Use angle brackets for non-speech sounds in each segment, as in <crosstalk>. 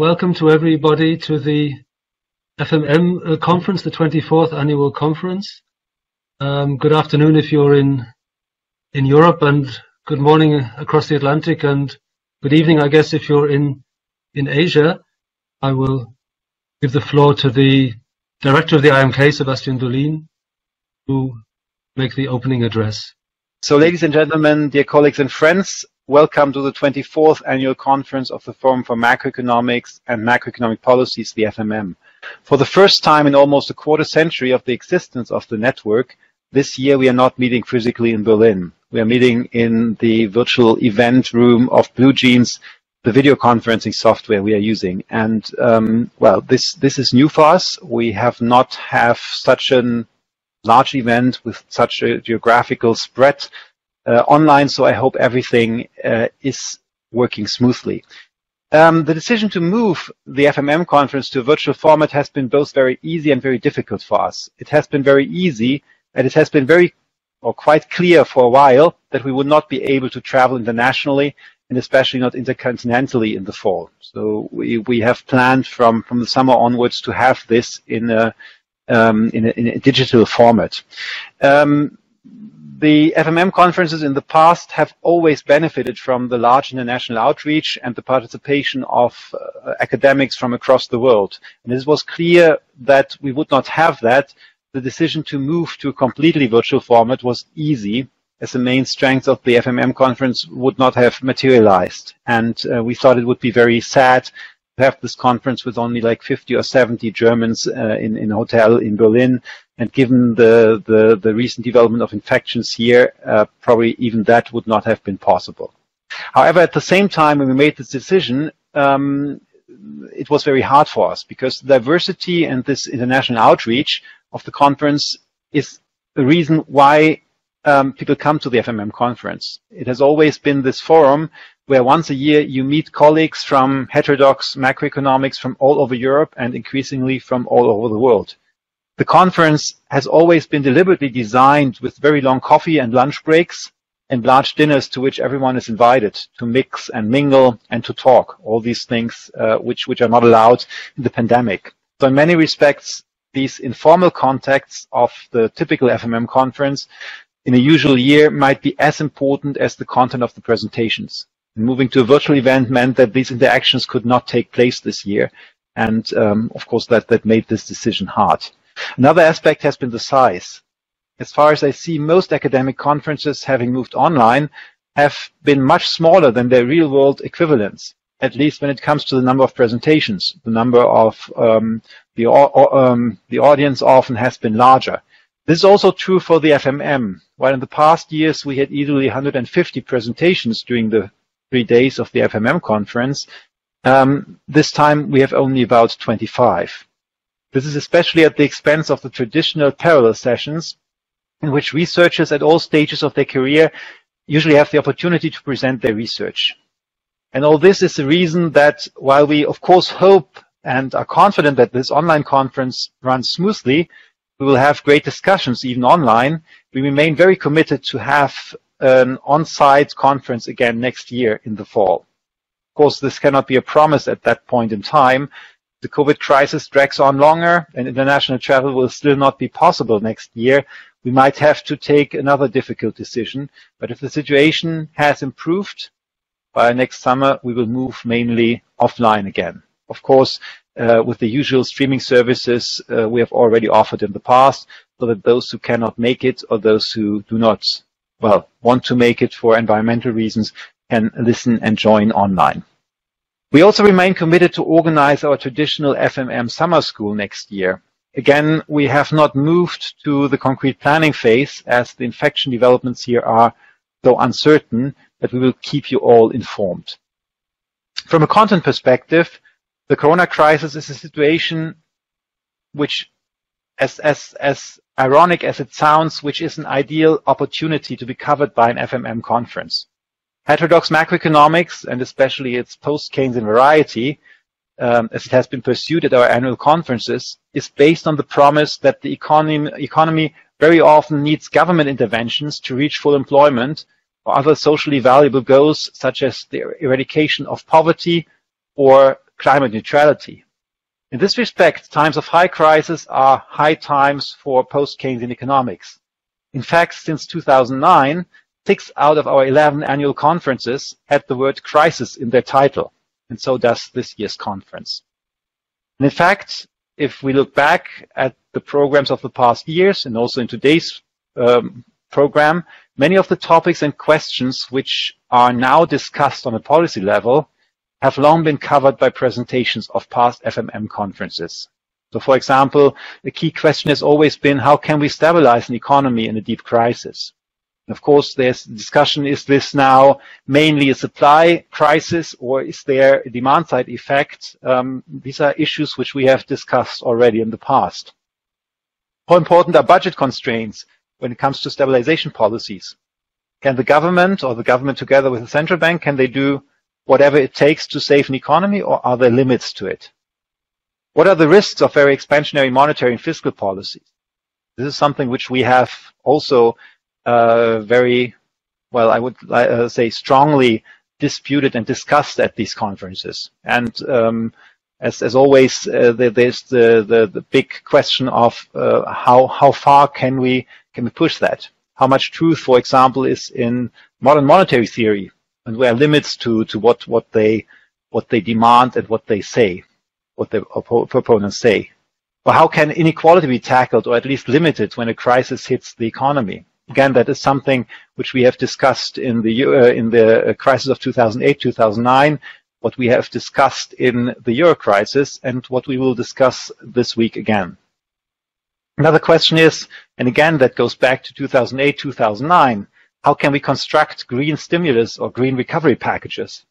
welcome to everybody to the FMM uh, conference, the 24th annual conference. Um, good afternoon if you're in in Europe, and good morning across the Atlantic, and good evening, I guess, if you're in in Asia. I will give the floor to the director of the IMK, Sebastian Dullien, who make the opening address. So, ladies and gentlemen, dear colleagues and friends, welcome to the 24th annual conference of the Forum for Macroeconomics and Macroeconomic Policies, the FMM. For the first time in almost a quarter century of the existence of the network, this year we are not meeting physically in Berlin. We are meeting in the virtual event room of BlueJeans, the video conferencing software we are using. And um, well, this this is new for us. We have not have such a large event with such a geographical spread online. So I hope everything uh, is working smoothly. Um, the decision to move the FMM conference to a virtual format has been both very easy and very difficult for us. It has been very easy, and it has been very or quite clear for a while that we would not be able to travel internationally and especially not intercontinentally in the fall. So we, we have planned from, from the summer onwards to have this in a, um, in, a in a, digital format. Um, the FMM conferences in the past have always benefited from the large international outreach and the participation of uh, academics from across the world. And it was clear that we would not have that. The decision to move to a completely virtual format was easy as the main strength of the FMM conference would not have materialized. And uh, we thought it would be very sad have this conference with only like 50 or 70 Germans uh, in, in a hotel in Berlin. And given the, the, the recent development of infections here, uh, probably even that would not have been possible. However, at the same time, when we made this decision, um, it was very hard for us because diversity and this international outreach of the conference is the reason why um, people come to the FMM conference. It has always been this forum where once a year you meet colleagues from heterodox macroeconomics from all over Europe and increasingly from all over the world. The conference has always been deliberately designed with very long coffee and lunch breaks and large dinners to which everyone is invited to mix and mingle and to talk, all these things uh, which, which are not allowed in the pandemic. So in many respects, these informal contacts of the typical FMM conference in a usual year might be as important as the content of the presentations. Moving to a virtual event meant that these interactions could not take place this year. And um, of course, that, that made this decision hard. Another aspect has been the size. As far as I see, most academic conferences having moved online have been much smaller than their real world equivalents, at least when it comes to the number of presentations. The number of um, the, um, the audience often has been larger. This is also true for the FMM. While in the past years we had easily 150 presentations during the three days of the FMM conference, um, this time we have only about 25. This is especially at the expense of the traditional parallel sessions in which researchers at all stages of their career usually have the opportunity to present their research. And all this is the reason that while we of course hope and are confident that this online conference runs smoothly, we will have great discussions even online. We remain very committed to have an on-site conference again next year in the fall. Of course, this cannot be a promise at that point in time. The COVID crisis drags on longer and international travel will still not be possible next year. We might have to take another difficult decision. But if the situation has improved by next summer, we will move mainly offline again. Of course, uh, with the usual streaming services uh, we have already offered in the past, so that those who cannot make it or those who do not, well, want to make it for environmental reasons can listen and join online. We also remain committed to organize our traditional FMM summer school next year. Again, we have not moved to the concrete planning phase as the infection developments here are so uncertain that we will keep you all informed. From a content perspective, the corona crisis is a situation which, as, as, as ironic as it sounds, which is an ideal opportunity to be covered by an FMM conference. Heterodox macroeconomics, and especially its post-Keynesian variety, um, as it has been pursued at our annual conferences, is based on the promise that the economy, economy very often needs government interventions to reach full employment or other socially valuable goals such as the eradication of poverty or climate neutrality. In this respect, times of high crisis are high times for post-Keynesian economics. In fact, since 2009, six out of our 11 annual conferences had the word crisis in their title, and so does this year's conference. And in fact, if we look back at the programs of the past years and also in today's um, program, many of the topics and questions which are now discussed on a policy level have long been covered by presentations of past FMM conferences. So for example, the key question has always been how can we stabilize an economy in a deep crisis? And of course, there's discussion, is this now mainly a supply crisis or is there a demand side effect? Um, these are issues which we have discussed already in the past. How important are budget constraints when it comes to stabilization policies? Can the government or the government together with the central bank, can they do whatever it takes to save an economy or are there limits to it? What are the risks of very expansionary monetary and fiscal policies? This is something which we have also uh, very, well, I would uh, say strongly disputed and discussed at these conferences. And um, as, as always, uh, there's the, the, the, big question of uh, how, how far can we, can we push that? How much truth, for example, is in modern monetary theory? And where limits to, to what, what they, what they demand and what they say, what the proponents say. Or how can inequality be tackled or at least limited when a crisis hits the economy? Again, that is something which we have discussed in the uh, in the crisis of 2008, 2009, what we have discussed in the euro crisis, and what we will discuss this week again. Another question is, and again, that goes back to 2008, 2009, how can we construct green stimulus or green recovery packages?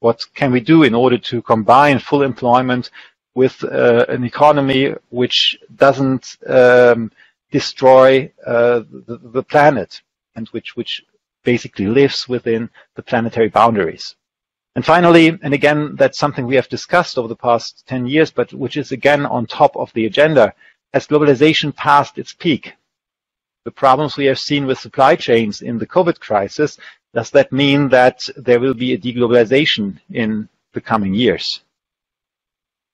What can we do in order to combine full employment with uh, an economy which doesn't um, destroy uh, the, the, planet and which, which basically lives within the planetary boundaries. And finally, and again, that's something we have discussed over the past 10 years, but which is again on top of the agenda, as globalization passed its peak, the problems we have seen with supply chains in the COVID crisis, does that mean that there will be a deglobalization in the coming years?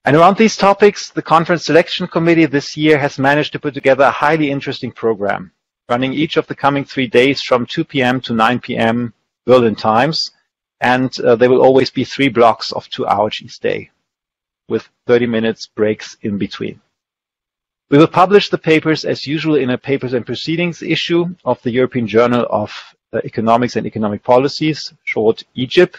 And around these topics, the conference selection committee this year has managed to put together a highly interesting program, running each of the coming three days from 2 p.m. to 9 p.m. Berlin times. And uh, there will always be three blocks of two hours each day with 30 minutes breaks in between. We will publish the papers as usual in a papers and proceedings issue of the European Journal of uh, Economics and Economic Policies, short EJEP,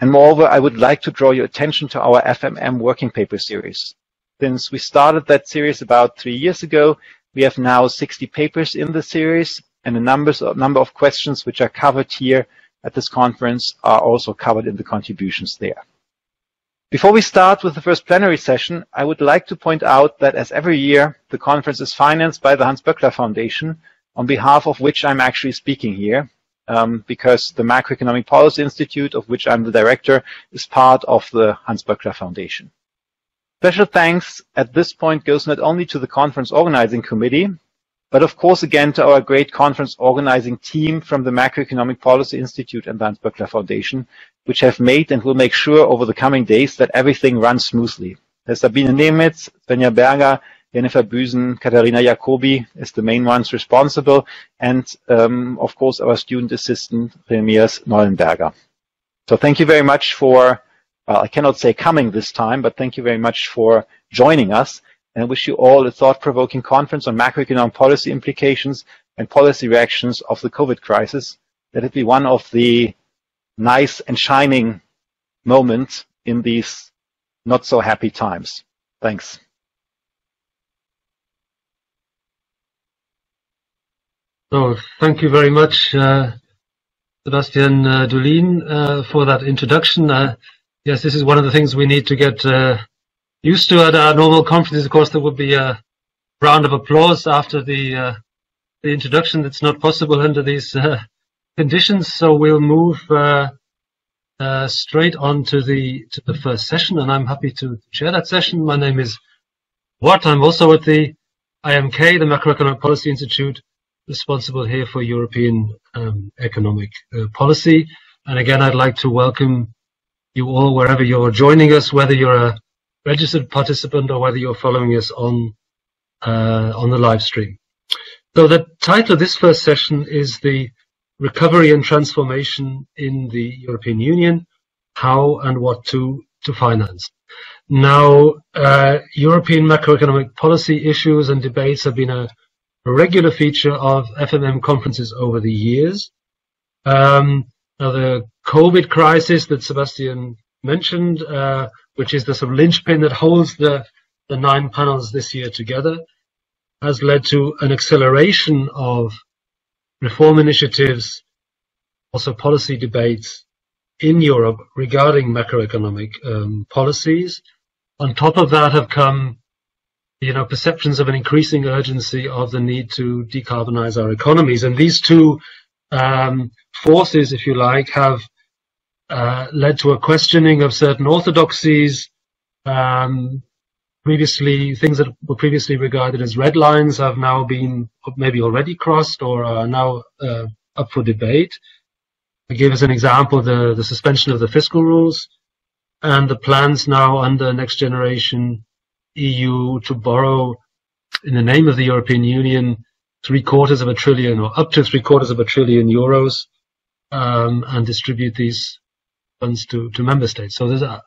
and moreover, I would like to draw your attention to our FMM working paper series. Since we started that series about three years ago, we have now 60 papers in the series and a numbers, a number of questions which are covered here at this conference are also covered in the contributions there. Before we start with the first plenary session, I would like to point out that as every year, the conference is financed by the Hans Böckler Foundation, on behalf of which I'm actually speaking here um, because the Macroeconomic Policy Institute, of which I'm the director, is part of the Hans Böckler Foundation. Special thanks at this point goes not only to the conference organizing committee, but of course again to our great conference organizing team from the Macroeconomic Policy Institute and the Hans Böckler Foundation, which have made and will make sure over the coming days that everything runs smoothly. There's Sabine Nemitz, Svenja Berger, Jennifer Büsen, Katharina Jacobi is the main ones responsible, and um, of course our student assistant, Remias Neulenberger. So thank you very much for, well, I cannot say coming this time, but thank you very much for joining us. And I wish you all a thought-provoking conference on macroeconomic policy implications and policy reactions of the COVID crisis. Let it be one of the nice and shining moments in these not so happy times. Thanks. So thank you very much, uh, Sebastian uh, Dullien, uh, for that introduction. Uh, yes, this is one of the things we need to get uh, used to at our normal conferences. Of course, there would be a round of applause after the uh, the introduction. That's not possible under these <laughs> conditions. So we'll move straight on to the to the first session, and I'm happy to chair that session. My name is Watt. I'm also at the IMK, the Macroeconomic Policy Institute responsible here for European um, economic uh, policy. And again, I'd like to welcome you all wherever you're joining us, whether you're a registered participant or whether you're following us on uh, on the live stream. So the title of this first session is the recovery and transformation in the European Union, how and what to, to finance. Now, uh, European macroeconomic policy issues and debates have been a, a regular feature of FMM conferences over the years. Um, now, the COVID crisis that Sebastian mentioned, uh, which is the sort of linchpin that holds the, the nine panels this year together, has led to an acceleration of reform initiatives, also policy debates in Europe regarding macroeconomic um, policies. On top of that have come, you know, perceptions of an increasing urgency of the need to decarbonize our economies. And these two um, forces, if you like, have uh, led to a questioning of certain orthodoxies, um, previously things that were previously regarded as red lines have now been maybe already crossed or are now uh, up for debate. I gave as an example the, the suspension of the fiscal rules and the plans now under next generation EU to borrow in the name of the European Union three quarters of a trillion or up to three quarters of a trillion euros um, and distribute these funds to, to member states. So there's a,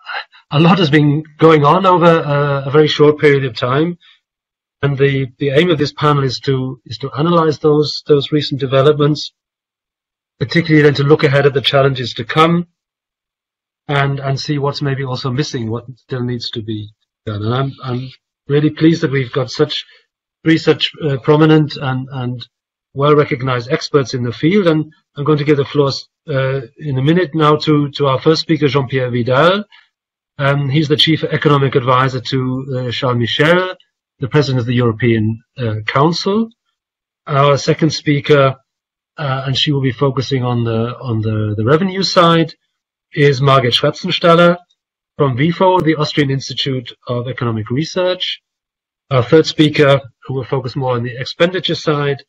a lot has been going on over a, a, very short period of time. And the, the aim of this panel is to, is to analyze those, those recent developments, particularly then to look ahead at the challenges to come and, and see what's maybe also missing, what still needs to be done. And I'm, I'm really pleased that we've got such, three such uh, prominent and, and well-recognized experts in the field. And I'm going to give the floor uh, in a minute now to, to our first speaker, Jean-Pierre Vidal. Um, he's the chief economic advisor to uh, Charles Michel, the president of the European uh, Council. Our second speaker, uh, and she will be focusing on the on the, the revenue side, is Margit Schratzenstaller from WIFO, the Austrian Institute of Economic Research. Our third speaker, who will focus more on the expenditure side,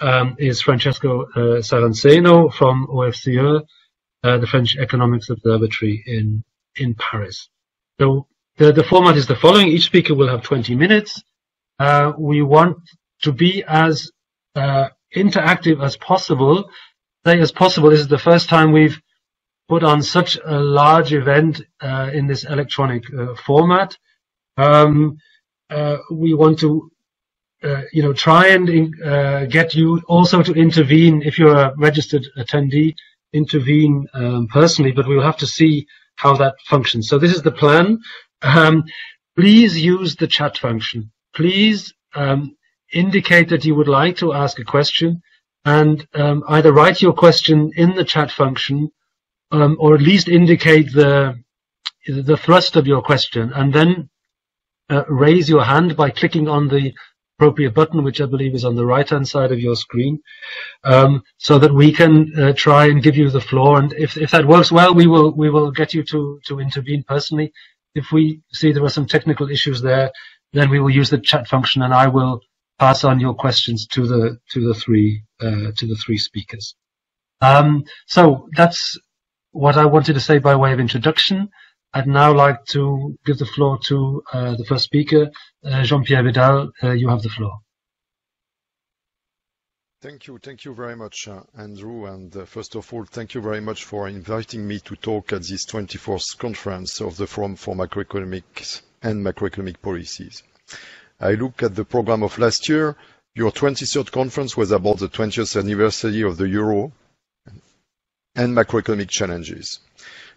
um, is Francesco uh, Saraceno from OFCE, uh, the French Economics Observatory in in Paris. So the, the format is the following. Each speaker will have 20 minutes. Uh, we want to be as uh, interactive as possible. Say as possible, this is the first time we've put on such a large event uh, in this electronic uh, format. Um, we want to, uh, you know, try and get you also to intervene if you're a registered attendee, intervene um, personally, but we'll have to see how that functions. So this is the plan. Um, please use the chat function. Please um, indicate that you would like to ask a question and um, either write your question in the chat function um, or at least indicate the the thrust of your question and then uh, raise your hand by clicking on the appropriate button, which I believe is on the right-hand side of your screen, um, so that we can uh, try and give you the floor. And if, if that works well, we will we will get you to to intervene personally. If we see there are some technical issues there, then we will use the chat function, and I will pass on your questions to the to the three uh, to the three speakers. Um, so that's what I wanted to say by way of introduction. I'd now like to give the floor to uh, the first speaker, uh, Jean-Pierre Vidal. Uh, you have the floor. Thank you. Thank you very much, uh, Andrew. And uh, first of all, thank you very much for inviting me to talk at this 24th conference of the Forum for Macroeconomics and Macroeconomic Policies. I look at the program of last year. Your 23rd conference was about the 20th anniversary of the euro and macroeconomic challenges.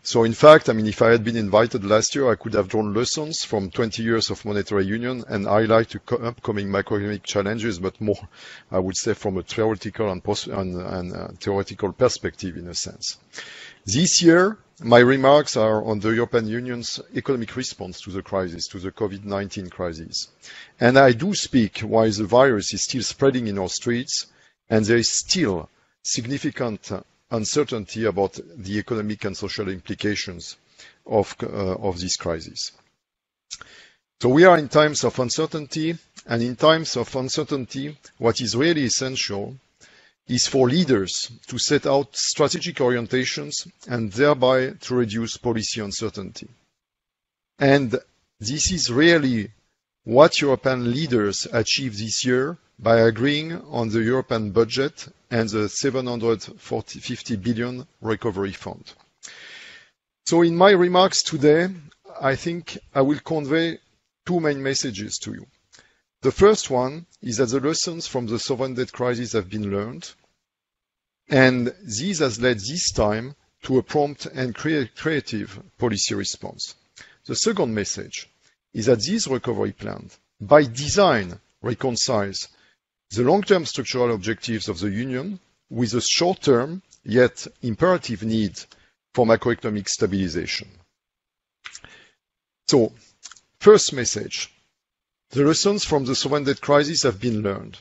So in fact, I mean, if I had been invited last year, I could have drawn lessons from 20 years of monetary union and highlight upcoming macroeconomic challenges, but more, I would say, from a theoretical and, and, and uh, theoretical perspective in a sense. This year, my remarks are on the European Union's economic response to the crisis, to the COVID-19 crisis. And I do speak while the virus is still spreading in our streets and there is still significant uncertainty about the economic and social implications of, uh, of this crisis. So we are in times of uncertainty, and in times of uncertainty, what is really essential is for leaders to set out strategic orientations and thereby to reduce policy uncertainty. And this is really what European leaders achieved this year by agreeing on the European budget and the 750 billion recovery fund. So in my remarks today, I think I will convey two main messages to you. The first one is that the lessons from the sovereign debt crisis have been learned, and this has led this time to a prompt and creative policy response. The second message is that this recovery plan, by design, reconciles the long-term structural objectives of the Union with a short-term, yet imperative need for macroeconomic stabilization. So, first message, the lessons from the sovereign debt crisis have been learned.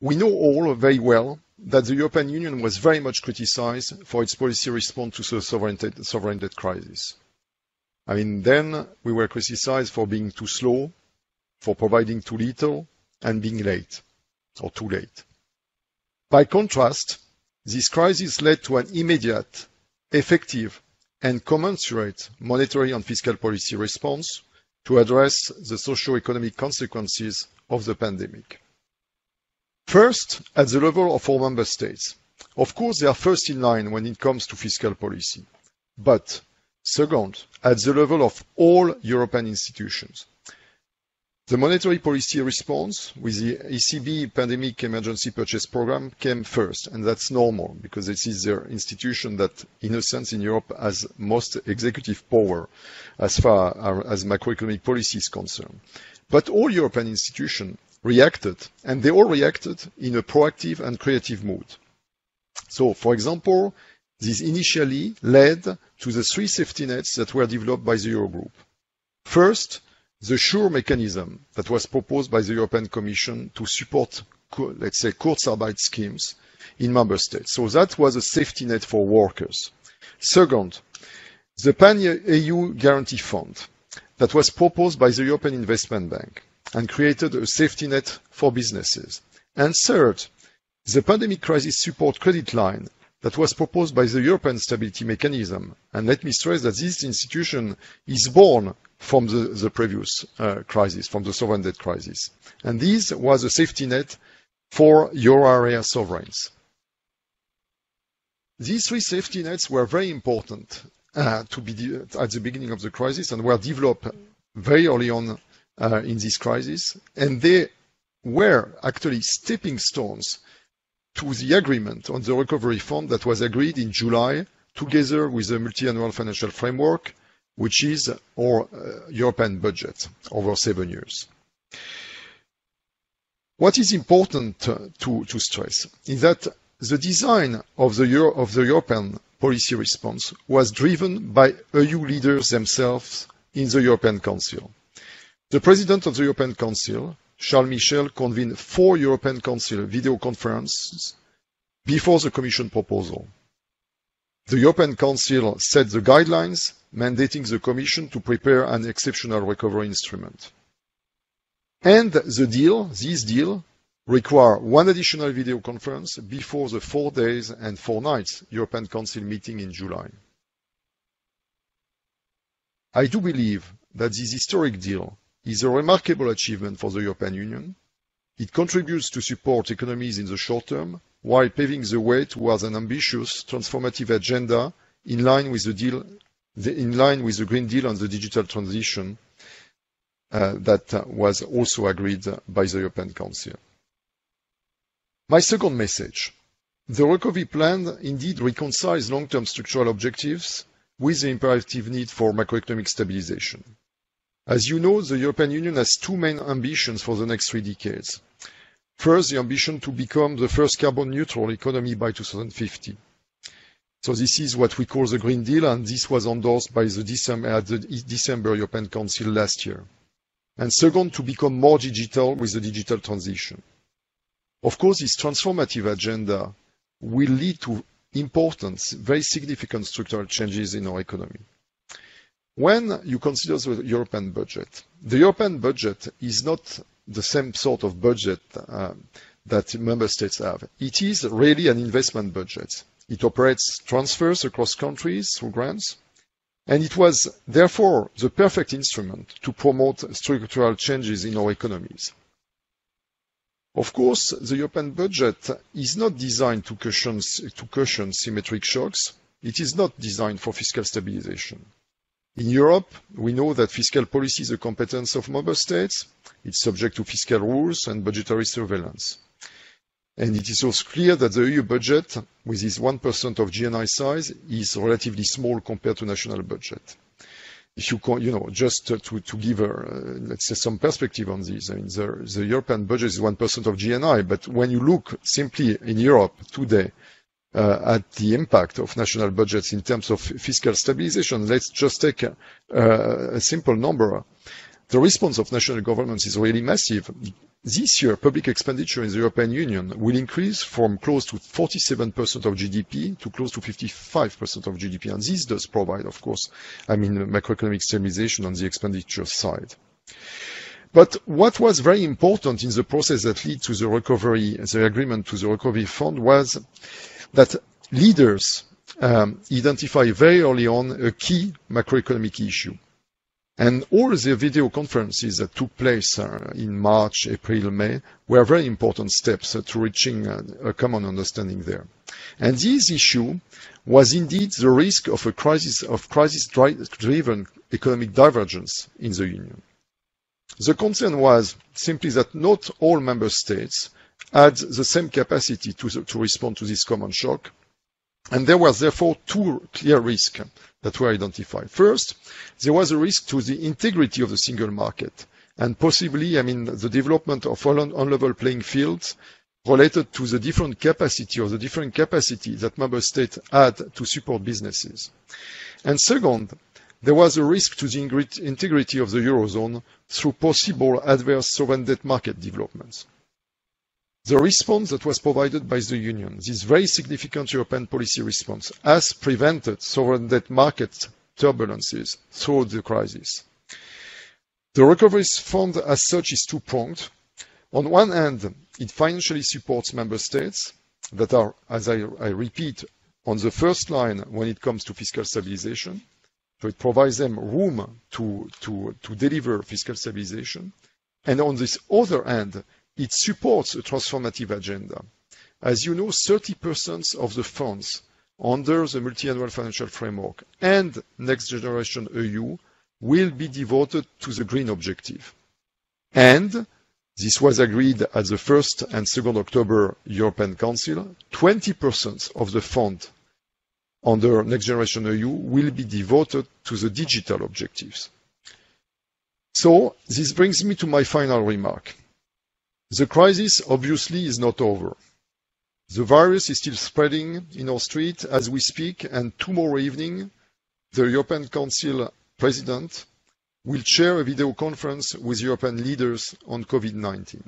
We know all very well that the European Union was very much criticized for its policy response to the sovereign debt, sovereign debt crisis. I mean, then we were criticized for being too slow, for providing too little, and being late, or too late. By contrast, this crisis led to an immediate, effective, and commensurate monetary and fiscal policy response to address the socio-economic consequences of the pandemic. First, at the level of all member states. Of course, they are first in line when it comes to fiscal policy. But second, at the level of all European institutions. The monetary policy response with the ECB pandemic emergency purchase program came first, and that's normal because this is the institution that, in a sense, in Europe has most executive power as far as macroeconomic policy is concerned. But all European institutions reacted, and they all reacted in a proactive and creative mood. So, for example, this initially led to the three safety nets that were developed by the Eurogroup. First, the SURE mechanism that was proposed by the European Commission to support, let's say, Kurzarbeit schemes in member states. So that was a safety net for workers. Second, the Pan-EU Guarantee Fund that was proposed by the European Investment Bank and created a safety net for businesses. And third, the pandemic crisis support credit line that was proposed by the European Stability Mechanism. And let me stress that this institution is born from the, the previous uh, crisis, from the sovereign debt crisis. And this was a safety net for euro area sovereigns. These three safety nets were very important uh, to be at the beginning of the crisis and were developed very early on uh, in this crisis, and they were actually stepping stones to the agreement on the recovery fund that was agreed in July together with the multi-annual financial framework which is our uh, European budget over seven years. What is important to, to stress is that the design of the, Euro, of the European policy response was driven by EU leaders themselves in the European Council. The President of the European Council, Charles Michel, convened four European Council video conferences before the Commission proposal. The European Council set the guidelines mandating the Commission to prepare an exceptional recovery instrument. And the deal, this deal, require one additional video conference before the four days and four nights European Council meeting in July. I do believe that this historic deal is a remarkable achievement for the European Union. It contributes to support economies in the short term while paving the way towards an ambitious transformative agenda in line with the Green Deal on the digital transition uh, that uh, was also agreed by the European Council. My second message. The recovery plan indeed reconciles long-term structural objectives with the imperative need for macroeconomic stabilization. As you know, the European Union has two main ambitions for the next three decades. First, the ambition to become the first carbon neutral economy by 2050. So this is what we call the Green Deal, and this was endorsed by the December, at the December European Council last year. And second, to become more digital with the digital transition. Of course, this transformative agenda will lead to important, very significant structural changes in our economy. When you consider the European budget, the European budget is not the same sort of budget uh, that member states have. It is really an investment budget. It operates transfers across countries through grants, and it was therefore the perfect instrument to promote structural changes in our economies. Of course, the European budget is not designed to cushion, to cushion symmetric shocks. It is not designed for fiscal stabilization. In Europe, we know that fiscal policy is a competence of member states. It's subject to fiscal rules and budgetary surveillance. And it is also clear that the EU budget, with its 1% of GNI size, is relatively small compared to national budget. If you, you know, just to, to give, a, uh, let's say, some perspective on this, I mean, the, the European budget is 1% of GNI, but when you look simply in Europe today, Uh, at the impact of national budgets in terms of fiscal stabilization. Let's just take a, uh, a simple number. The response of national governments is really massive. This year, public expenditure in the European Union will increase from close to 47% of GDP to close to 55% of GDP. And this does provide, of course, I mean, macroeconomic stabilization on the expenditure side. But what was very important in the process that led to the recovery, the agreement to the recovery fund was that leaders um, identify very early on a key macroeconomic issue. And all the video conferences that took place uh, in March, April, May were very important steps uh, to reaching uh, a common understanding there. And this issue was indeed the risk of a crisis of crisis-driven economic divergence in the Union. The concern was simply that not all member states had the same capacity to, respond to this common shock. And there was therefore two clear risks that were identified. First, there was a risk to the integrity of the single market and possibly, I mean, the development of unlevel playing fields related to the different capacity or the different capacity that member states had to support businesses. And second, there was a risk to the integrity of the Eurozone through possible adverse sovereign debt market developments. The response that was provided by the Union, this very significant European policy response, has prevented sovereign debt market turbulences through the crisis. The Recovery Fund as such is two-pronged. On one hand, it financially supports member states that are, as I, I repeat, on the first line when it comes to fiscal stabilization. So it provides them room to, to, to deliver fiscal stabilization. And on this other hand, it supports a transformative agenda. As you know, 30% of the funds under the multi-annual financial framework and Next Generation EU will be devoted to the green objective. And this was agreed at the 1st and 2nd October European Council. 20% of the fund under Next Generation EU will be devoted to the digital objectives. So this brings me to my final remark. The crisis obviously is not over. The virus is still spreading in our street as we speak, and tomorrow evening, the European Council President will chair a video conference with European leaders on COVID-19.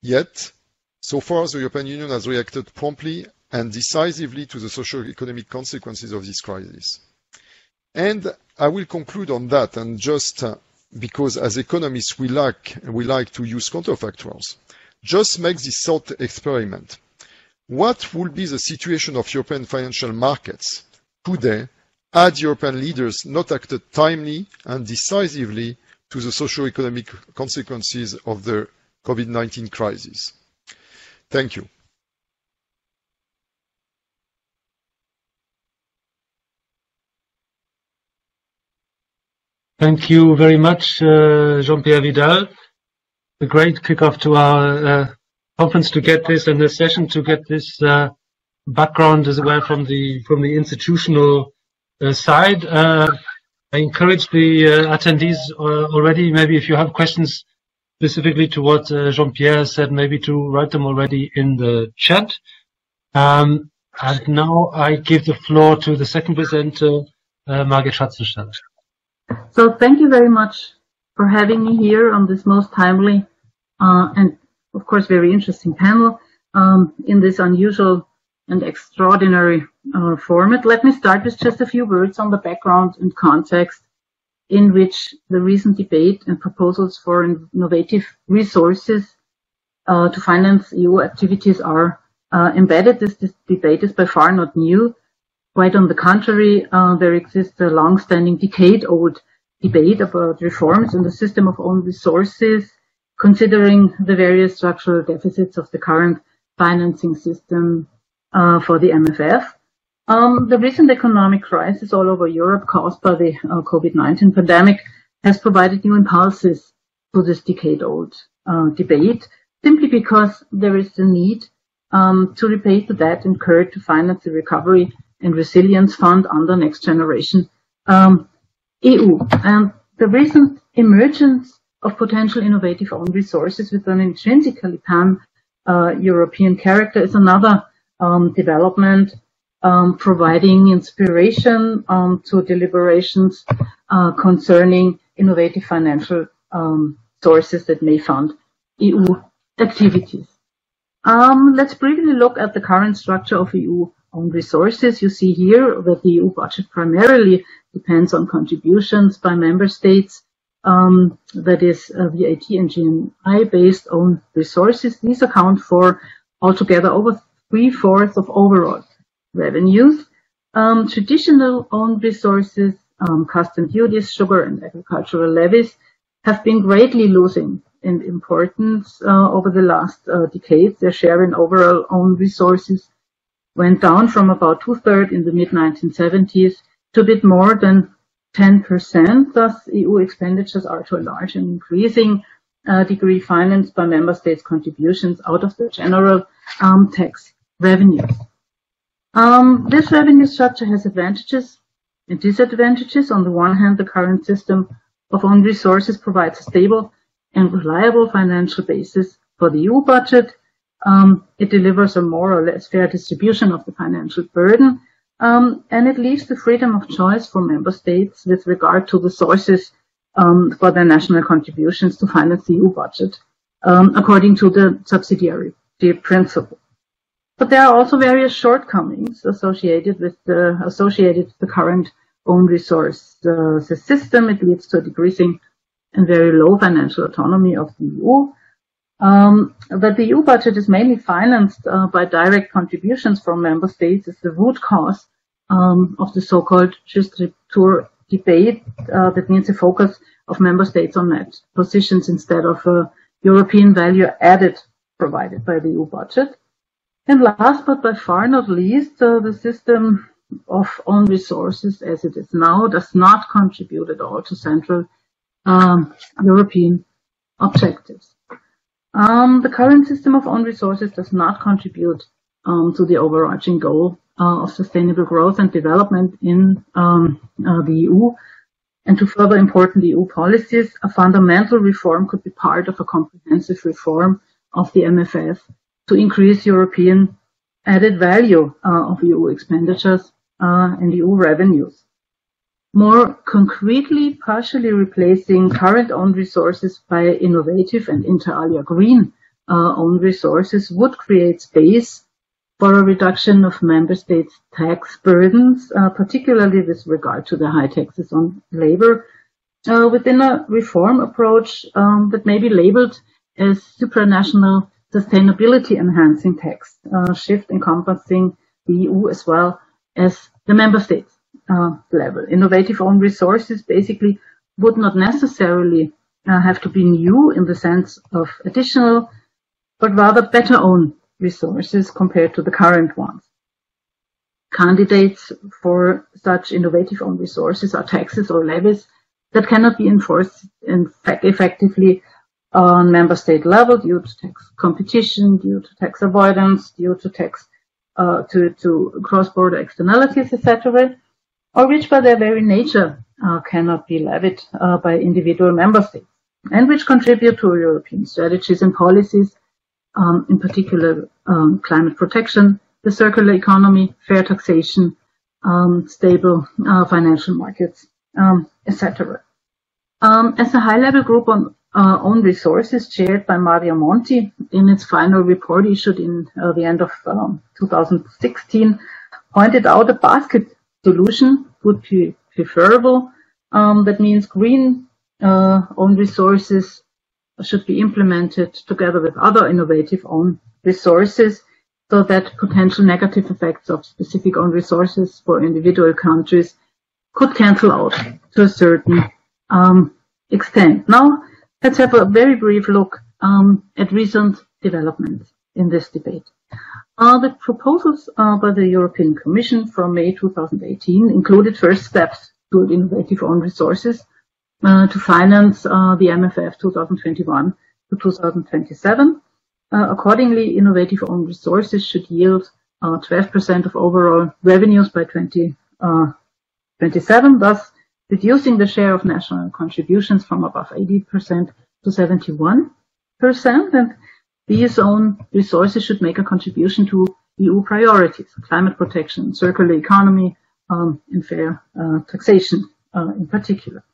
Yet, so far the European Union has reacted promptly and decisively to the socio-economic consequences of this crisis. And I will conclude on that and just uh, because as economists we like, we like to use counterfactuals. Just make this thought experiment. What would be the situation of European financial markets today had European leaders not acted timely and decisively to the socio-economic consequences of the COVID-19 crisis? Thank you. Thank you very much, uh, Jean-Pierre Vidal. A great kickoff to our uh, conference to get this and the session to get this uh, background as well from the from the institutional uh, side. Uh, I encourage the uh, attendees already. Maybe if you have questions specifically to what Jean-Pierre said, maybe to write them already in the chat. Um, and now I give the floor to the second presenter, Margit Schratzenstaller. So thank you very much for having me here on this most timely uh, and of course very interesting panel um, in this unusual and extraordinary uh, format. Let me start with just a few words on the background and context in which the recent debate and proposals for innovative resources uh, to finance EU activities are uh, embedded. This, this, debate is by far not new. Quite on the contrary, uh, there exists a long-standing decade-old debate about reforms in the system of own resources, considering the various structural deficits of the current financing system uh, for the MFF. Um, the recent economic crisis all over Europe caused by the uh, COVID-19 pandemic has provided new impulses to this decade-old uh, debate, simply because there is a need um, to repay the debt incurred to finance the recovery and resilience fund under next generation um, EU. And the recent emergence of potential innovative own resources with an intrinsically pan-European uh, character is another um, development um, providing inspiration um, to deliberations uh, concerning innovative financial um, sources that may fund EU activities. Um, let's briefly look at the current structure of EU own resources. You see here that the EU budget primarily depends on contributions by member states, um, that is uh, VAT and GNI based own resources. These account for altogether over three-fourths of overall revenues. Um, traditional own resources, um, custom duties, sugar and agricultural levies have been greatly losing in importance uh, over the last uh, decades. Their share in overall own resources went down from about two-thirds in the mid-1970s to a bit more than 10%. Thus, EU expenditures are to a large and increasing uh, degree financed by member states' contributions out of the general um, tax revenues. Um, this revenue structure has advantages and disadvantages. On the one hand, the current system of own resources provides a stable and reliable financial basis for the EU budget. Um, it delivers a more or less fair distribution of the financial burden, um, and it leaves the freedom of choice for member states with regard to the sources um, for their national contributions to finance the EU budget, um, according to the subsidiarity principle. But there are also various shortcomings associated with the associated with the current own resource uh, system. It leads to a decreasing and very low financial autonomy of the EU. Um, that the EU budget is mainly financed uh, by direct contributions from member states is the root cause um, of the so-called Tour debate. Uh, that means a focus of member states on net positions instead of a European value added provided by the EU budget. And last but by far not least, uh, the system of own resources as it is now does not contribute at all to central um, European objectives. Um, the current system of own resources does not contribute um, to the overarching goal uh, of sustainable growth and development in um, uh, the EU. And to further important EU policies, a fundamental reform could be part of a comprehensive reform of the MFF to increase European added value uh, of EU expenditures uh, and EU revenues. More concretely, partially replacing current owned resources by innovative and inter alia green uh, own resources would create space for a reduction of member states' tax burdens, uh, particularly with regard to the high taxes on labor, uh, within a reform approach um, that may be labeled as supranational sustainability enhancing tax uh, shift encompassing the EU as well as the member states uh, level. Innovative own resources basically would not necessarily uh, have to be new in the sense of additional, but rather better own resources compared to the current ones. Candidates for such innovative own resources are taxes or levies that cannot be enforced in fact effectively on member state level due to tax competition, due to tax avoidance, due to tax uh, to, to cross-border externalities, etc or which by their very nature uh, cannot be levied uh, by individual member states, and which contribute to European strategies and policies, um, in particular um, climate protection, the circular economy, fair taxation, um, stable uh, financial markets, um, etc. Um, as a high-level group on uh, own resources chaired by Mario Monti in its final report issued in uh, the end of um, 2016, pointed out a basket solution would be preferable. Um, that means green uh, own resources should be implemented together with other innovative own resources so that potential negative effects of specific own resources for individual countries could cancel out to a certain um, extent. Now, let's have a very brief look um, at recent developments in this debate. Uh, the proposals uh, by the European Commission from May 2018 included first steps to innovative own resources uh, to finance uh, the MFF 2021 to 2027. Uh, accordingly, innovative own resources should yield 12% uh, of overall revenues by 2027, thus reducing the share of national contributions from above 80% to 71%. And these own resources should make a contribution to EU priorities, climate protection, circular economy, um, and fair uh, taxation uh, in particular.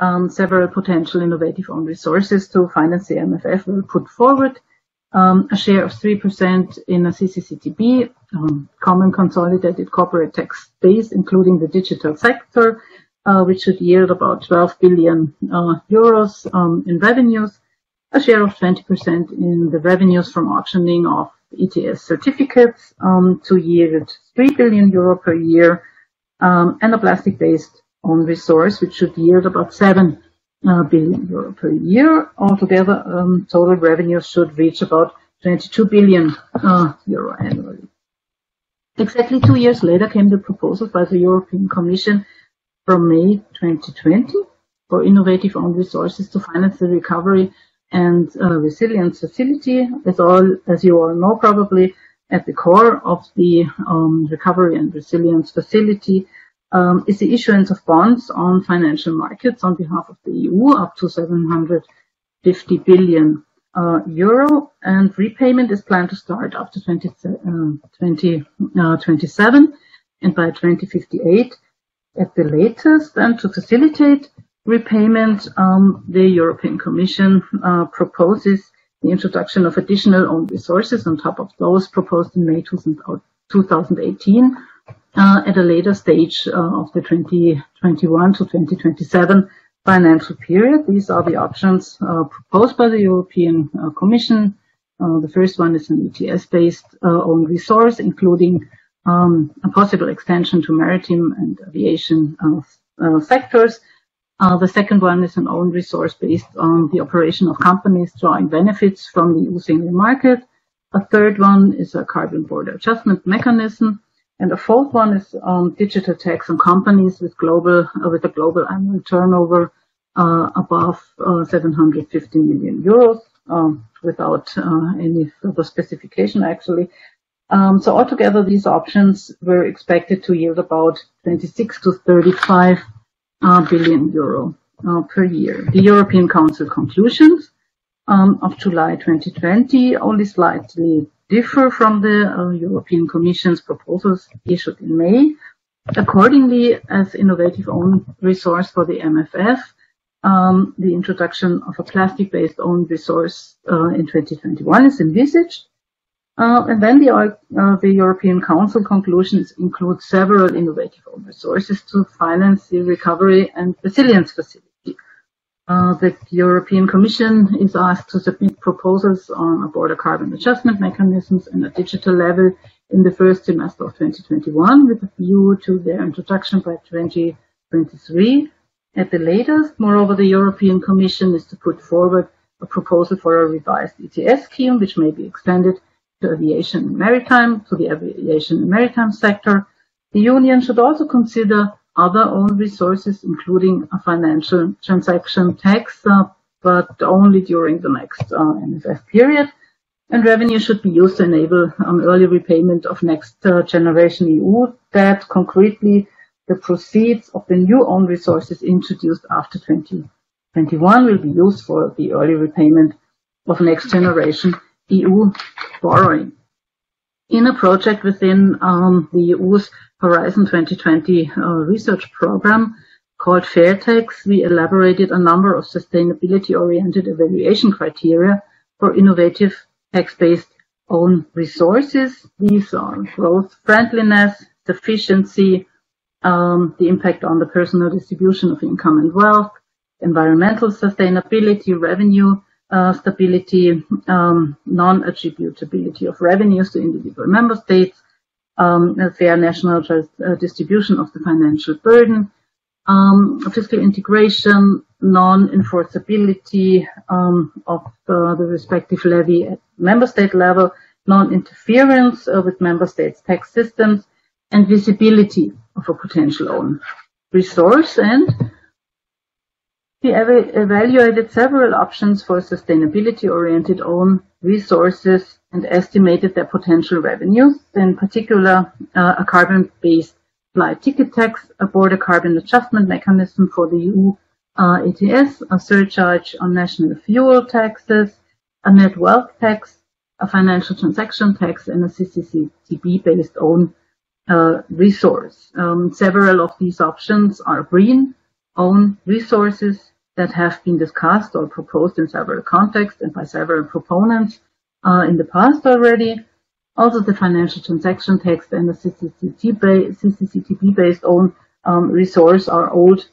Um, several potential innovative own resources to finance the MFF will put forward um, a share of 3% in a CCCTB, um, common consolidated corporate tax base, including the digital sector, uh, which should yield about 12 billion uh, euros um, in revenues, a share of 20% in the revenues from auctioning of ETS certificates um, to yield 3 billion euro per year, um, and a plastic-based own resource, which should yield about 7 uh, billion euro per year. Altogether, um, total revenues should reach about 22 billion uh, euro annually. Exactly two years later came the proposal by the European Commission from May 2020 for innovative own resources to finance the recovery and uh, resilience facility. As all, as you all know, probably at the core of the um, recovery and resilience facility um, is the issuance of bonds on financial markets on behalf of the EU up to 750 billion uh, euro and repayment is planned to start after 2027 20, uh, and by 2058 at the latest and to facilitate repayment um, the European Commission uh, proposes the introduction of additional own resources on top of those proposed in May 2018 uh, at a later stage uh, of the 2021 to 2027 financial period. These are the options uh, proposed by the European uh, Commission. Uh, the first one is an ETS-based own resource, including um, a possible extension to maritime and aviation sectors. The second one is an own resource based on the operation of companies drawing benefits from the EU single market. A third one is a carbon border adjustment mechanism and the fourth one is um, digital tax on companies with global uh, with a global annual turnover uh, above uh, 750 million euros, um, without uh, any further specification actually. Um, so altogether, these options were expected to yield about 26 to 35 uh, billion euro uh, per year. The European Council conclusions um, of July 2020 only slightly differ from the uh, European Commission's proposals issued in May. Accordingly, as innovative own resource for the MFF, um, the introduction of a plastic-based own resource uh, in 2021 is envisaged. Uh, and then the, uh, the, European Council conclusions include several innovative resources to finance the recovery and resilience facility. Uh, the European Commission is asked to submit proposals on a border carbon adjustment mechanisms and a digital level in the first semester of 2021 with a view to their introduction by 2023 at the latest. Moreover, the European Commission is to put forward a proposal for a revised ETS scheme, which may be extended to aviation and maritime, to the aviation and maritime sector. The Union should also consider other own resources, including a financial transaction tax, uh, but only during the next uh, MFF period. And revenue should be used to enable um, early repayment of next uh, generation EU debt. Concretely, the proceeds of the new own resources introduced after 2021 will be used for the early repayment of next generation EU borrowing. In a project within um, the EU's Horizon 2020 uh, research program called FairTax, we elaborated a number of sustainability-oriented evaluation criteria for innovative tax-based own resources. These are growth friendliness, sufficiency, um, the impact on the personal distribution of income and wealth, environmental sustainability, revenue stability, um, non-attributability of revenues to individual member states, um, a fair national uh, distribution of the financial burden, um, fiscal integration, non-enforceability um, of the, the, respective levy at member state level, non-interference uh, with member states' tax systems, and visibility of a potential own resource. And we evaluated several options for sustainability-oriented own resources and estimated their potential revenues, in particular uh, a carbon-based flight ticket tax, a border carbon adjustment mechanism for the EU uh, ETS, a surcharge on national fuel taxes, a net wealth tax, a financial transaction tax, and a CCCTB-based own uh, resource. Um, several of these options are green own resources that have been discussed or proposed in several contexts and by several proponents uh, in the past already. Also, the financial transaction tax and the CCCTB-based own um, resource are old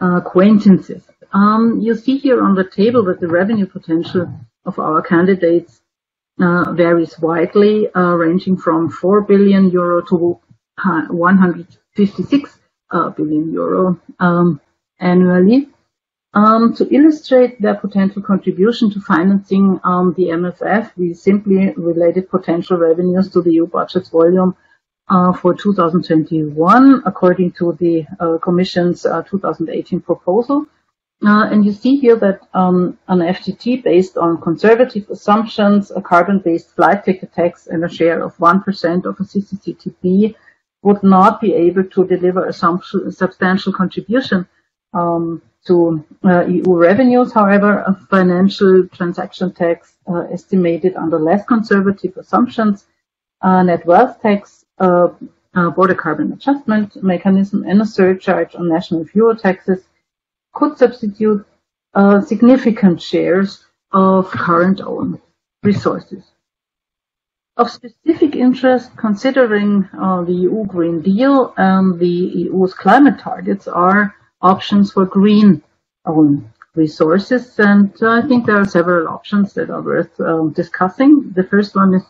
uh, acquaintances. Um, you see here on the table that the revenue potential of our candidates uh, varies widely, uh, ranging from 4 billion euro to uh, 156 uh, billion euro um, annually. Um, to illustrate their potential contribution to financing um, the MFF, we simply related potential revenues to the EU budget's volume uh, for 2021, according to the uh, Commission's uh, 2018 proposal. Uh, and you see here that um, an FTT based on conservative assumptions, a carbon-based flight ticket tax, and a share of 1% of a CCCTB would not be able to deliver a substantial contribution um, to uh, EU revenues. However, a financial transaction tax uh, estimated under less conservative assumptions, net wealth tax, border carbon adjustment mechanism, and a surcharge on national fuel taxes could substitute uh, significant shares of current own resources. Of specific interest, considering uh, the EU Green Deal and the EU's climate targets, are options for green own resources. And uh, I think there are several options that are worth um, discussing. The first one is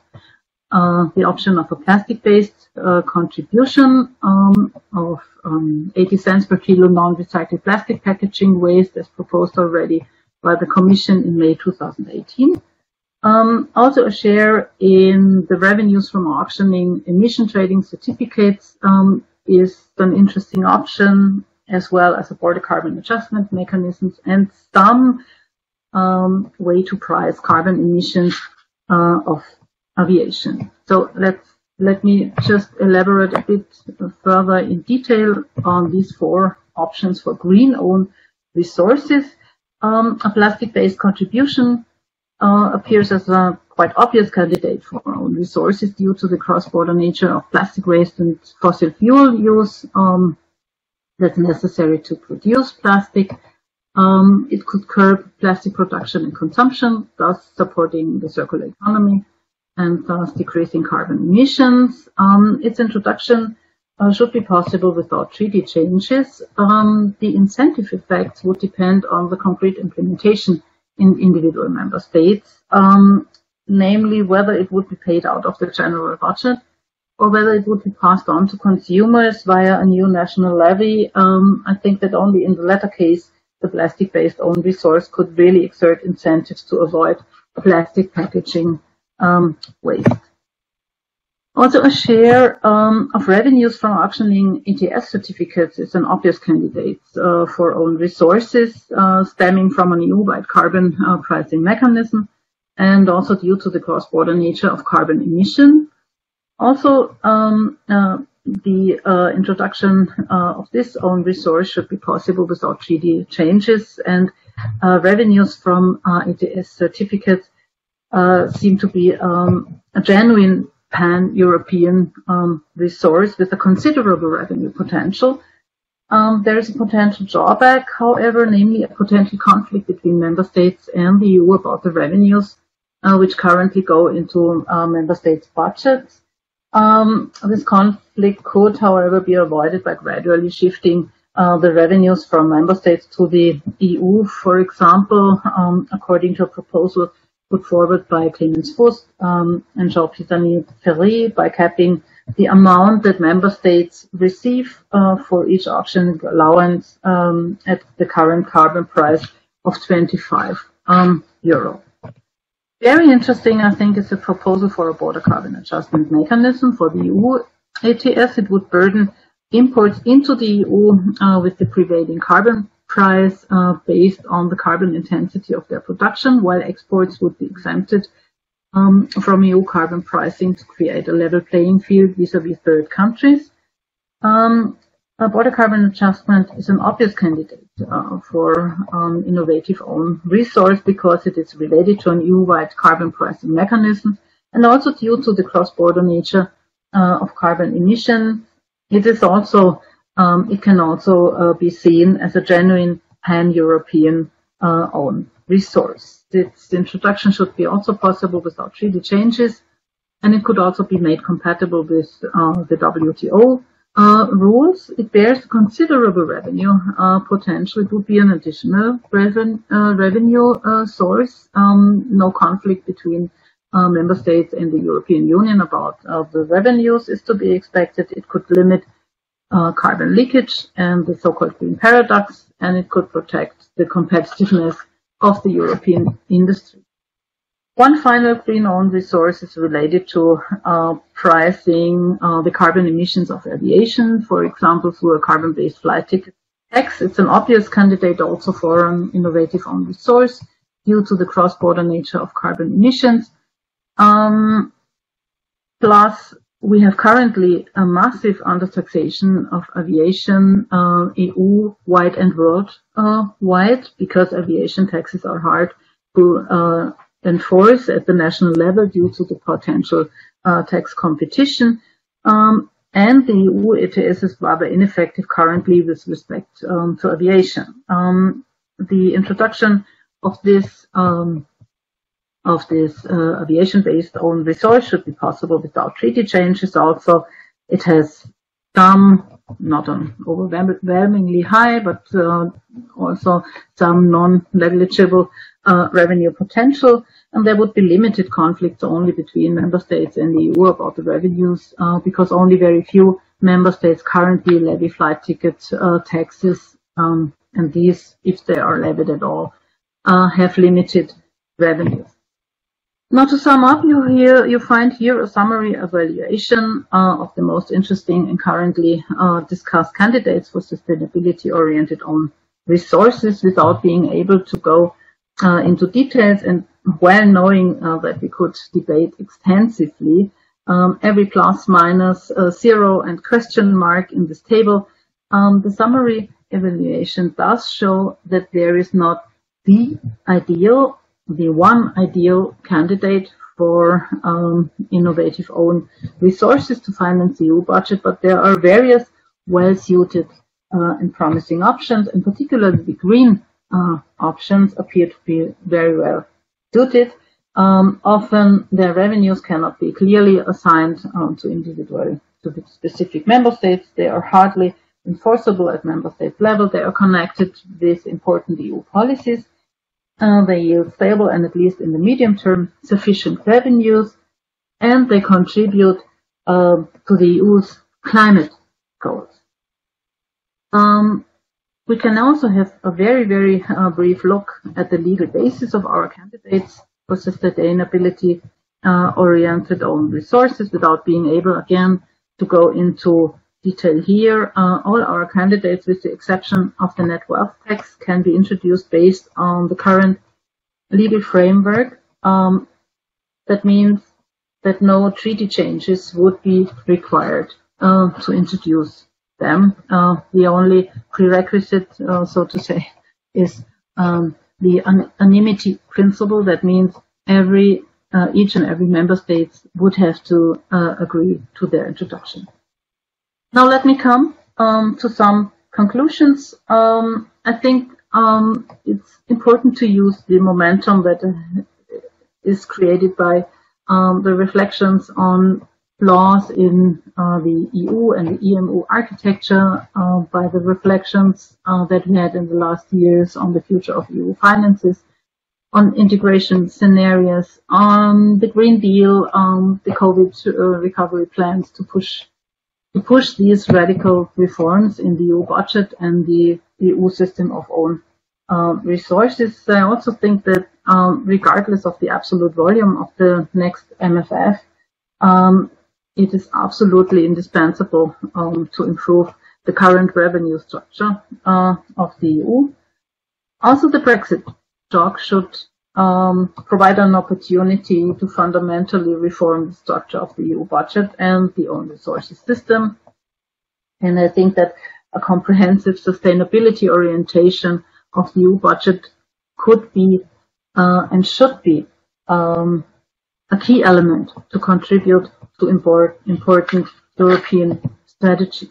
uh, the option of a plastic-based uh, contribution um, of um, 80 cents per kilo non-recycled plastic packaging waste as proposed already by the Commission in May 2018. Um, also a share in the revenues from auctioning emission trading certificates um, is an interesting option as well as a border carbon adjustment mechanisms and some um, way to price carbon emissions uh, of aviation. So let's let me just elaborate a bit further in detail on these four options for green owned resources. Um, a plastic-based contribution uh, appears as a quite obvious candidate for own resources due to the cross-border nature of plastic waste and fossil fuel use. Um, that's necessary to produce plastic. Um, it could curb plastic production and consumption, thus supporting the circular economy and thus decreasing carbon emissions. Um, its introduction uh, should be possible without treaty changes. Um, the incentive effects would depend on the concrete implementation in individual member states, um, namely whether it would be paid out of the general budget or whether it would be passed on to consumers via a new national levy. Um, I think that only in the latter case, the plastic-based own resource could really exert incentives to avoid plastic packaging um, waste. Also, a share um, of revenues from auctioning ETS certificates is an obvious candidate uh, for own resources uh, stemming from an EU-wide carbon uh, pricing mechanism and also due to the cross-border nature of carbon emission. Also, um, uh, the uh, introduction uh, of this own resource should be possible without treaty changes and uh, revenues from uh, ETS certificates uh, seem to be um, a genuine pan-European um, resource with a considerable revenue potential. Um, there is a potential drawback, however, namely a potential conflict between member states and the EU about the revenues which currently go into member states' budgets. Um, this conflict could, however, be avoided by gradually shifting uh, the revenues from member states to the EU, for example, um, according to a proposal put forward by Clemens Fuest um, and Jean Pisani-Ferry by capping the amount that member states receive uh, for each auction allowance um, at the current carbon price of 25 um, euro. Very interesting, I think, is the proposal for a border carbon adjustment mechanism for the EU ETS. It would burden imports into the EU uh, with the prevailing carbon price uh, based on the carbon intensity of their production, while exports would be exempted um, from EU carbon pricing to create a level playing field vis-à-vis -vis third countries. Um, border carbon adjustment is an obvious candidate uh, for um, innovative own resource because it is related to an EU-wide carbon pricing mechanism and also due to the cross-border nature uh, of carbon emission. It is also um, it can also uh, be seen as a genuine pan-European uh, own resource. Its introduction should be also possible without treaty changes, and it could also be made compatible with uh, the WTO uh, rules. It bears considerable revenue uh, potential. It would be an additional reven uh, revenue source. Um, no conflict between uh, member states and the European Union about uh, the revenues is to be expected. It could limit uh, carbon leakage and the so-called green paradox, and it could protect the competitiveness of the European industry. One final green owned resource is related to uh, pricing uh, the carbon emissions of aviation, for example, through a carbon-based flight ticket tax. It's an obvious candidate also for an innovative own resource due to the cross-border nature of carbon emissions um, plus, we have currently a massive undertaxation of aviation uh, EU-wide and world-wide because aviation taxes are hard to uh, enforce at the national level due to the potential uh, tax competition. Um, and the EU ETS is rather ineffective currently with respect um, to aviation. Um, the introduction of this um, of this uh, aviation-based own resource should be possible without treaty changes. Also, it has some, not an overwhelmingly high, but uh, also some non-negligible uh, revenue potential. And there would be limited conflicts only between member states and the EU about the revenues, uh, because only very few member states currently levy flight ticket taxes, um, and these, if they are levied at all, have limited revenues. Now to sum up, you here you find here a summary evaluation uh, of the most interesting and currently uh, discussed candidates for sustainability-oriented own resources without being able to go uh, into details and well knowing uh, that we could debate extensively um, every plus minus uh, zero and question mark in this table. Um, the summary evaluation does show that there is not the ideal the one ideal candidate for um, innovative own resources to finance the EU budget, but there are various well-suited uh, and promising options, and particularly the green uh, options appear to be very well suited. Um, often their revenues cannot be clearly assigned um, to individual, to the specific member states. They are hardly enforceable at member state level. They are connected with important EU policies they yield stable and at least in the medium term sufficient revenues, and they contribute uh, to the EU's climate goals. Um, we can also have a very, very uh, brief look at the legal basis of our candidates for sustainability uh, oriented own resources without being able again to go into detail here. Uh, all our candidates, with the exception of the net wealth tax, can be introduced based on the current legal framework. Um, that means that no treaty changes would be required uh, to introduce them. Uh, the only prerequisite, uh, so to say, is um, the unanimity principle. That means every uh, each and every member state would have to uh, agree to their introduction. Now let me come um, to some conclusions. Um, I think um, it's important to use the momentum that is created by um, the reflections on flaws in uh, the EU and the EMU architecture uh, by the reflections uh, that we had in the last years on the future of EU finances, on integration scenarios, on the Green Deal, on the COVID uh, recovery plans to push to push these radical reforms in the EU budget and the EU system of own uh, resources. I also think that um, regardless of the absolute volume of the next MFF, um, it is absolutely indispensable um, to improve the current revenue structure uh, of the EU. Also, the Brexit talk should um, provide an opportunity to fundamentally reform the structure of the EU budget and the own resources system. And I think that a comprehensive sustainability orientation of the EU budget could be uh, and should be um, a key element to contribute to import, important European strategies.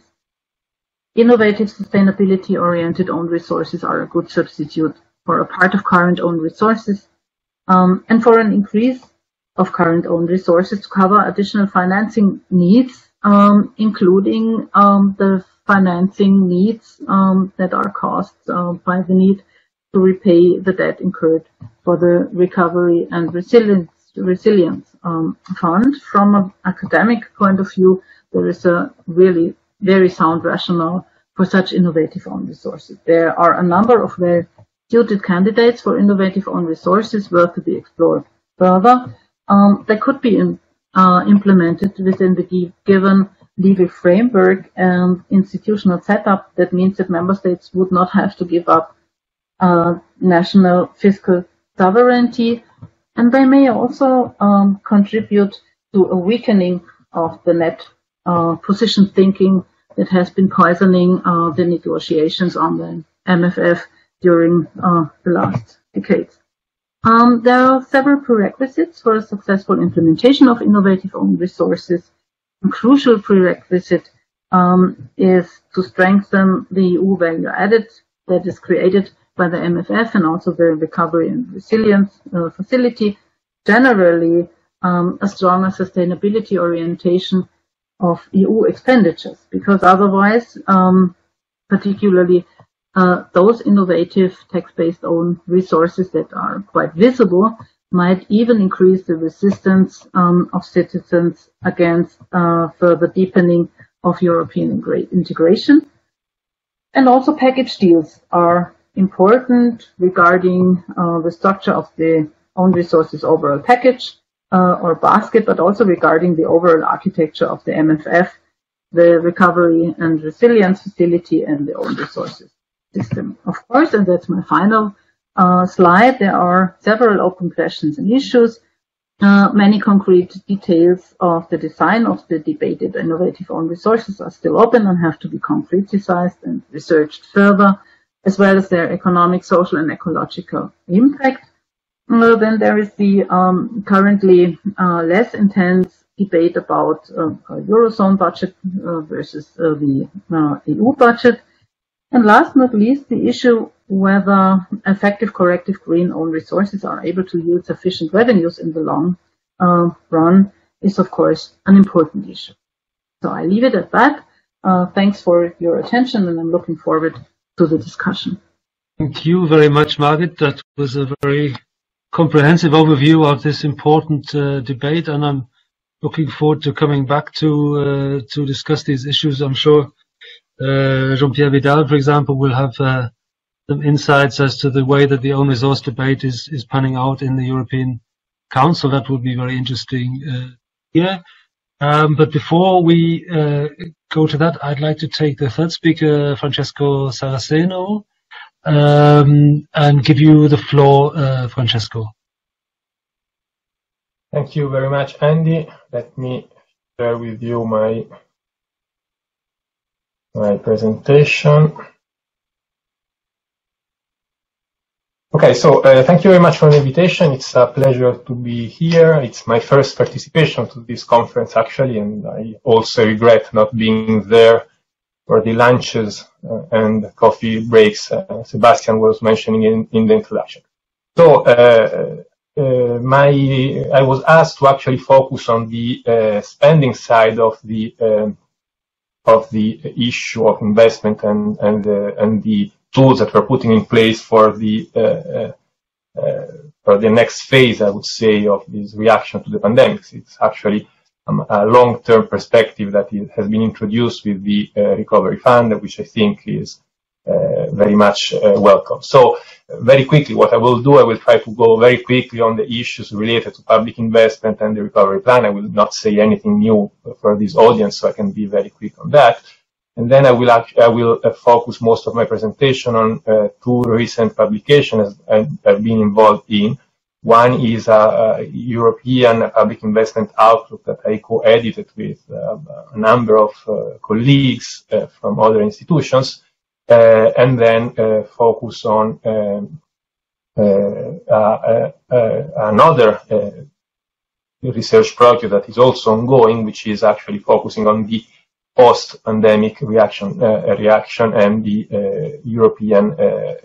Innovative sustainability-oriented own resources are a good substitute for a part of current own resources um, and for an increase of current own resources to cover additional financing needs, um, including um, the financing needs um, that are caused uh, by the need to repay the debt incurred for the recovery and resilience resilience um, fund. From an academic point of view, there is a really very sound rationale for such innovative own resources. There are a number of very suited candidates for innovative own resources were to be explored further. Um, they could be in, uh, implemented within the given legal framework and institutional setup. That means that member states would not have to give up uh, national fiscal sovereignty, and they may also um, contribute to a weakening of the net uh, position thinking that has been poisoning uh, the negotiations on the MFF during uh, the last decades. Um, there are several prerequisites for a successful implementation of innovative own resources. A crucial prerequisite um, is to strengthen the EU value added that is created by the MFF and also the Recovery and Resilience uh, Facility, generally um, a stronger sustainability orientation of EU expenditures, because otherwise, um, particularly uh, those innovative tax-based own resources that are quite visible might even increase the resistance um, of citizens against uh, further deepening of European integration. And also package deals are important regarding uh, the structure of the own resources overall package uh, or basket, but also regarding the overall architecture of the MFF, the recovery and resilience facility, and the own resources system. Of course, and that's my final uh, slide, there are several open questions and issues. Uh, many concrete details of the design of the debated innovative own resources are still open and have to be concretized and researched further as well as their economic, social, and ecological impact. Then there is the um, currently uh, less intense debate about uh, Eurozone budget uh, versus uh, the EU budget. And last but not least, the issue whether effective corrective green-owned resources are able to yield sufficient revenues in the long run is, of course, an important issue. So I leave it at that. thanks for your attention, and I'm looking forward to the discussion. Thank you very much, Margit. That was a very comprehensive overview of this important uh, debate, and I'm looking forward to coming back to uh, to discuss these issues. I'm sure uh, Jean-Pierre Vidal, for example, will have uh, some insights as to the way that the own resource debate is is panning out in the European Council. That would be very interesting. Uh, yeah. Um, but before we uh, go to that, I'd like to take the third speaker, Francesco Saraceno, um, and give you the floor, uh, Francesco. Thank you very much, Andy. Let me share with you my my presentation. Okay, so uh, thank you very much for the invitation. It's a pleasure to be here. It's my first participation to this conference, actually, and I also regret not being there for the lunches uh, and coffee breaks uh, Sebastian was mentioning in, in the introduction. So, uh, uh, my I was asked to actually focus on the uh, spending side of the um, of the issue of investment and and uh, and the tools that we're putting in place for the for the next phase, I would say, of this reaction to the pandemic. It's actually um, a long-term perspective that has been introduced with the uh, recovery fund, which I think is uh, very much uh, welcome. So very quickly, what I will do, I will try to go very quickly on the issues related to public investment and the recovery plan. I will not say anything new for this audience, so I can be very quick on that. And then I will actually, I will uh, focus most of my presentation on uh, two recent publications I've been involved in. One is a, a European public investment outlook that I co-edited with uh, a number of uh, colleagues uh, from other institutions. Uh, and then uh, focus on um, uh, another research project that is also ongoing, which is actually focusing on the post-pandemic reaction reaction and the European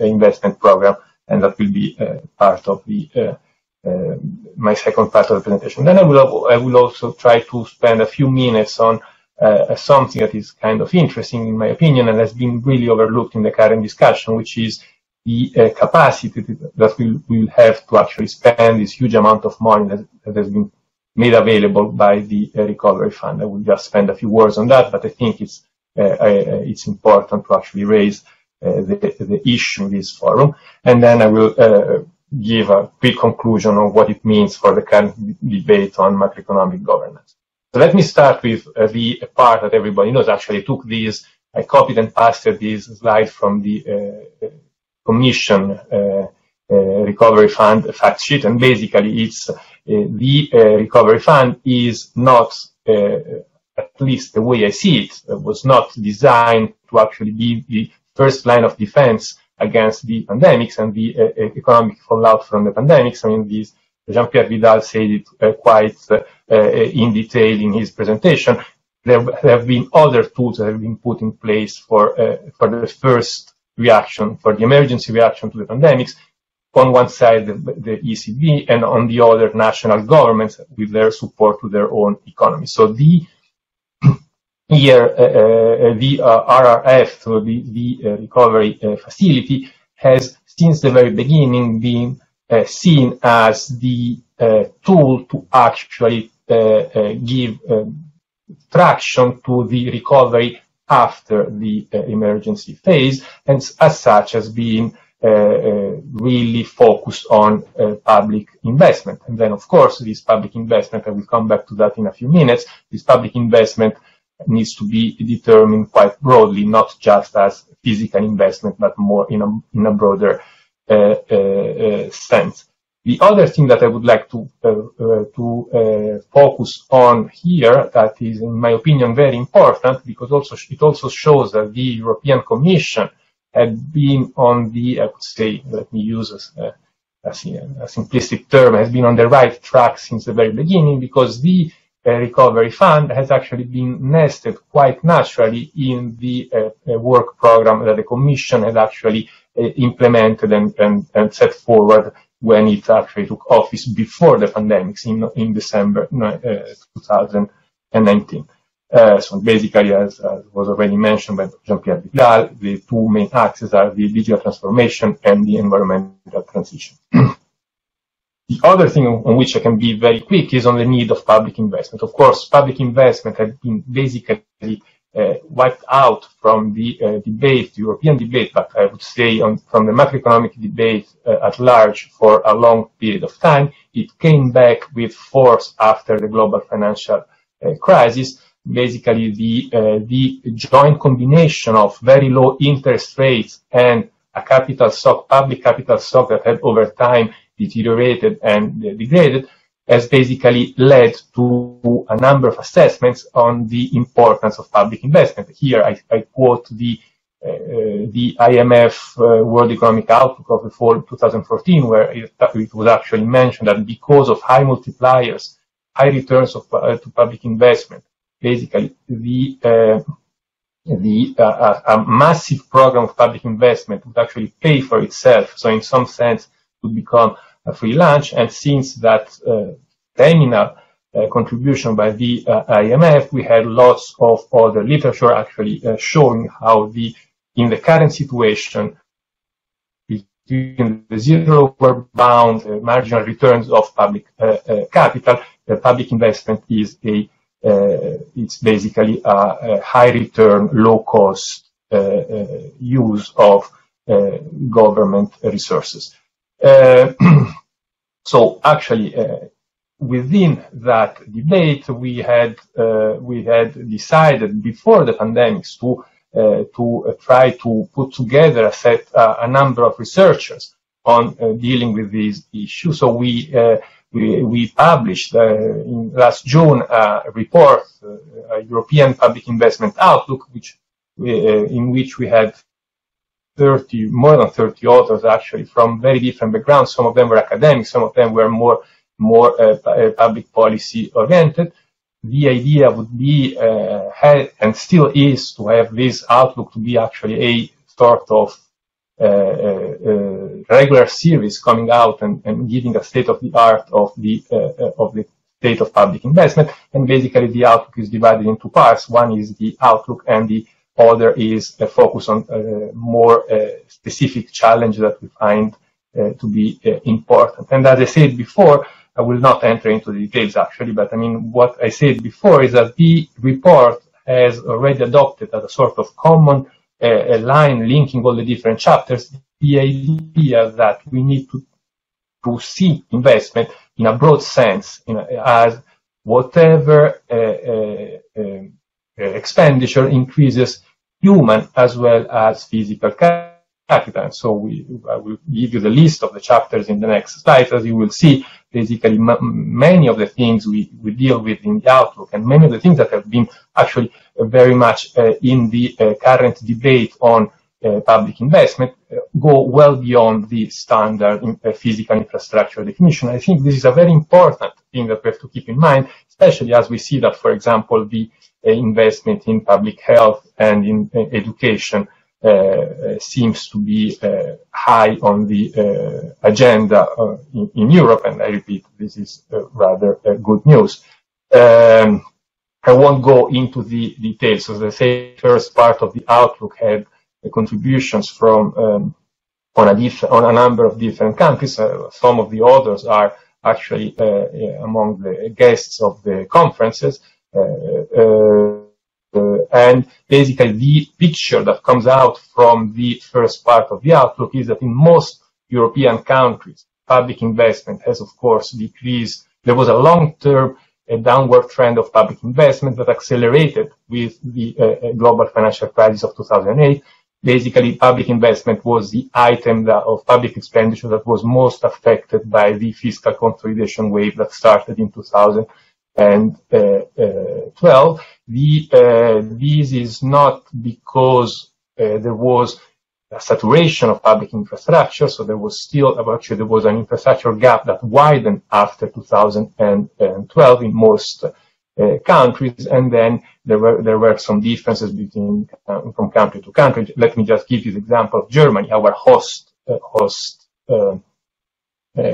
investment program, and that will be part of the uh, my second part of the presentation. Then I will, I will also try to spend a few minutes on uh, something that is kind of interesting in my opinion and has been really overlooked in the current discussion, which is the uh, capacity that we will have to actually spend this huge amount of money that, that has been made available by the uh, recovery fund. I will just spend a few words on that, but I think it's uh, uh, it's important to actually raise uh, the, the issue in this forum. And then I will give a quick conclusion on what it means for the current debate on macroeconomic governance. So let me start with uh, the part that everybody knows. Actually, I took these, I copied and pasted these slides from the uh, Commission uh, uh, Recovery Fund fact sheet, and basically, it's uh, the Recovery Fund is not, at least the way I see it, was not designed to actually be the first line of defense against the pandemics and the economic fallout from the pandemics. I mean, these Jean-Pierre Vidal said it quite in detail in his presentation. There have been other tools that have been put in place for for the first reaction, for the emergency reaction to the pandemics. On one side, the, the ECB, and on the other, national governments with their support to their own economy. So the <clears throat> here, uh, the uh, RRF, so the, the uh, recovery facility, has since the very beginning been uh, seen as the uh, tool to actually uh, give um, traction to the recovery after the emergency phase, and as such has been really focused on public investment. And then, of course, this public investment, I will come back to that in a few minutes, this public investment needs to be determined quite broadly, not just as physical investment, but more in a, in a broader uh, uh, uh, sense. The other thing that I would like to to focus on here, that is, in my opinion, very important, because also it also shows that the European Commission had been on the, I would say, let me use a, a, a simplistic term, has been on the right track since the very beginning, because the uh, recovery fund has actually been nested quite naturally in the uh, work program that the Commission had actually uh, implemented and, and, and set forward when it actually took office before the pandemics in, in December uh, 2019. Uh, so basically, as, as, was already mentioned by Jean-Pierre Vidal, the two main axes are the digital transformation and the environmental transition. <clears throat> the other thing on which I can be very quick is on the need of public investment. Of course, public investment has been basically wiped out from the uh, debate, European debate, but I would say on, from the macroeconomic debate uh, at large for a long period of time. It came back with force after the global financial crisis. Basically, the the joint combination of very low interest rates and a capital stock, public capital stock that had over time deteriorated and degraded has basically led to a number of assessments on the importance of public investment. Here I, I quote the uh, the IMF uh, World Economic Outlook of the fall 2014, where it, it, was actually mentioned that because of high multipliers, high returns of, uh, to public investment, basically the uh, the uh, a massive program of public investment would actually pay for itself. So in some sense, would become a free lunch. And since that terminal uh, contribution by the uh, IMF, we had lots of other literature actually uh, showing how the in the current situation between the zero bound uh, marginal returns of public uh, uh, capital, public investment is a it's basically a, a, high return, low cost use of government resources. <clears throat> so actually, within that debate, we had uh, we had decided before the pandemics to uh, to uh, try to put together a set uh, a number of researchers on uh, dealing with these issues. So we uh, we, we published in last June a report, a European Public Investment Outlook, which in which we had 30, more than 30 authors actually from very different backgrounds. Some of them were academics, some of them were more more uh, uh, public policy oriented. The idea would be, uh, and still is, to have this outlook to be actually a sort of regular series coming out and, and, giving a state of the art of the of the state of public investment. And basically, the outlook is divided into parts. One is the outlook, and the other is a focus on uh, more uh, specific challenges that we find uh, to be important. And as I said before, I will not enter into the details actually, but I mean, what I said before is that the report has already adopted as a sort of common uh, line linking all the different chapters, the idea that we need to, to see investment in a broad sense in a, as whatever uh, uh, um, expenditure increases human as well as physical capital. So we, I will give you the list of the chapters in the next slide. As you will see, basically many of the things we, we deal with in the outlook and many of the things that have been actually very much uh, in the uh, current debate on uh, public investment uh, go well beyond the standard in, uh, physical infrastructure definition. I think this is a very important thing that we have to keep in mind, especially as we see that, for example, the uh, investment in public health and in education uh, seems to be uh, high on the uh, agenda in, in, Europe, and I repeat, this is rather good news. Um, I won't go into the details. As I say, first part of the outlook had contributions from um, on a on a number of different countries. Uh, some of the others are actually uh, among the guests of the conferences. Uh, uh, and basically the picture that comes out from the first part of the outlook is that in most European countries, public investment has of course decreased. There was a long-term a downward trend of public investment that accelerated with the uh, uh global financial crisis of 2008. Basically, public investment was the item that, of public expenditure that was most affected by the fiscal consolidation wave that started in 2000 and uh, uh, 12. The, uh, this is not because there was a saturation of public infrastructure, so there was still, actually there was an infrastructure gap that widened after 2012 in most uh, countries, and then there were there were some differences between uh, from country to country. Let me just give you the example of Germany, our host uh, host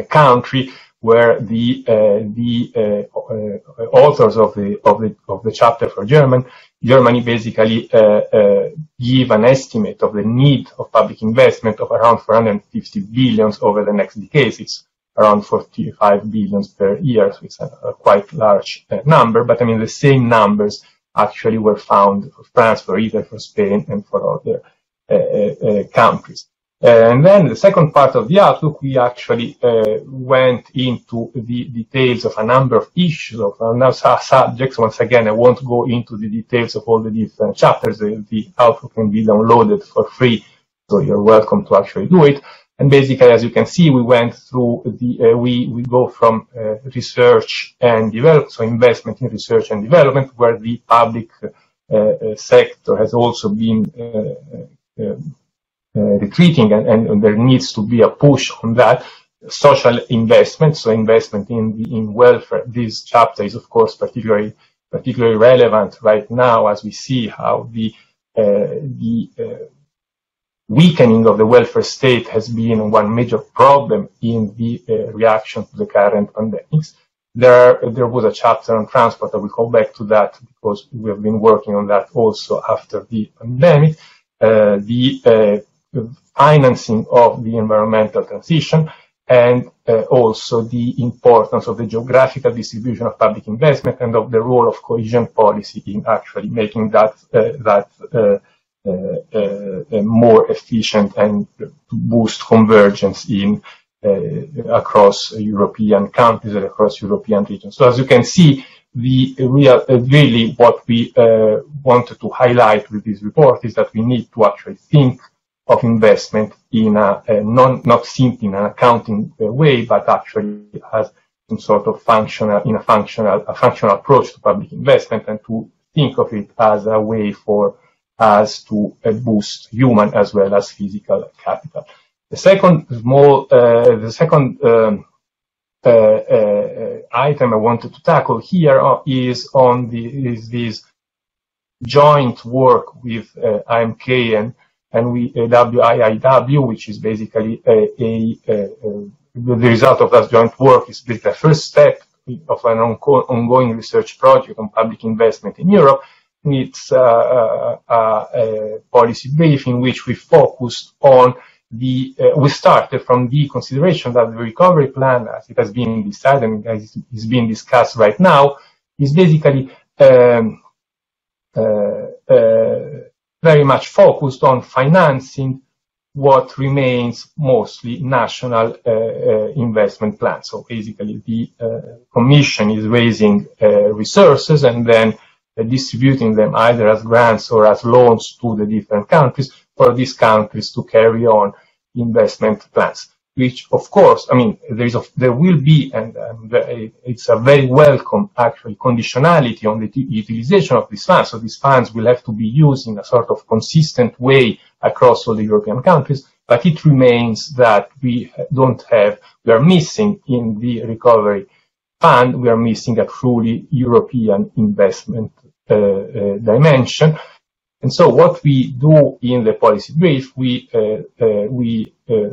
country where the uh, the uh, uh, authors of the of the of the chapter for German Germany basically give an estimate of the need of public investment of around 450 billions over the next decades. It's around 45 billions per year, so it's a, a quite large number. But I mean, the same numbers actually were found for France, for Italy, for Spain, and for other countries. Uh, and then the second part of the outlook, we actually uh, went into the details of a number of issues of uh, subjects. Once again, I won't go into the details of all the different chapters. The, the outlook can be downloaded for free, so you're welcome to actually do it. And basically, as you can see, we went through the, uh, we, we go from uh, research and development, so investment in research and development, where the public uh, sector has also been uh, retreating and, and, there needs to be a push on that social investment so investment in in welfare this chapter is of course particularly particularly relevant right now as we see how the uh, the uh, weakening of the welfare state has been one major problem in the uh, reaction to the current pandemics. There, there was a chapter on transport. I will come back to that because we have been working on that also after the pandemic. Uh, uh, financing of the environmental transition and uh, also the importance of the geographical distribution of public investment and of the role of cohesion policy in actually making that uh, that uh, uh, uh more efficient and to boost convergence in uh, across European countries and across European regions. So as you can see, the real, really what we wanted to highlight with this report is that we need to actually think of investment in a, a non, not simply in an accounting uh, way, but actually as some sort of functional, in a functional, a functional approach to public investment and to think of it as a way for us to uh, boost human as well as physical capital. The second small, uh, the second um, uh, uh, item I wanted to tackle here is on the is this joint work with uh, IMK and and we WIIW, which is basically a, a, a, the result of that joint work is the first step of an ongoing research project on public investment in Europe. It's a, a policy brief in which we focused on the, uh, we started from the consideration that the recovery plan, as it has been decided and as is being discussed right now, is basically um, uh, uh, very much focused on financing what remains mostly national uh, uh, investment plans. So basically the uh, commission is raising uh, resources and then uh, distributing them either as grants or as loans to the different countries for these countries to carry on investment plans which of course, I mean, there is a, there will be, and um, it's a very welcome actual conditionality on the utilization of these funds. So these funds will have to be used in a sort of consistent way across all the European countries, but it remains that we don't have, we are missing in the recovery fund, we are missing a truly European investment uh, uh, dimension. And so what we do in the policy brief, we, uh, uh we uh,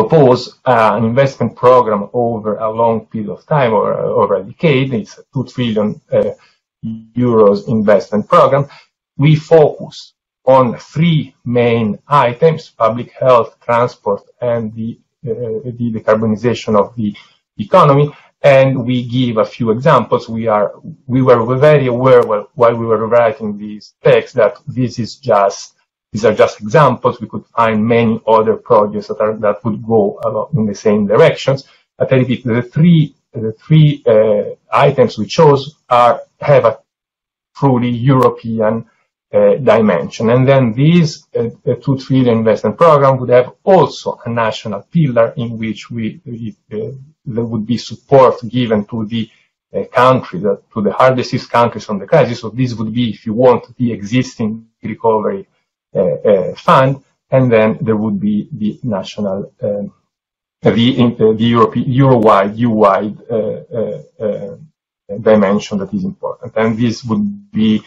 propose an investment program over a long period of time or over a decade. It's a 2 trillion uh, euros investment program. We focus on three main items, public health, transport, and the, uh, the decarbonization of the economy. And we give a few examples. We are, we were very aware while, while we were writing these texts that this is just these are just examples. We could find many other projects that are that would go in the same directions. But I repeat, the three the three uh, items we chose are have a truly European uh, dimension. And then this uh, two trillion investment program would have also a national pillar in which we, uh, there would be support given to the uh, country, that, to the hardest countries from the crisis. So this would be, if you want, the existing recovery Uh, uh, fund, and then there would be the national, um, the, the European, Euro-wide, EU-wide uh, dimension that is important. And this would be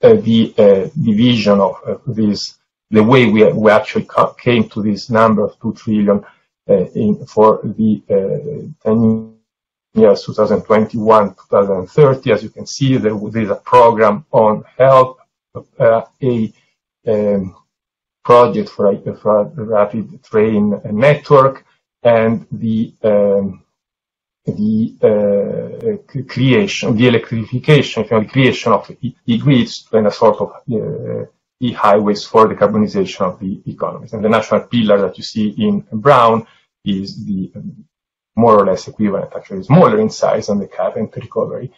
the division of this, the way we, we actually came to this number of 2 trillion in, for the 10 years 2021 2030 as you can see there is a program on health uh, a um, project for a, for a, rapid train network and the um, the uh, creation, the electrification, the creation of e-grids and a sort of uh, e-highways for the decarbonization of the economies. And the national pillar that you see in brown is the um, more or less equivalent, actually smaller in size than the current recovery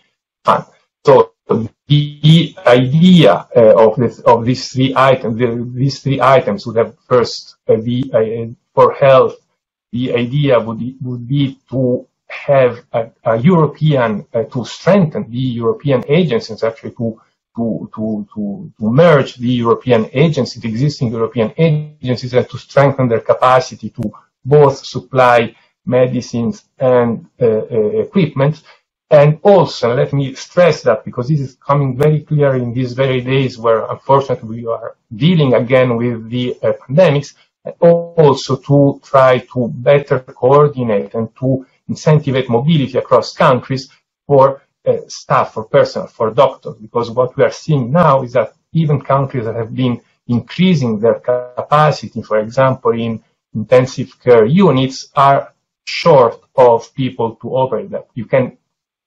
fund. So the idea uh, of this of these three items, the, these three items would have first uh, the uh, for health. The idea would would be to have a, a European uh, to strengthen the European agencies actually to to to to to merge the European agencies, the existing European agencies, and to strengthen their capacity to both supply medicines and uh, uh, equipment And also, let me stress that because this is coming very clear in these very days where unfortunately we are dealing again with the uh, pandemics, also to try to better coordinate and to incentivize mobility across countries for uh, staff, for personnel, for doctors, because what we are seeing now is that even countries that have been increasing their capacity, for example, in intensive care units, are short of people to operate that. You can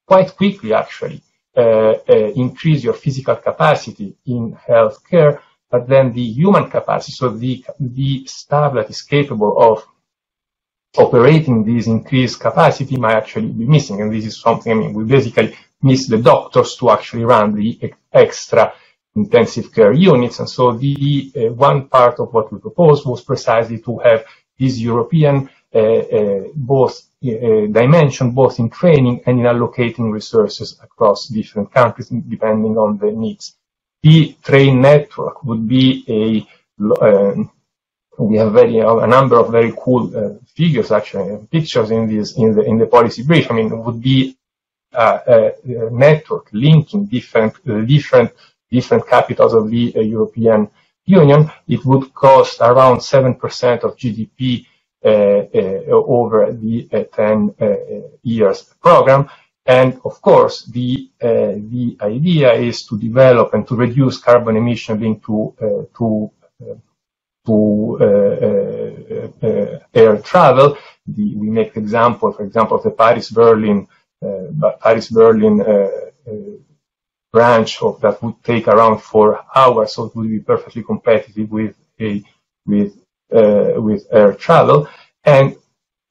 quite quickly, actually, uh, uh, increase your physical capacity in healthcare, but then the human capacity, so the, the staff that is capable of operating this increased capacity might actually be missing. And this is something, I mean, we basically miss the doctors to actually run the extra intensive care units. And so the uh, one part of what we proposed was precisely to have this European both uh, dimension, both in training and in allocating resources across different countries, depending on the needs. The train network would be a um, we have very a number of very cool uh, figures actually pictures in this in the in the policy brief. I mean, it would be a, a network linking different uh, different different capitals of the uh, European Union. It would cost around seven percent of GDP Uh, uh, over the uh, 10 years program. And of course, the uh, the idea is to develop and to reduce carbon emission linked to uh, to uh, to air travel. The, we make the example, for example, of the Paris-Berlin Paris-Berlin branch of that would take around four hours, so it would be perfectly competitive with a with uh, Uh, with air travel. And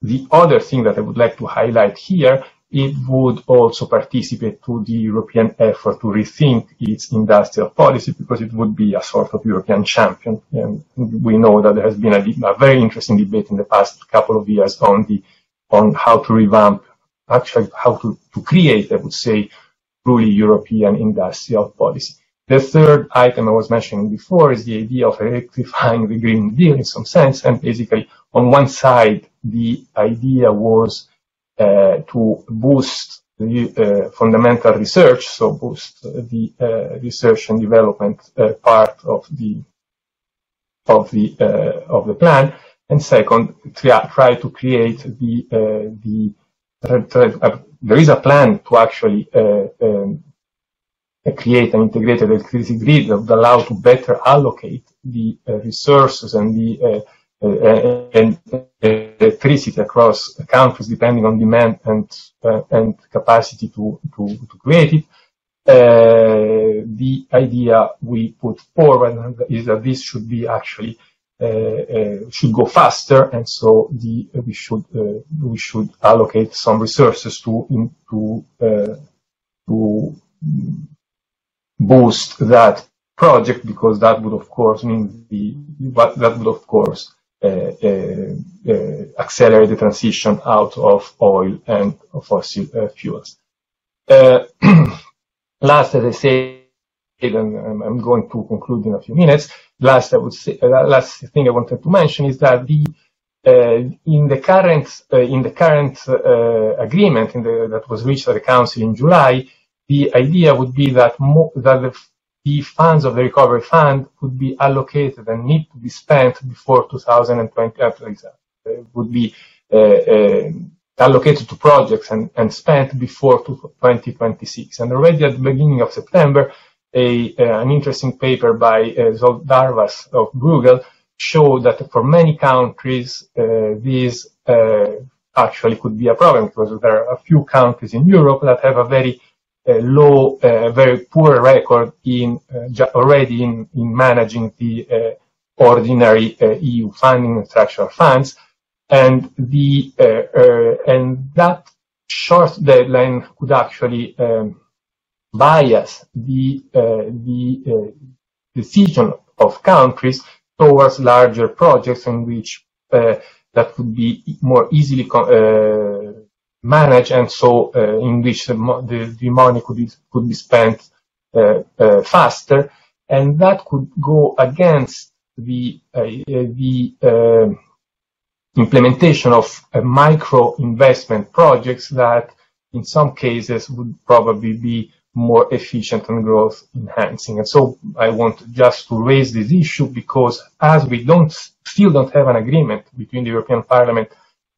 the other thing that I would like to highlight here, it would also participate to the European effort to rethink its industrial policy because it would be a sort of European champion. And we know that there has been a, a very interesting debate in the past couple of years on the on how to revamp, actually how to, to create, I would say, truly European industrial policy. The third item I was mentioning before is the idea of electrifying the Green Deal in some sense. And basically, on one side, the idea was uh, to boost the uh, fundamental research, so boost the uh, research and development uh, part of the of the uh, of the plan. And second, try, to create the uh, the there is a plan to actually um, create an integrated electricity grid that would allow to better allocate the uh, resources and the uh, uh, and electricity across countries depending on demand and and capacity to to, to create it. Uh, the idea we put forward is that this should be actually uh, uh, should go faster, and so the we should we should allocate some resources to in, to to boost that project because that would of course mean the that would of course uh, uh, uh, accelerate the transition out of oil and fossil uh, fuels. Uh, <clears throat> last, as I said, and I'm going to conclude in a few minutes. Last, I would say, uh, last thing I wanted to mention is that the in the current in the current agreement the, that was reached at the Council in July, the idea would be that, that the, the, funds of the recovery fund would be allocated and need to be spent before 2020, uh, would be uh, uh, allocated to projects and, and spent before 2026. And already at the beginning of September, a, uh, an interesting paper by uh, Zsolt Darvas of Bruegel showed that for many countries, uh, this uh, actually could be a problem because there are a few countries in Europe that have a very low, uh, very poor record in uh, already in, in managing the uh, ordinary EU funding structural funds, and the and that short deadline could actually um, bias the the decision of countries towards larger projects in which uh, that would be more easily uh, manage and so uh, in which the, the, the, money could be, could be spent uh, uh, faster and that could go against the the implementation of micro investment projects that in some cases would probably be more efficient and growth enhancing. And so I want just to raise this issue because as we don't still don't have an agreement between the European Parliament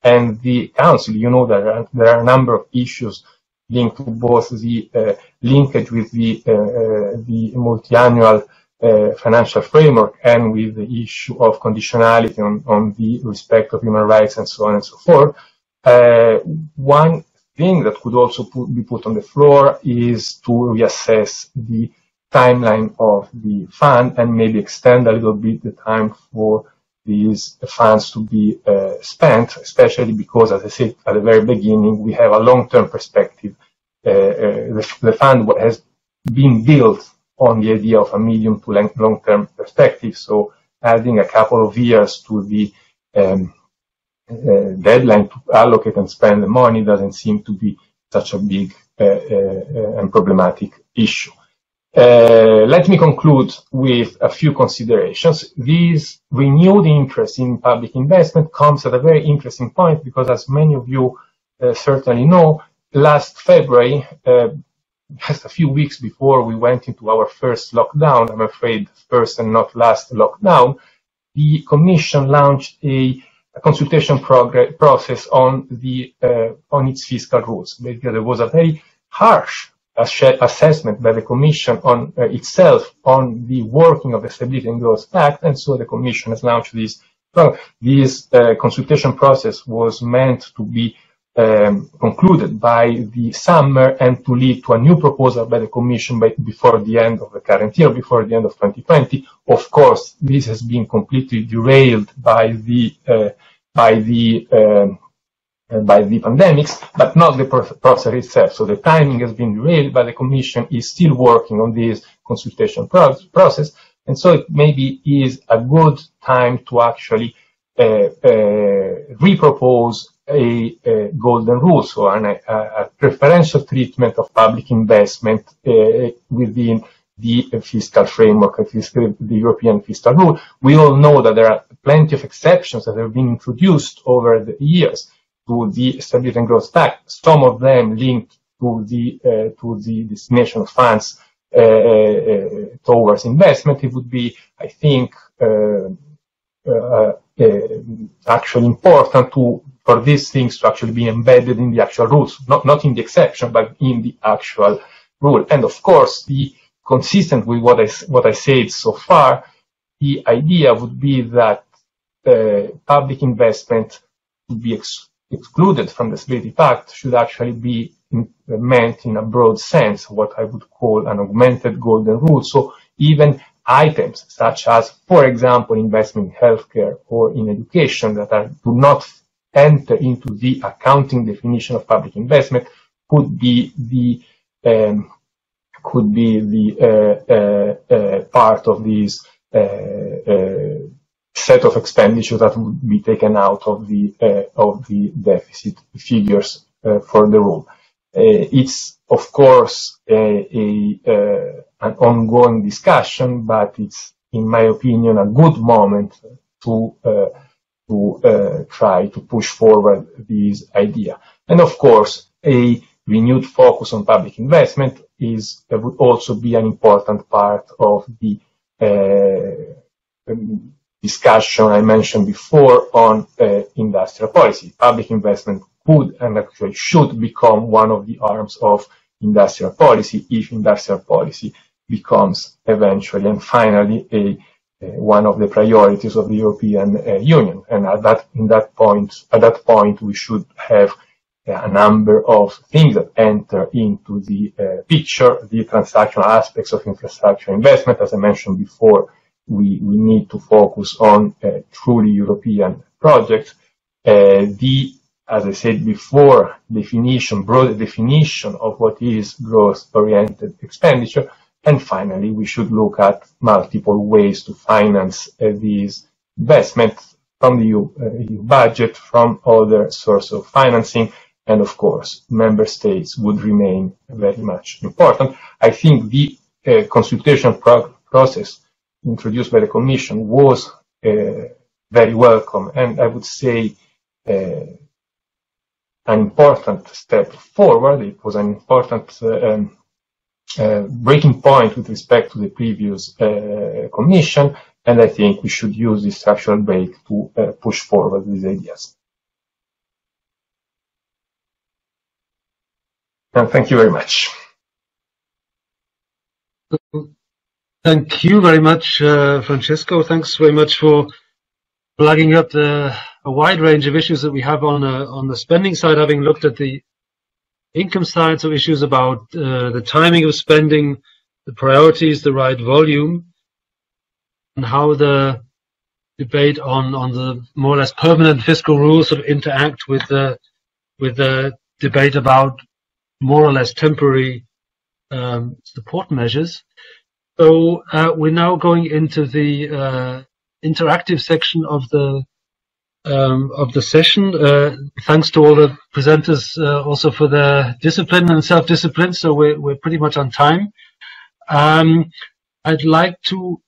and the Council, you know are, there are a number of issues linked to both the uh, linkage with the uh, uh the multi-annual uh, financial framework and with the issue of conditionality on, on the respect of human rights and so on and so forth. Uh, one thing that could also put, be put on the floor is to reassess the timeline of the fund and maybe extend a little bit the time for these funds to be uh, spent, especially because, as I said at the very beginning, we have a long-term perspective. Uh, uh, the, the, fund has been built on the idea of a medium to long-term perspective, so adding a couple of years to the um, uh, deadline to allocate and spend the money doesn't seem to be such a big uh, uh, and problematic issue. Uh, let me conclude with a few considerations. This renewed interest in public investment comes at a very interesting point because as many of you uh, certainly know, last February, uh, just a few weeks before we went into our first lockdown, I'm afraid first and not last lockdown, the Commission launched a consultation process on the on its fiscal rules. There was a very harsh assessment by the Commission on uh, itself on the working of the Stability and Growth Pact, and so the Commission has launched this. Well, this uh, consultation process was meant to be um, concluded by the summer and to lead to a new proposal by the Commission by, before the end of the current year, before the end of 2020. Of course, this has been completely derailed by the uh, by the um, by the pandemics, but not the process itself. So the timing has been derailed, but the Commission is still working on this consultation pro process, and so it maybe is a good time to actually uh, uh, repropose a, a, golden rule, so an, a, a, preferential treatment of public investment uh, within the fiscal framework, the European fiscal rule. We all know that there are plenty of exceptions that have been introduced over the years to the Stability and Growth Pact, some of them linked to the, uh, to the destination funds uh, uh, towards investment. It would be, I think, uh, uh, uh, actually important to for these things to actually be embedded in the actual rules, not, not in the exception, but in the actual rule. And of course, the consistent with what I, what I said so far, the idea would be that uh, public investment to be ex excluded from the Stability Pact should actually be in, meant in a broad sense, what I would call an augmented golden rule. So even items such as, for example, investment in healthcare or in education that are, do not enter into the accounting definition of public investment could be the um, could be the uh, uh, uh, part of this uh, uh, set of expenditure that would be taken out of the uh, of the deficit figures for the rule. it's of course a, a an ongoing discussion, but it's, in my opinion, a good moment to uh, to uh, try to push forward this idea. And of course, a renewed focus on public investment is uh, would also be an important part of the uh, um, discussion I mentioned before on uh, industrial policy. Public investment could and actually should become one of the arms of industrial policy if industrial policy becomes eventually and finally a, a one of the priorities of the European uh, Union. And at that, in that point, at that point, we should have a number of things that enter into the uh, picture, the transactional aspects of infrastructure investment. As I mentioned before, we, we need to focus on truly European projects. Uh, the, as I said before, definition, broad definition of what is growth-oriented expenditure, and finally, we should look at multiple ways to finance uh, these investments from the EU, uh, EU, budget, from other sources of financing, and of course, member states would remain very much important. I think the uh, consultation pro process introduced by the Commission was uh, very welcome, and I would say uh, an important step forward. It was an important uh, um, uh, breaking point with respect to the previous uh, commission, and I think we should use this structural break to uh, push forward these ideas. And thank you very much. Thank you very much, uh, Francesco. Thanks very much for flagging up the, a wide range of issues that we have on uh, on the spending side, having looked at the income side, so issues about uh, the timing of spending, the priorities, the right volume, and how the debate on on the more or less permanent fiscal rules sort of interact with the with the debate about more or less temporary um, support measures. So uh, we're now going into the uh, interactive section of the um, of the session. Uh, thanks to all the presenters uh, also for their discipline and self-discipline. So we're we're pretty much on time. Um, I'd like to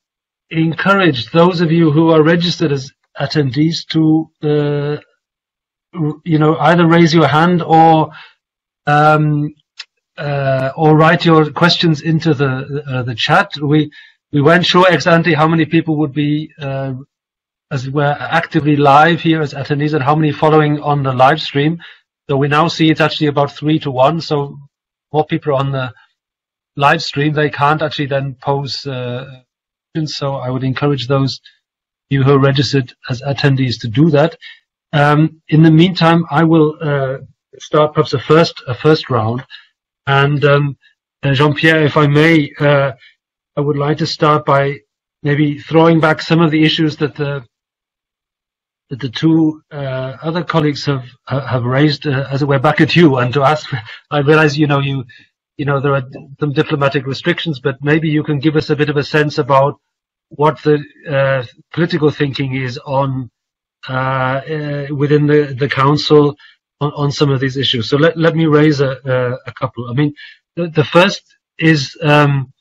encourage those of you who are registered as attendees to uh, you know either raise your hand or um, uh, or write your questions into the uh, the chat. We we weren't sure ex ante how many people would be uh, as we were actively live here as attendees and how many following on the live stream. So we now see it's actually about three to one. So more people on the live stream. They can't actually then pose uh, questions. So I would encourage those you who are registered as attendees to do that. Um, in the meantime, I will uh, start perhaps a first a first round. And um, uh, Jean-Pierre, if I may, uh, I would like to start by maybe throwing back some of the issues that the that the two uh, other colleagues have have raised, uh, as it were, back at you, and to ask. <laughs> I realize, you know, you you know there are some diplomatic restrictions, but maybe you can give us a bit of a sense about what the uh, political thinking is on uh, within the the council on, on some of these issues. So let, let me raise a, a, a couple. I mean, the, the first is um,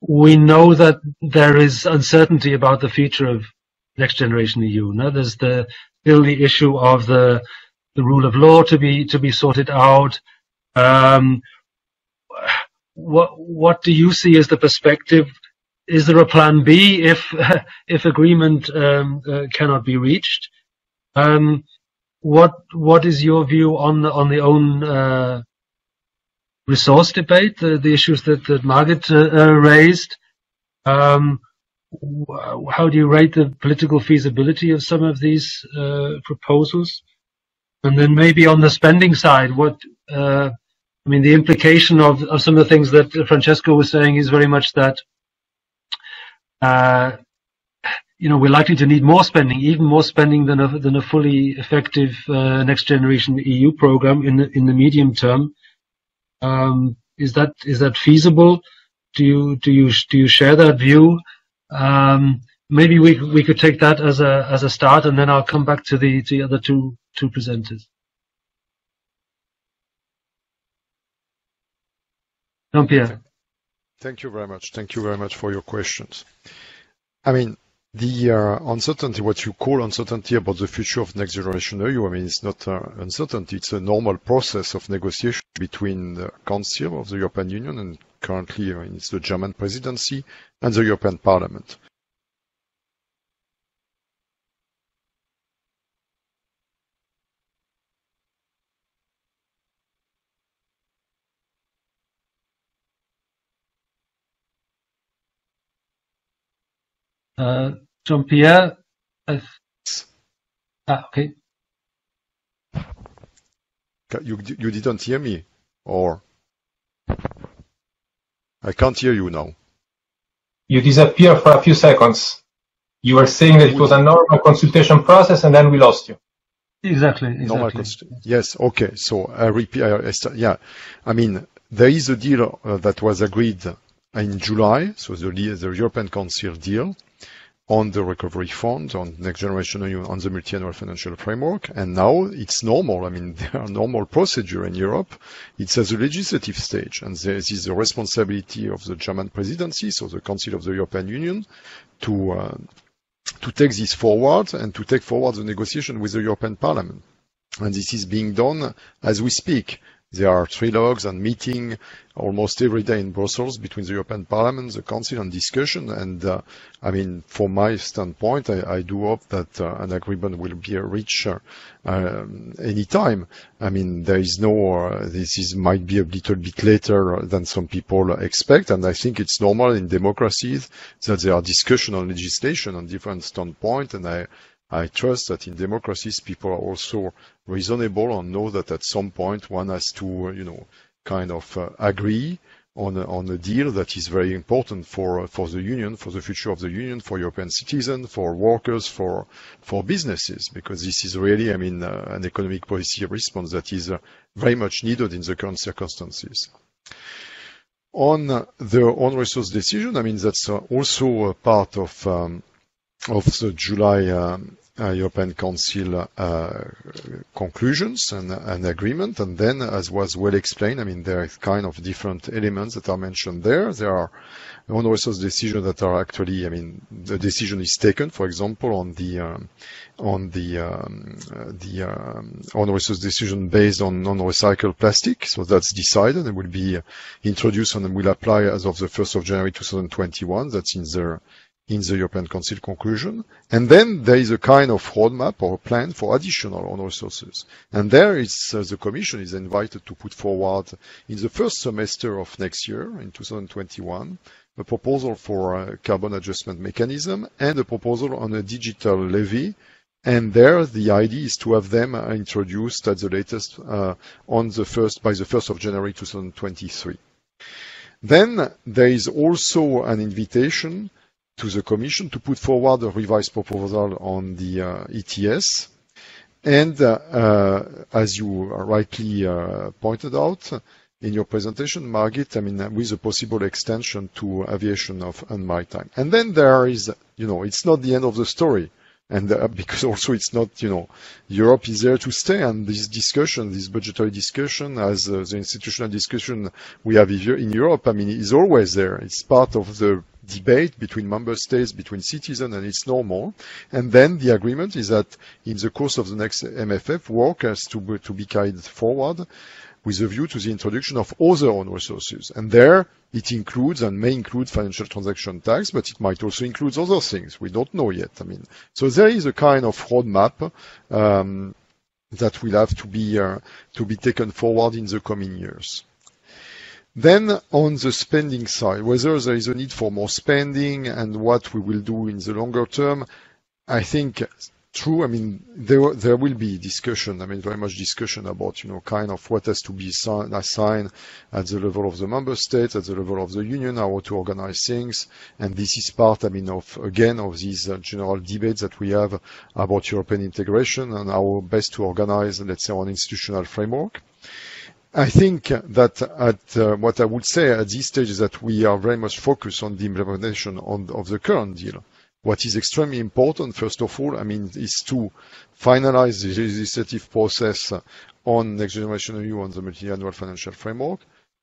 we know that there is uncertainty about the future of next generation EU. Now, there's the still the issue of the the rule of law to be to be sorted out. Um, what what do you see as the perspective? Is there a plan B if <laughs> if agreement um, uh, cannot be reached? Um, what what is your view on the on the own uh, resource debate, the, the issues that, that Margit uh, uh, raised? Um, how do you rate the political feasibility of some of these uh, proposals? And then maybe on the spending side, what uh, I mean, the implication of, of some of the things that Francesco was saying is very much that uh, you know, we're likely to need more spending, even more spending than a, than a fully effective uh, next generation EU program in the, in the medium term. Um, is that is that feasible? Do you do you do you share that view? Um, maybe we we could take that as a as a start, and then I'll come back to the to the other two two presenters. Jean-Pierre. Thank you very much. Thank you very much for your questions. I mean, the uh, uncertainty, what you call uncertainty about the future of next generation EU, I mean, it's not uh, uncertainty, it's a normal process of negotiation between the Council of the European Union and currently I mean, it's the German presidency and the European Parliament. Uh, Jean-Pierre, uh, ah, okay. You, you didn't hear me, or I can't hear you now. You disappeared for a few seconds. You were saying that it was a normal consultation process, and then we lost you. Exactly. exactly. Yes. Okay. So I repeat. I, yeah. I mean, there is a deal uh, that was agreed in July. So the, the European Council deal on the recovery fund, on next generation on the multi-annual financial framework. And now it's normal. I mean, <laughs> there are normal procedure in Europe. It's at the legislative stage, and this is the responsibility of the German presidency, so the Council of the European Union, to uh, to take this forward and to take forward the negotiation with the European Parliament. and this is being done as we speak. There are trilogues and meeting almost every day in Brussels between the European Parliament, the Council, and discussion. And uh, I mean, from my standpoint, I, I do hope that uh, an agreement will be reached uh, um, any time. I mean, there is no. Uh, this is might be a little bit later than some people expect, and I think it's normal in democracies that there are discussion on legislation on different standpoint, and I I trust that in democracies, people are also reasonable and know that at some point one has to, you know, kind of uh, agree on a, on a deal that is very important for uh, for the union, for the future of the union, for European citizens, for workers, for for businesses, because this is really, I mean, uh, an economic policy response that is uh, very much needed in the current circumstances. On the own resource decision, I mean, that's uh, also a part of um, of the July um, uh, European Council uh, conclusions and, and, agreement. And then, as was well explained, I mean, there are kind of different elements that are mentioned there. There are own resource decisions that are actually, I mean, the decision is taken, for example, on the um, on the um, the um, own resource decision based on non-recycled plastic. So that's decided and will be introduced and will apply as of the 1st of January 2021. That's in the in the European Council conclusion. And then there is a kind of roadmap or plan for additional own resources. And there is, uh, the Commission is invited to put forward in the first semester of next year, in 2021, a proposal for a carbon adjustment mechanism and a proposal on a digital levy. And there, the idea is to have them introduced at the latest uh, on the first by the 1st of January 2023. Then there is also an invitation to the Commission to put forward a revised proposal on the uh, ETS. And uh, as you rightly uh, pointed out in your presentation, Margit, I mean, with a possible extension to aviation of and maritime. And then there is, you know, it's not the end of the story. And uh, <laughs> because also it's not, you know, Europe is there to stay, and this discussion, this budgetary discussion, as uh, the institutional discussion we have in Europe, I mean, is always there. It's part of the debate between member states, between citizens, and it's normal. And then the agreement is that in the course of the next MFF, work has to be, to be carried forward with a view to the introduction of other own resources. And there it includes and may include financial transaction tax, but it might also include other things. We don't know yet. I mean, so there is a kind of roadmap um, that will have to be uh, to be taken forward in the coming years. Then on the spending side, whether there is a need for more spending and what we will do in the longer term, I think true. I mean, there there will be discussion. I mean, very much discussion about you know kind of what has to be assigned at the level of the member states, at the level of the union, how to organize things, and this is part. I mean, of again of these uh, general debates that we have about European integration and how best to organize, let's say, an institutional framework. I think that at uh, what I would say at this stage is that we are very much focused on the implementation on, of the current deal. What is extremely important, first of all, I mean, is to finalize the legislative process on next generation EU on the multi-annual financial framework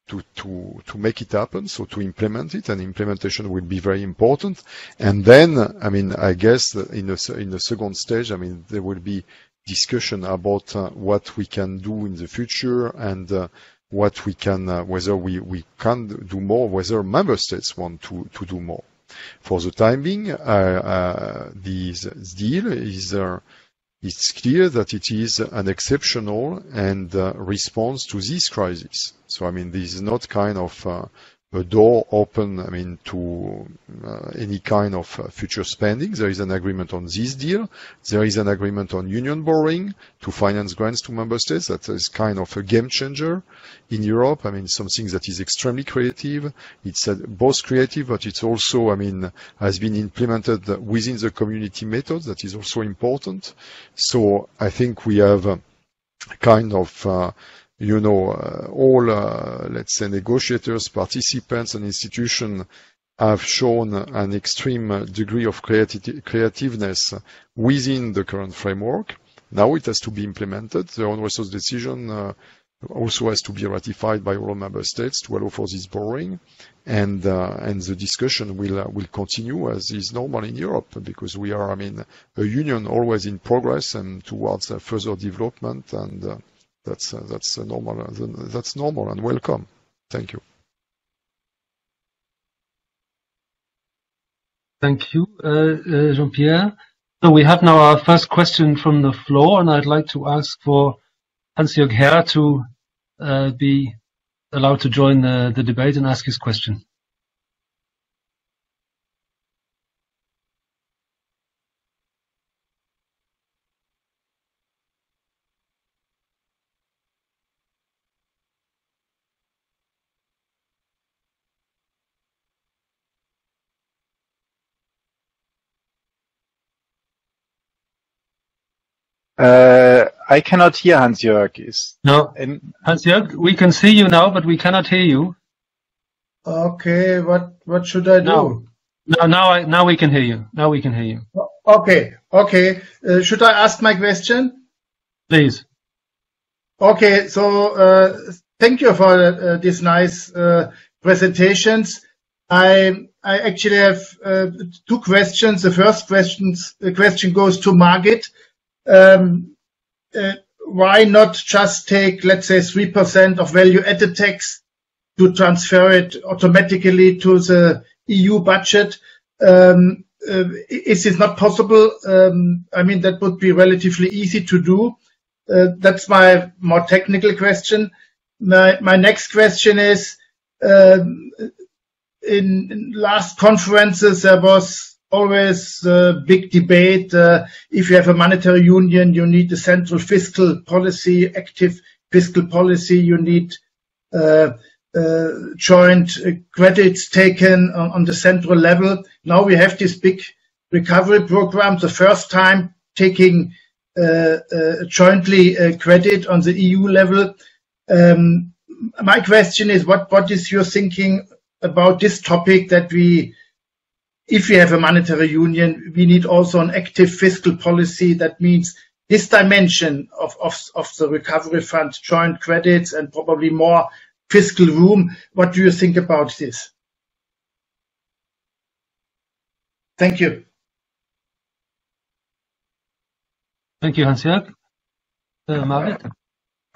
to, to, to make it happen, so to implement it, and implementation will be very important. And then, I mean, I guess in a, in the second stage, I mean, there will be discussion about uh, what we can do in the future and uh, what we can, uh, whether we, we can do more, whether member states want to, to do more. For the time being, this deal is it's clear that it is an exceptional and uh, response to this crisis. So, I mean, this is not kind of uh, a door open, I mean, to uh, any kind of uh, future spending. There is an agreement on this deal. There is an agreement on union borrowing to finance grants to member states. That is kind of a game changer in Europe. I mean, something that is extremely creative. It's uh, both creative, but it's also, I mean, has been implemented within the community method. That is also important. So I think we have kind of uh, you know, uh, all, uh, let's say, negotiators, participants, and institutions have shown an extreme degree of creati creativeness within the current framework. Now it has to be implemented. The own resource decision uh, also has to be ratified by all member states to allow for this borrowing. And, uh, and the discussion will, uh, will continue as is normal in Europe because we are, I mean, a union always in progress and towards uh, further development. And uh, that's, uh, that's normal. that's normal and welcome. Thank you. Thank you, uh, Jean-Pierre. So we have now our first question from the floor, and I'd like to ask for Hans-Jörg Herr to uh, be allowed to join the debate and ask his question. Uh, I cannot hear Hans-Jörg. No, Hans-Jörg, we can see you now, but we cannot hear you. Okay, what what should I do? No, no now I now we can hear you. Now we can hear you. Okay, okay. Uh, should I ask my question? Please. Okay, so uh, thank you for uh, these nice uh, presentations. I I actually have uh, two questions. The first questions the question goes to Margit. Um, uh, why not just take, let's say, 3% of value added tax to transfer it automatically to the EU budget? Um, uh, is it not possible? Um, I mean, that would be relatively easy to do. Uh, that's my more technical question. My, next question is, in last conferences, there was always a big debate. Uh, if you have a monetary union, you need a central fiscal policy, active fiscal policy. You need uh, uh, joint credits taken on, on, the central level. Now we have this big recovery program, the first time taking uh, uh, jointly uh, credit on the EU level. Um, my question is, what, what is your thinking about this topic that we if we have a monetary union, we need also an active fiscal policy. That means this dimension of, of, of the recovery fund, joint credits and probably more fiscal room. What do you think about this? Thank you. Thank you, Hans-Jörg. Uh, Margit?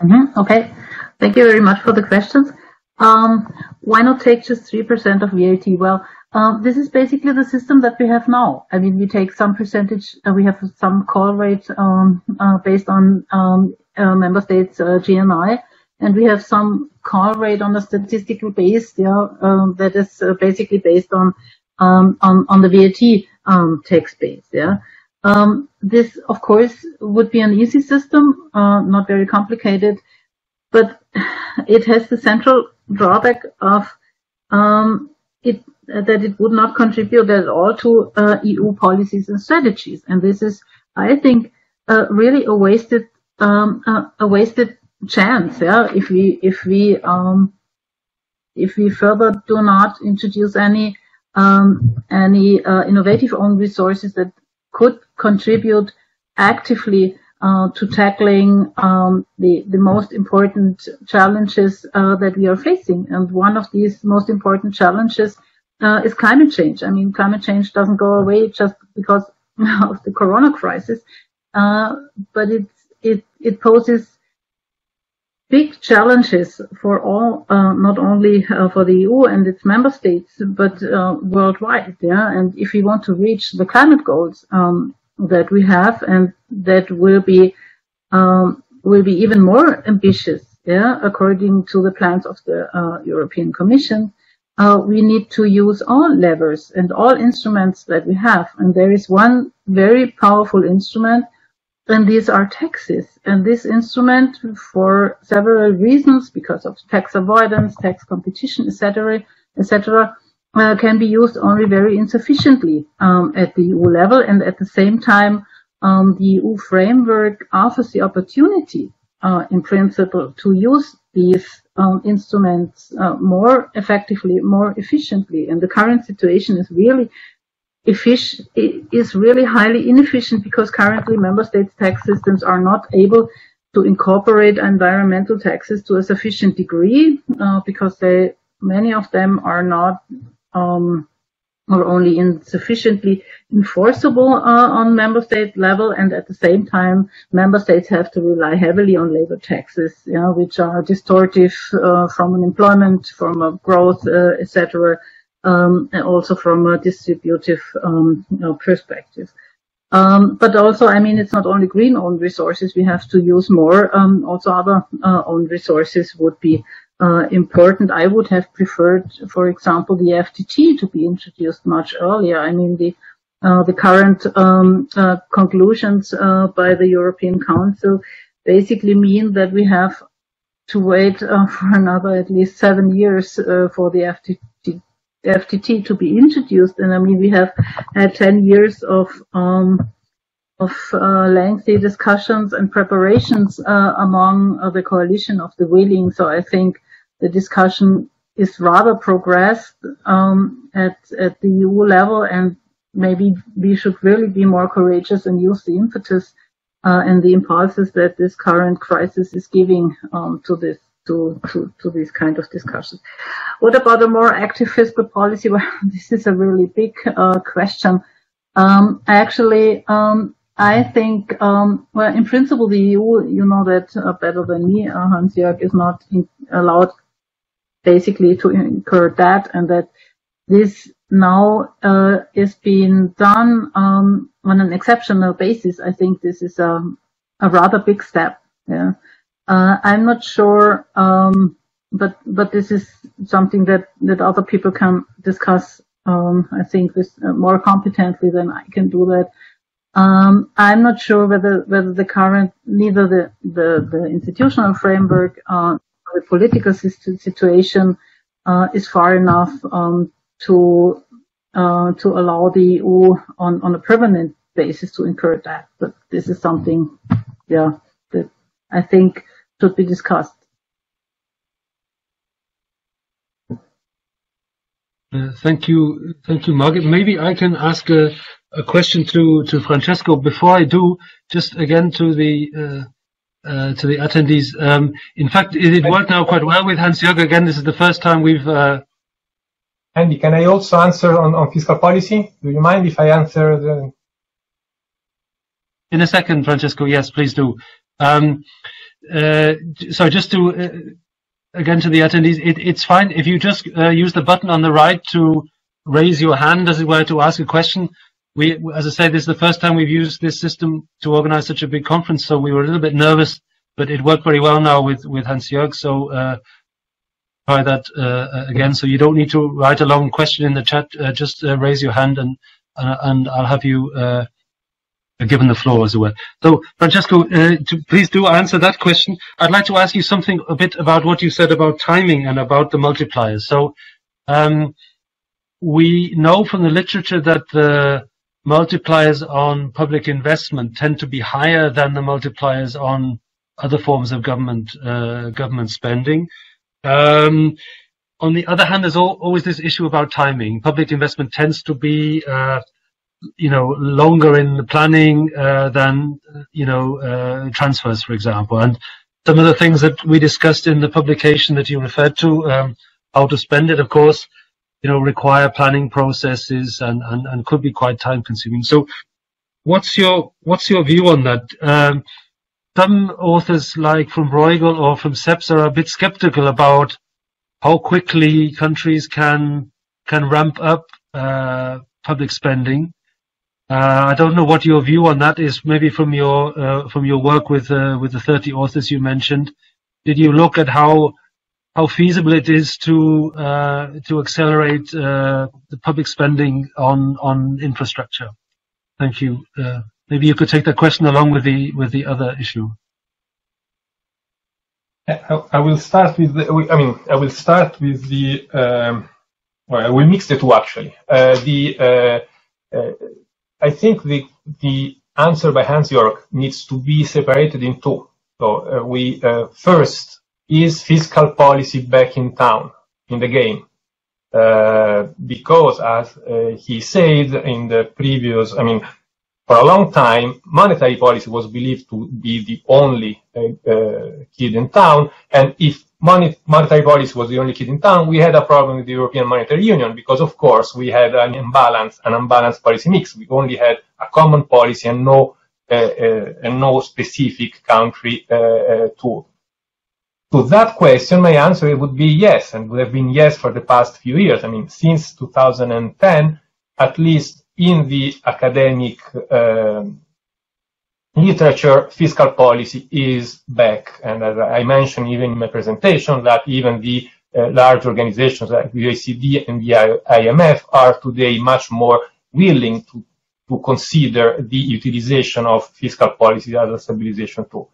Mm -hmm. Okay. Thank you very much for the questions. Um, why not take just 3% of VAT? Well, uh, this is basically the system that we have now. I mean, we take some percentage, uh, we have some call rate um, uh, based on um, uh, member states' uh, GNI, and we have some call rate on a statistical base, yeah, um, that is basically based on um, on, on the VAT um, tax base, yeah. Um, this, of course, would be an easy system, not very complicated, but <sighs> it has the central drawback of it uh, that it would not contribute at all to uh, EU policies and strategies. And this is, I think, uh, really a wasted um, a wasted chance. Yeah, if we if we um, if we further do not introduce any um, any uh, innovative own resources that could contribute actively uh, to tackling um, the the most important challenges uh, that we are facing. And one of these most important challenges uh, is climate change. I mean, climate change doesn't go away just because <laughs> of the corona crisis, uh, but it, it, it poses big challenges for all, uh, not only uh, for the EU and its member states, but uh, worldwide. Yeah, and if we want to reach the climate goals um, that we have, and that will be um, will be even more ambitious, yeah, according to the plans of the uh, European Commission, uh, we need to use all levers and all instruments that we have. And there is one very powerful instrument, and these are taxes. And this instrument, for several reasons, because of tax avoidance, tax competition, etc., etc., uh, can be used only very insufficiently um, at the EU level. And at the same time, um, the EU framework offers the opportunity, uh, in principle, to use these um, instruments uh, more effectively, more efficiently. And the current situation is really efficient, is really highly inefficient because currently member states' tax systems are not able to incorporate environmental taxes to a sufficient degree uh, because they many of them are not um, or only insufficiently enforceable uh, on member state level and at the same time member states have to rely heavily on labor taxes you know, which are distortive uh, from an employment from a growth uh, etc um, and also from a distributive um, you know, perspective um, but also, I mean, it's not only green owned resources we have to use more. Um, also, other uh, owned resources would be uh, important. I would have preferred, for example, the FTT to be introduced much earlier. I mean, the uh, the current um, uh, conclusions uh, by the European Council basically mean that we have to wait uh, <laughs> for another at least seven years for the FTT FTT to be introduced. And I mean, we have had 10 years of, um, of uh, lengthy discussions and preparations uh, among uh, the coalition of the willing. So I think the discussion is rather progressed um, at, at the EU level and maybe we should really be more courageous and use the impetus uh, and the impulses that this current crisis is giving um, to this to, to, to these kind of discussions. What about a more active fiscal policy? <laughs> Well, this is a really big uh, question. Um, actually, um, I think, um, well, in principle, the EU, you know that uh, better than me, uh, Hans-Jörg is not in, allowed basically to incur that and that this now uh, is being done um, on an exceptional basis. I think this is a, a rather big step. Yeah. Uh, I'm not sure, um, but but this is something that that other people can discuss. Um, I think this uh, more competently than I can do that. Um, I'm not sure whether whether the current neither the the, the institutional framework uh, the political situation uh, is far enough um, to uh, to allow the EU on on a permanent basis to incur that. But this is something, yeah, that I think should be discussed. Uh, thank you, thank you, Margit. Maybe I can ask a, a, question to to Francesco before I do. Just again to the uh, to the attendees. Um, in fact, it, it, worked now quite well with Hans Jörg. Again, this is the first time we've. Uh, Andy, can I also answer on, on fiscal policy? Do you mind if I answer the? In a second, Francesco. Yes, please do. Um, uh, so just to uh, again to the attendees, it, it's fine if you just uh, use the button on the right to raise your hand, as it were, to ask a question. We, as I say, this is the first time we've used this system to organize such a big conference, so we were a little bit nervous, but it worked very well now with with Hans Jörg. So uh, try that uh, again. So you don't need to write a long question in the chat. Uh, just raise your hand, and and I'll have you given the floor as well. So, Francesco, uh, to, please do answer that question. I'd like to ask you something a bit about what you said about timing and about the multipliers. So, um, we know from the literature that the multipliers on public investment tend to be higher than the multipliers on other forms of government uh, government spending. Um, on the other hand, there's always this issue about timing. Public investment tends to be uh, you know, longer in the planning uh, than, you know, uh, transfers, for example. And some of the things that we discussed in the publication that you referred to, um, how to spend it, of course, you know, require planning processes and, and, and could be quite time consuming. So what's your, what's your view on that? Um, some authors like from Bruegel or from CEPS are a bit skeptical about how quickly countries can, can ramp up, uh, public spending. Uh, I don't know what your view on that is. Maybe from your uh, from your work with uh, with the 30 authors you mentioned, did you look at how how feasible it is to uh, to accelerate uh, the public spending on on infrastructure? Thank you. Uh, maybe you could take that question along with the with the other issue. I will start with the, I mean I will start with the um, well will mix the two actually. the I think the the answer by Hans Jörg needs to be separated in two. So uh, we uh, first is fiscal policy back in town in the game. Uh, because as uh, he said in the previous, I mean, for a long time, monetary policy was believed to be the only uh, uh, kid in town. And if monetary policy was the only kid in town, we had a problem with the European Monetary Union because, of course, we had an imbalance, an unbalanced policy mix. We only had a common policy and no uh, uh, and no specific country tool. To that question, my answer would be yes, and would have been yes for the past few years. I mean, since 2010, at least in the academic uh, literature, fiscal policy is back. And as I mentioned even in my presentation, that even the uh, large organizations like the OECD and the IMF are today much more willing to, to consider the utilization of fiscal policy as a stabilization tool.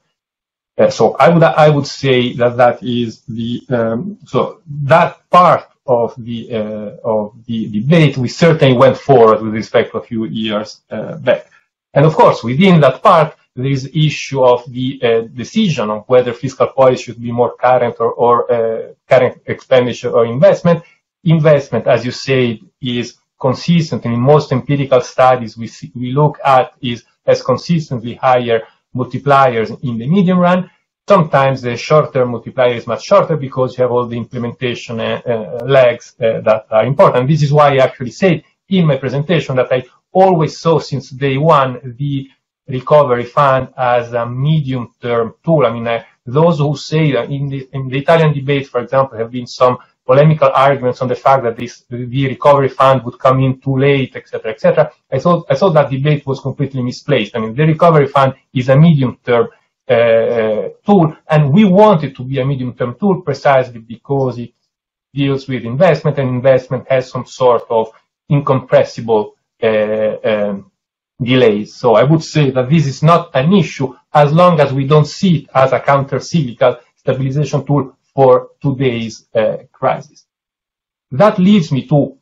Uh, so I would I would say that that is the um, so that part of the uh, of the debate, we certainly went forward with respect to a few years uh, back. And of course, within that part, there is issue of the uh, decision of whether fiscal policy should be more current or, or uh, current expenditure or investment. Investment, as you said, is consistent. In most empirical studies we, see, we look at is as consistently higher multipliers in the medium run. Sometimes the short-term multiplier is much shorter because you have all the implementation uh, uh, lags uh, that are important. This is why I actually said in my presentation that I always saw since day one the recovery fund as a medium-term tool. I mean, uh, those who say in the, in the Italian debate, for example, have been some polemical arguments on the fact that this the recovery fund would come in too late, etc., etc. I thought I thought that debate was completely misplaced. I mean, the recovery fund is a medium-term uh, tool, and we want it to be a medium-term tool precisely because it deals with investment, and investment has some sort of incompressible uh, um, delays. So I would say that this is not an issue as long as we don't see it as a counter-cyclical stabilization tool for today's uh, crisis. That leads me to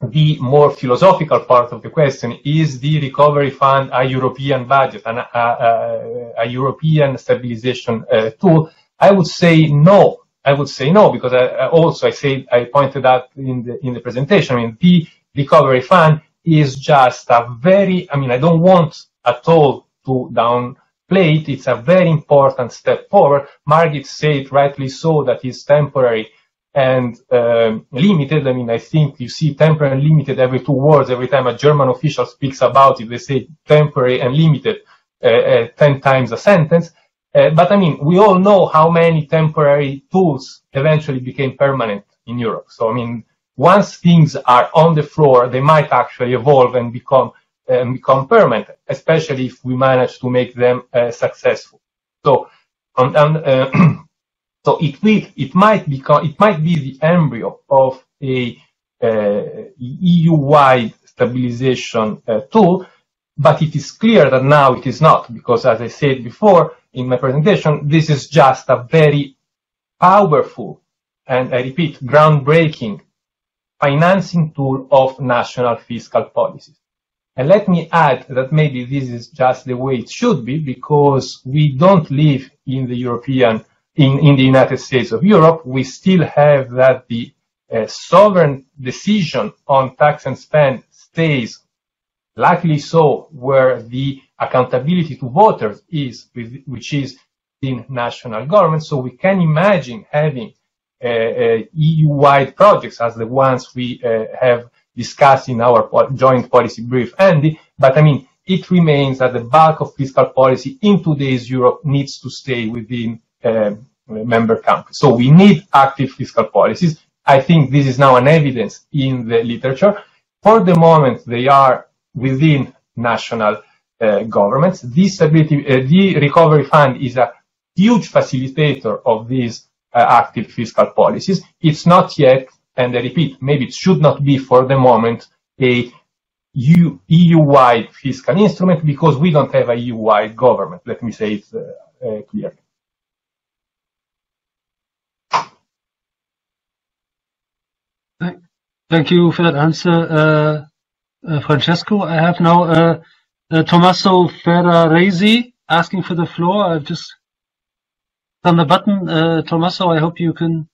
the more philosophical part of the question, is the recovery fund a European budget, and a, a, a, European stabilization uh, tool? I would say no. I would say no, because I, also I said, I pointed out in the, in the presentation, I mean, the recovery fund is just a very, I mean, I don't want at all to downplay it. It's a very important step forward. Margit said rightly so that it's temporary and um, limited. I mean, I think you see temporary and limited every two words. Every time a German official speaks about it, they say temporary and limited uh, uh, 10 times a sentence. Uh, but I mean, we all know how many temporary tools eventually became permanent in Europe. So I mean, once things are on the floor, they might actually evolve and become um, become permanent, especially if we manage to make them uh, successful. So, on uh, <clears throat> So it will, it might become, it might be the embryo of a uh, EU-wide stabilization uh, tool, but it is clear that now it is not, because as I said before in my presentation, this is just a very powerful, and I repeat, groundbreaking financing tool of national fiscal policies. And let me add that maybe this is just the way it should be because we don't live in the European in, in the United States of Europe, we still have that the uh, sovereign decision on tax and spend stays likely so where the accountability to voters is, which is in national government. So we can imagine having uh, uh, EU-wide projects as the ones we uh, have discussed in our joint policy brief, Andy. But I mean, it remains that the bulk of fiscal policy in today's Europe needs to stay within um, member countries. So we need active fiscal policies. I think this is now an evidence in the literature. For the moment, they are within national uh, governments. This ability, uh, the recovery fund is a huge facilitator of these uh, active fiscal policies. It's not yet, and I repeat, maybe it should not be for the moment a EU-wide fiscal instrument because we don't have a EU-wide government. Let me say it uh, uh, clearly. Thank you for that answer, uh, uh, Francesco. I have now uh, uh, Tommaso Ferraresi asking for the floor. I've just done the button. Tommaso, I hope you can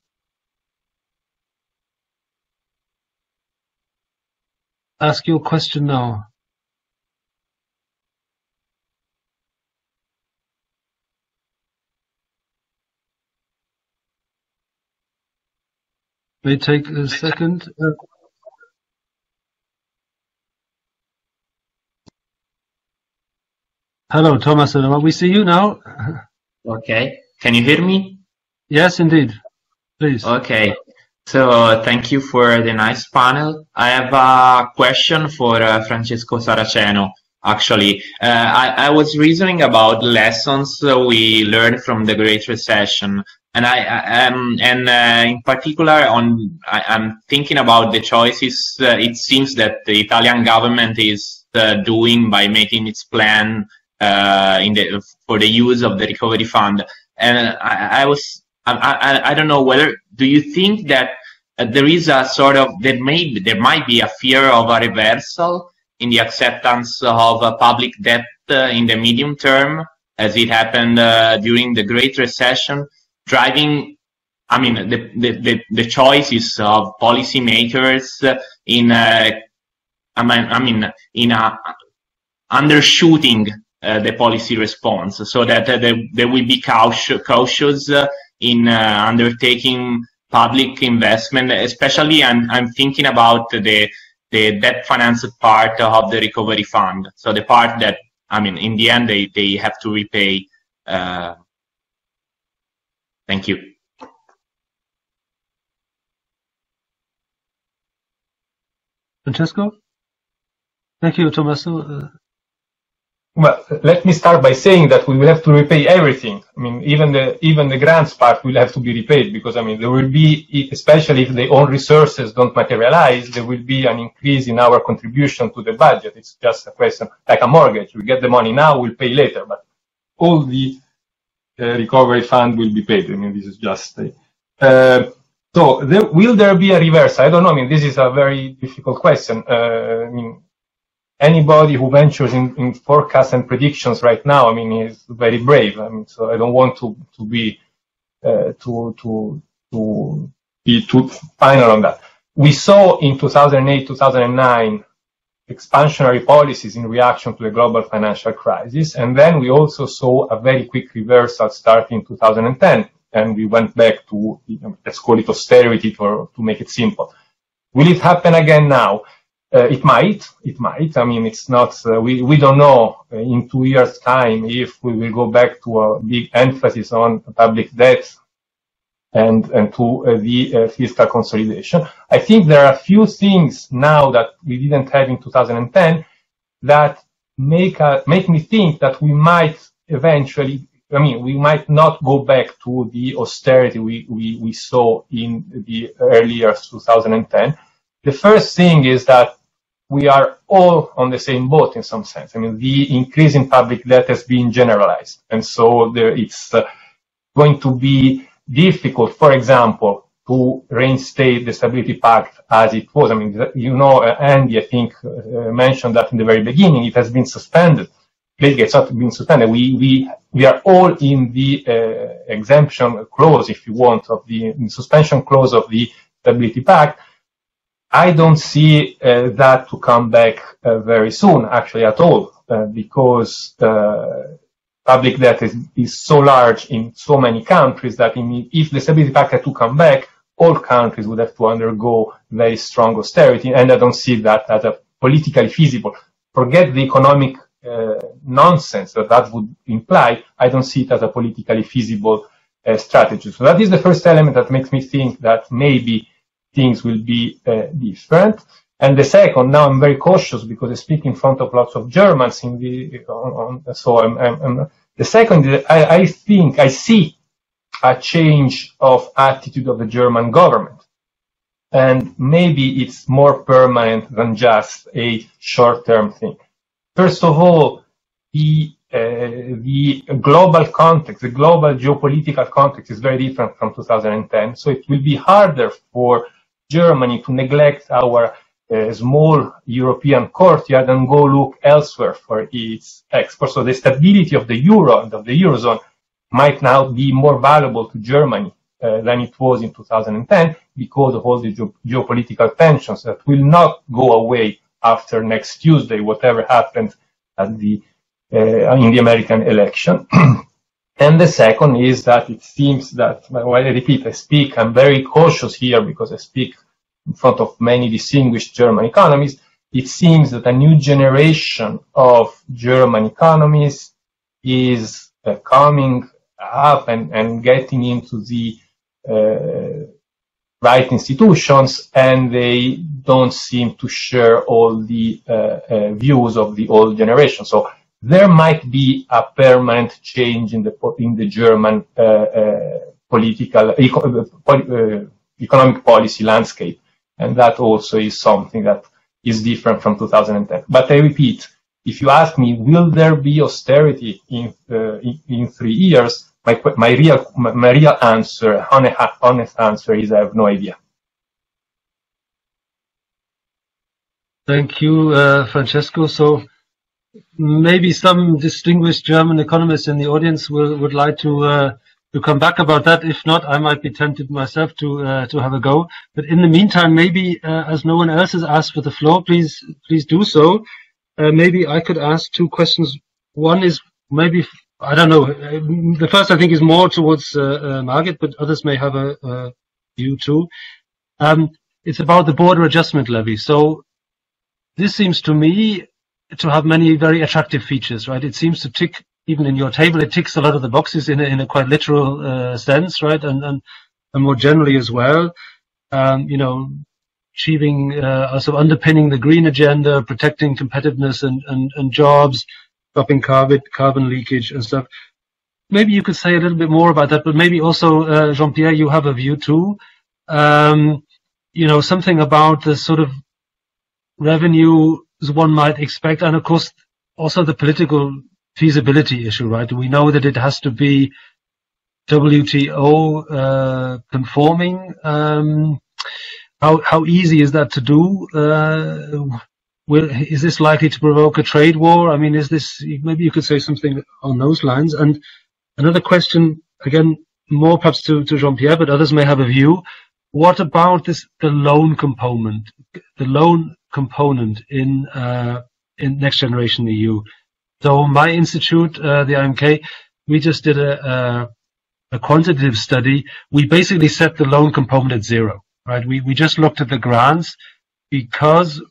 Ask your question now. May take a second. Hello, Thomas. We see you now. Okay. Can you hear me? Yes, indeed. Please. Okay. So thank you for the nice panel. I have a question for uh, Francesco Saraceno. Actually, uh, I, I, was reasoning about lessons we learned from the Great Recession, and I, I um, and uh, in particular on I, am thinking about the choices. Uh, it seems that the Italian government is uh, doing by making its plan uh, in the for the use of the recovery fund, and I, was I, I, don't know whether do you think that uh, there is a sort of there may there might be a fear of a reversal in the acceptance of uh, public debt uh, in the medium term, as it happened uh, during the Great Recession, driving, I mean, the, the, the, the choices of policymakers in, I mean, I mean, in a, undershooting uh, the policy response so that uh, they, they will be cautious, cautious uh, in undertaking public investment, especially I'm, I'm thinking about the the debt financed part of the recovery fund. So the part that, I mean, in the end, they, they have to repay. Uh, thank you. Francesco? Thank you, Tommaso. Uh, well, let me start by saying that we will have to repay everything. I mean, even the even the grants part will have to be repaid because I mean there will be, especially if the own resources don't materialize, there will be an increase in our contribution to the budget. It's just a question like a mortgage. We get the money now, we'll pay later, but all the uh, recovery fund will be paid. I mean, this is just. Uh, so, there, will there be a reverse? I don't know. I mean, this is a very difficult question. Uh, I mean, anybody who ventures in, in forecasts and predictions right now, I mean, is very brave. I mean, so I don't want to, to be, uh, to, to, to be too final on that. We saw in 2008, 2009, expansionary policies in reaction to the global financial crisis. And then we also saw a very quick reversal starting in 2010. And we went back to, let's call it austerity to make it simple. Will it happen again now? Uh, it might, it might. I mean, it's not, uh, we, we don't know uh, in two years time if we will go back to a big emphasis on public debt and, and to uh, the uh, fiscal consolidation. I think there are a few things now that we didn't have in 2010 that make, uh, make me think that we might eventually I mean, we might not go back to the austerity we, we, we saw in the early years 2010. The first thing is that we are all on the same boat in some sense. I mean, the increase in public debt has been generalized. And so there, it's uh, going to be difficult, for example, to reinstate the Stability Pact as it was. I mean, you know, uh, Andy, I think, uh, mentioned that in the very beginning, it has been suspended. Basically, it's not been suspended. We, we, we are all in the uh, exemption clause, if you want, of the suspension clause of the Stability Pact I don't see uh, that to come back uh, very soon, actually, at all, uh, because uh, public debt is, is so large in so many countries that in, if the stability pact had to come back, all countries would have to undergo very strong austerity, and I don't see that as a politically feasible. Forget the economic uh, nonsense that that would imply. I don't see it as a politically feasible uh, strategy. So that is the first element that makes me think that maybe things will be uh, different. And the second, now I'm very cautious because I speak in front of lots of Germans in the, on, on, so I'm, I'm, I'm, the second, I, I think I see a change of attitude of the German government. And maybe it's more permanent than just a short-term thing. First of all, the uh, the global context, the global geopolitical context is very different from 2010. So it will be harder for Germany to neglect our uh, small European courtyard and go look elsewhere for its exports. So the stability of the euro and of the eurozone might now be more valuable to Germany uh, than it was in 2010 because of all the ge geopolitical tensions that will not go away after next Tuesday, whatever happens at the uh, in the American election. <clears throat> And the second is that it seems that, while I repeat, I speak, I'm very cautious here because I speak in front of many distinguished German economists. It seems that a new generation of German economists is uh, coming up and, and getting into the uh, right institutions, and they don't seem to share all the uh, uh, views of the old generation. So there might be a permanent change in the in the German uh, uh, political eco uh, economic policy landscape, and that also is something that is different from 2010. But I repeat, if you ask me, will there be austerity in in, in three years? My, my real, my real answer, honest, honest answer is I have no idea. Thank you, uh, Francesco. So maybe some distinguished German economists in the audience will, would like to uh, to come back about that. If not, I might be tempted myself to uh, to have a go. But in the meantime, maybe uh, as no one else has asked for the floor, please please do so. Uh, maybe I could ask two questions. One is maybe I don't know. The first, I think, is more towards uh, uh, Margit, but others may have a, a view too. Um, it's about the border adjustment levy. So this seems to me to have many very attractive features, right? It seems to tick, even in your table, it ticks a lot of the boxes in a, in a quite literal uh, sense, right? And, and, and more generally as well, um, you know, achieving, uh, also underpinning the green agenda, protecting competitiveness and, and, and jobs, stopping carbon, carbon leakage and stuff. Maybe you could say a little bit more about that, but maybe also, uh, Jean-Pierre, you have a view too. Um, you know, something about the sort of revenues one might expect, and of course, also the political feasibility issue, right? We know that it has to be WTO uh, conforming. Um, how how easy is that to do? Uh, will, is this likely to provoke a trade war? I mean, is this maybe you could say something on those lines? And another question, again, more perhaps to, to Jean Pierre, but others may have a view. What about this the loan component, the loan component in uh, in Next Generation EU? So my institute, uh, the IMK, we just did a, quantitative study. We basically set the loan component at zero, right? We we just looked at the grants because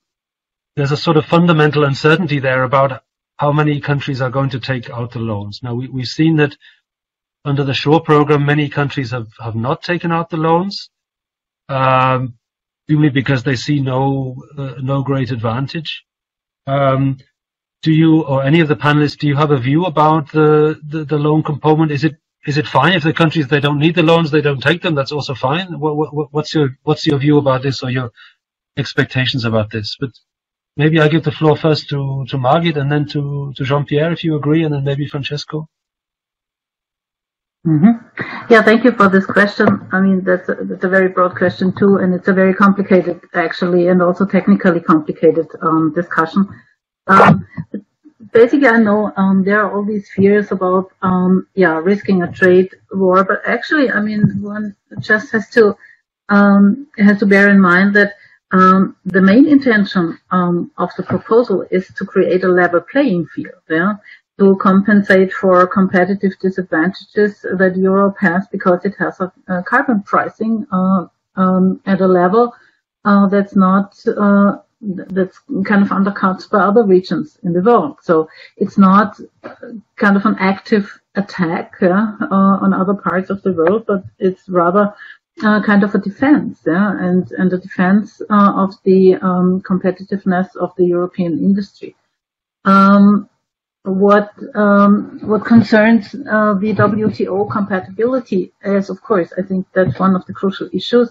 there's a sort of fundamental uncertainty there about how many countries are going to take out the loans. Now, we, we've seen that under the SURE program, many countries have, have not taken out the loans, um, simply because they see no uh, no great advantage. Um, do you or any of the panelists do you have a view about the, the, the loan component? Is it is it fine if the countries they don't need the loans they don't take them? That's also fine. What, what, what's your what's your view about this or your expectations about this? But maybe I give the floor first to, to Margit and then to, to Jean-Pierre, if you agree, and then maybe Francesco. Mm-hmm. Yeah, thank you for this question. I mean, that's a, that's a very broad question too, and it's a very complicated, actually, and also technically complicated um, discussion. Um, basically, I know um, there are all these fears about, um, yeah, risking a trade war, but actually, I mean, one just has to um, has to bear in mind that um, the main intention of the proposal is to create a level playing field, yeah, to compensate for competitive disadvantages that Europe has because it has a, a carbon pricing uh, um, at a level uh, that's not uh, that's kind of undercut by other regions in the world. So it's not kind of an active attack yeah, uh, on other parts of the world, but it's rather uh, kind of a defense, yeah, and and a defense uh, of the um, competitiveness of the European industry. Um, what um, what concerns uh, the WTO compatibility is, of course, I think that's one of the crucial issues.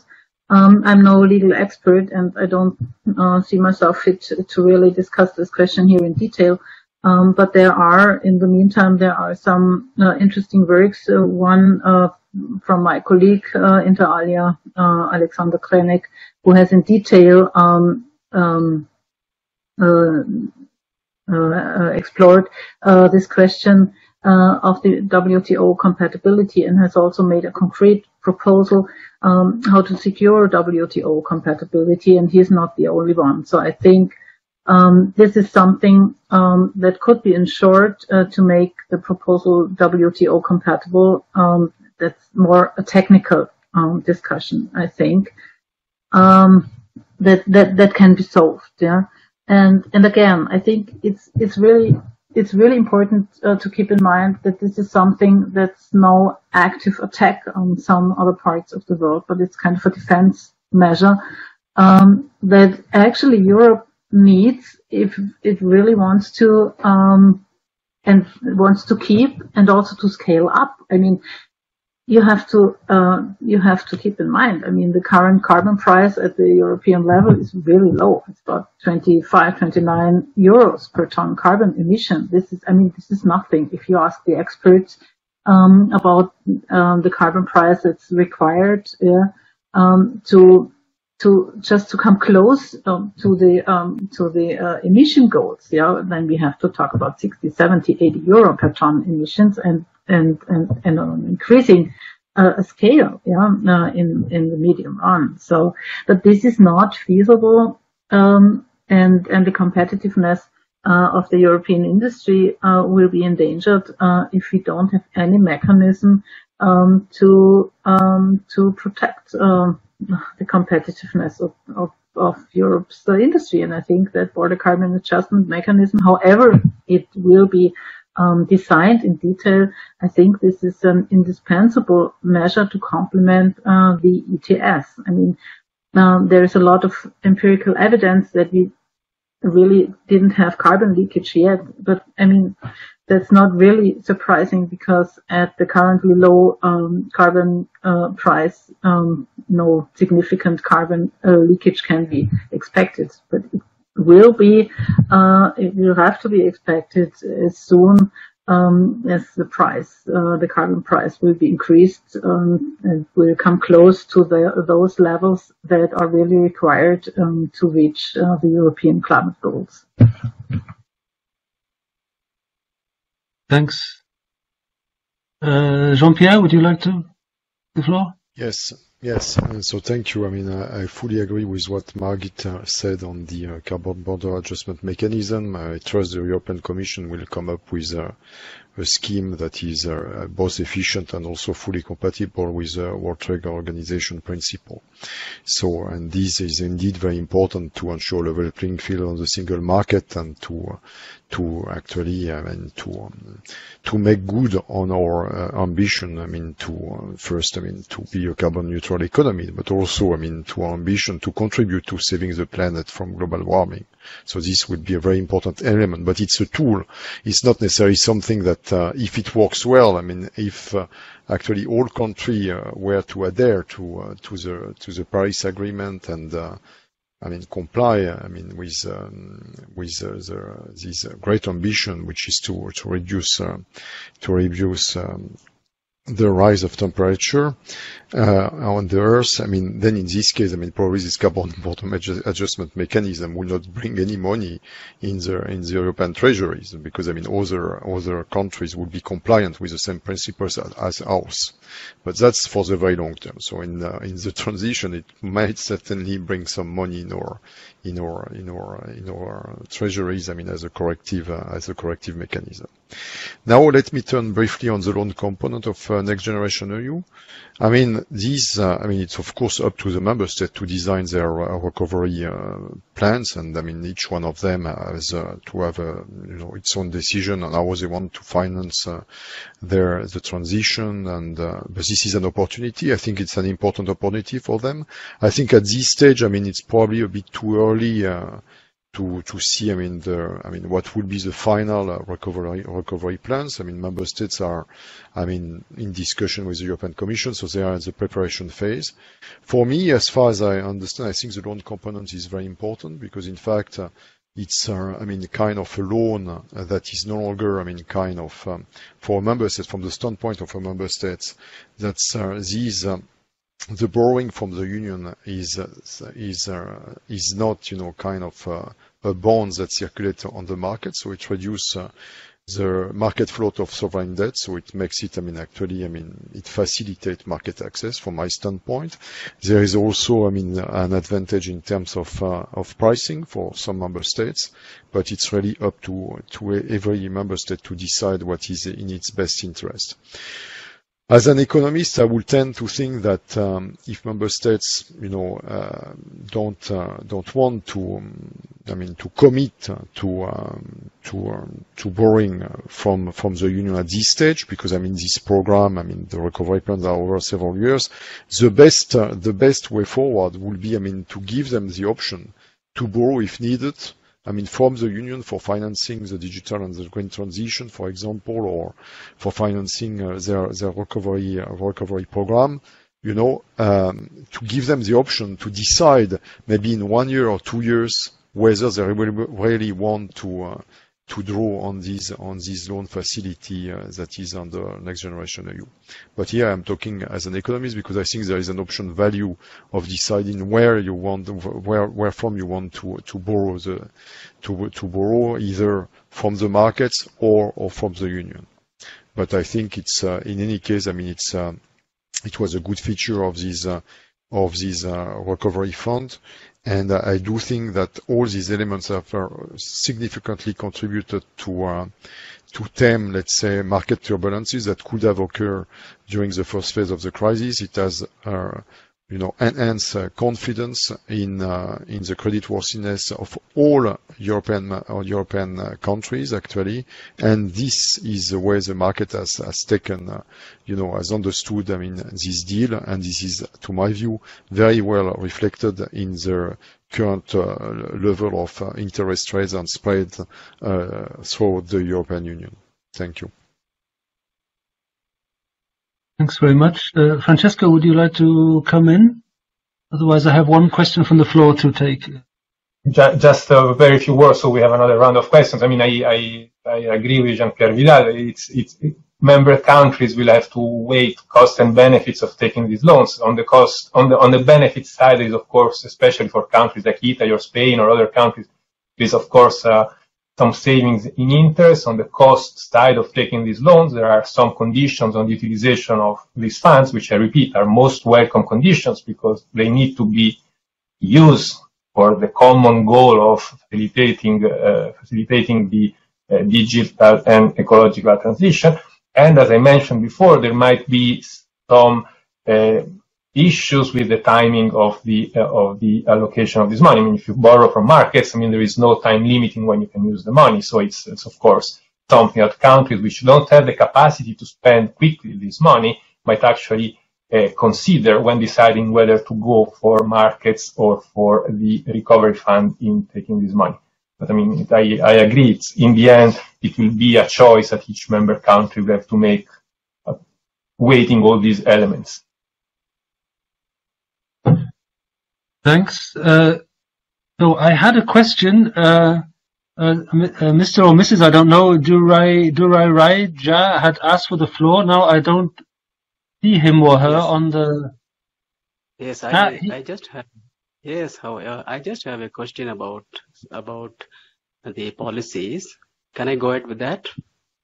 Um, I'm no legal expert, and I don't uh, see myself fit to really discuss this question here in detail. Um, but there are, in the meantime, there are some uh, interesting works. Uh, one uh, from my colleague uh, inter alia, Alexander Krenek, who has in detail um, um, explored uh, this question of the WTO compatibility and has also made a concrete proposal um, how to secure WTO compatibility, and he's not the only one. So I think Um, this is something um, that could be ensured uh, to make the proposal WTO compatible. Um, that's more a technical um, discussion, I think. Um, that that that can be solved. Yeah, and and again, I think it's it's really it's really important uh, to keep in mind that this is something that's no active attack on some other parts of the world, but it's kind of a defense measure um, that actually Europe needs if it really wants to um, and wants to keep and also to scale up. I mean, you have to uh, you have to keep in mind. I mean, the current carbon price at the European level is really low. It's about 25, 29 euros per ton carbon emission. This is, I mean, this is nothing. If you ask the experts um, about um, the carbon price that's required yeah, um, to to just to come close um, to the um, to the uh, emission goals, yeah, then we have to talk about 60, 70, 80 euro per ton emissions, and and and and on increasing uh, scale, yeah, uh, in in the medium run. So, but this is not feasible, um, and and the competitiveness uh, of the European industry uh, will be endangered uh, if we don't have any mechanism um, to um, to protect um, the competitiveness of, of, of Europe's industry. And I think that border carbon adjustment mechanism, however it will be um, designed in detail, I think this is an indispensable measure to complement uh, the ETS. I mean, um, there is a lot of empirical evidence that we really didn't have carbon leakage yet, but I mean, that's not really surprising because at the currently low um, carbon uh, price, um, no significant carbon uh, leakage can be expected. But it will be, uh, it will have to be expected as soon um, as the price, uh, the carbon price will be increased um, and will come close to the, those levels that are really required um, to reach uh, the European climate goals. Thanks. Uh, Jean-Pierre, would you like to the floor? Yes. Yes. So thank you. I mean, I fully agree with what Margit uh, said on the uh, carbon border adjustment mechanism. I trust the European Commission will come up with a scheme that is both efficient and also fully compatible with the World Trade Organization principle. So, and this is indeed very important to ensure level playing field on the single market and to to actually, I mean, to um, to make good on our uh, ambition. I mean, to uh, first, I mean, to be a carbon neutral economy, but also, I mean, to our ambition to contribute to saving the planet from global warming. So this would be a very important element, but it's a tool. It's not necessarily something that, uh, if it works well, I mean, if uh, actually all countries uh, were to adhere to uh, to the to the Paris Agreement and I mean, comply, I mean, with um, with uh, the, this great ambition, which is to to reduce uh, to reduce um, the rise of temperature uh, on the Earth, I mean, then in this case, I mean, probably this carbon border adjustment mechanism will not bring any money in the in the European treasuries because I mean, other other countries will be compliant with the same principles as, as ours. But that's for the very long term. So in uh, in the transition, it might certainly bring some money in our in our in our in our treasuries. I mean, as a corrective uh, as a corrective mechanism. Now let me turn briefly on the loan component of uh, Next Generation EU. I mean, these. Uh, I mean, it's of course up to the member state to design their uh, recovery uh, plans, and I mean, each one of them has uh, to have you know its own decision on how they want to finance their the transition. And but this is an opportunity. I think it's an important opportunity for them. I think at this stage, I mean, it's probably a bit too early uh, to to see, I mean, the I mean, what will be the final uh, recovery recovery plans. I mean, member states are, I mean, in discussion with the European Commission, so they are in the preparation phase. For me, as far as I understand, I think the loan component is very important because, in fact, uh, it's, uh, I mean, kind of a loan uh, that is no longer, I mean, kind of, um, for member states, from the standpoint of a member states, that's uh, these um, the borrowing from the union is is uh, is not you know kind of uh, a bond that circulates on the market, so it reduces uh, the market float of sovereign debt. So it makes it, I mean, actually, I mean, it facilitates market access from my standpoint. There is also, I mean, an advantage in terms of uh, of pricing for some member states, but it's really up to to every member state to decide what is in its best interest. As an economist, I would tend to think that um, if member states, you know, uh, don't uh, don't want to, um, I mean, to commit to um, to um, to borrowing from from the union at this stage, because I mean, this program, I mean, the recovery plans are over several years. The best uh, the best way forward would be, I mean, to give them the option to borrow if needed I mean, from the union for financing the digital and the green transition, for example, or for financing uh, their their recovery uh, recovery program, you know, um, to give them the option to decide maybe in one year or two years whether they really, really want to uh, to draw on this on this loan facility uh, that is under Next Generation EU. But here I'm talking as an economist because I think there is an option value of deciding where you want where where from you want to to borrow the to to borrow either from the markets or or from the union. But I think it's uh, in any case, I mean it's uh, it was a good feature of this uh, of this uh, recovery fund and I do think that all these elements have uh, significantly contributed to uh, to tame, let's say, market turbulences that could have occurred during the first phase of the crisis. It has uh, you know, enhance uh, confidence in uh, in the creditworthiness of all European or European uh, countries actually, and this is the way the market has has taken, you know, has understood. I mean, this deal, and this is, to my view, very well reflected in the current level of interest rates and spread throughout the European Union. Thank you. Thanks very much. Uh, Francesco, would you like to come in? Otherwise, I have one question from the floor to take. Just a very few words, so we have another round of questions. I mean, I, I, I agree with Jean-Pierre Vidal. It's, it's, member countries will have to weigh cost and benefits of taking these loans. On the cost, on the, on the benefit side is, of course, especially for countries like Italy or Spain or other countries, is, of course, uh, some savings in interest on the cost side of taking these loans. There are some conditions on the utilization of these funds, which I repeat are most welcome conditions because they need to be used for the common goal of facilitating, uh, facilitating the uh, digital and ecological transition. And as I mentioned before, there might be some uh, issues with the timing of the uh, of the allocation of this money. I mean, if you borrow from markets, I mean, there is no time limiting when you can use the money. So it's, it's of course something that countries which don't have the capacity to spend quickly this money might actually uh, consider when deciding whether to go for markets or for the recovery fund in taking this money. But I mean, I, I agree. It's in the end, it will be a choice that each member country will have to make, uh, weighting all these elements. Thanks. Uh, so I had a question. Uh, uh, Mr. or Mrs. I don't know, Durai Durai Raja had asked for the floor. Now I don't see him or her Yes. on the. Yes, Ah, I he- I just have yes, however, I just have a question about about the policies. Can I go ahead with that?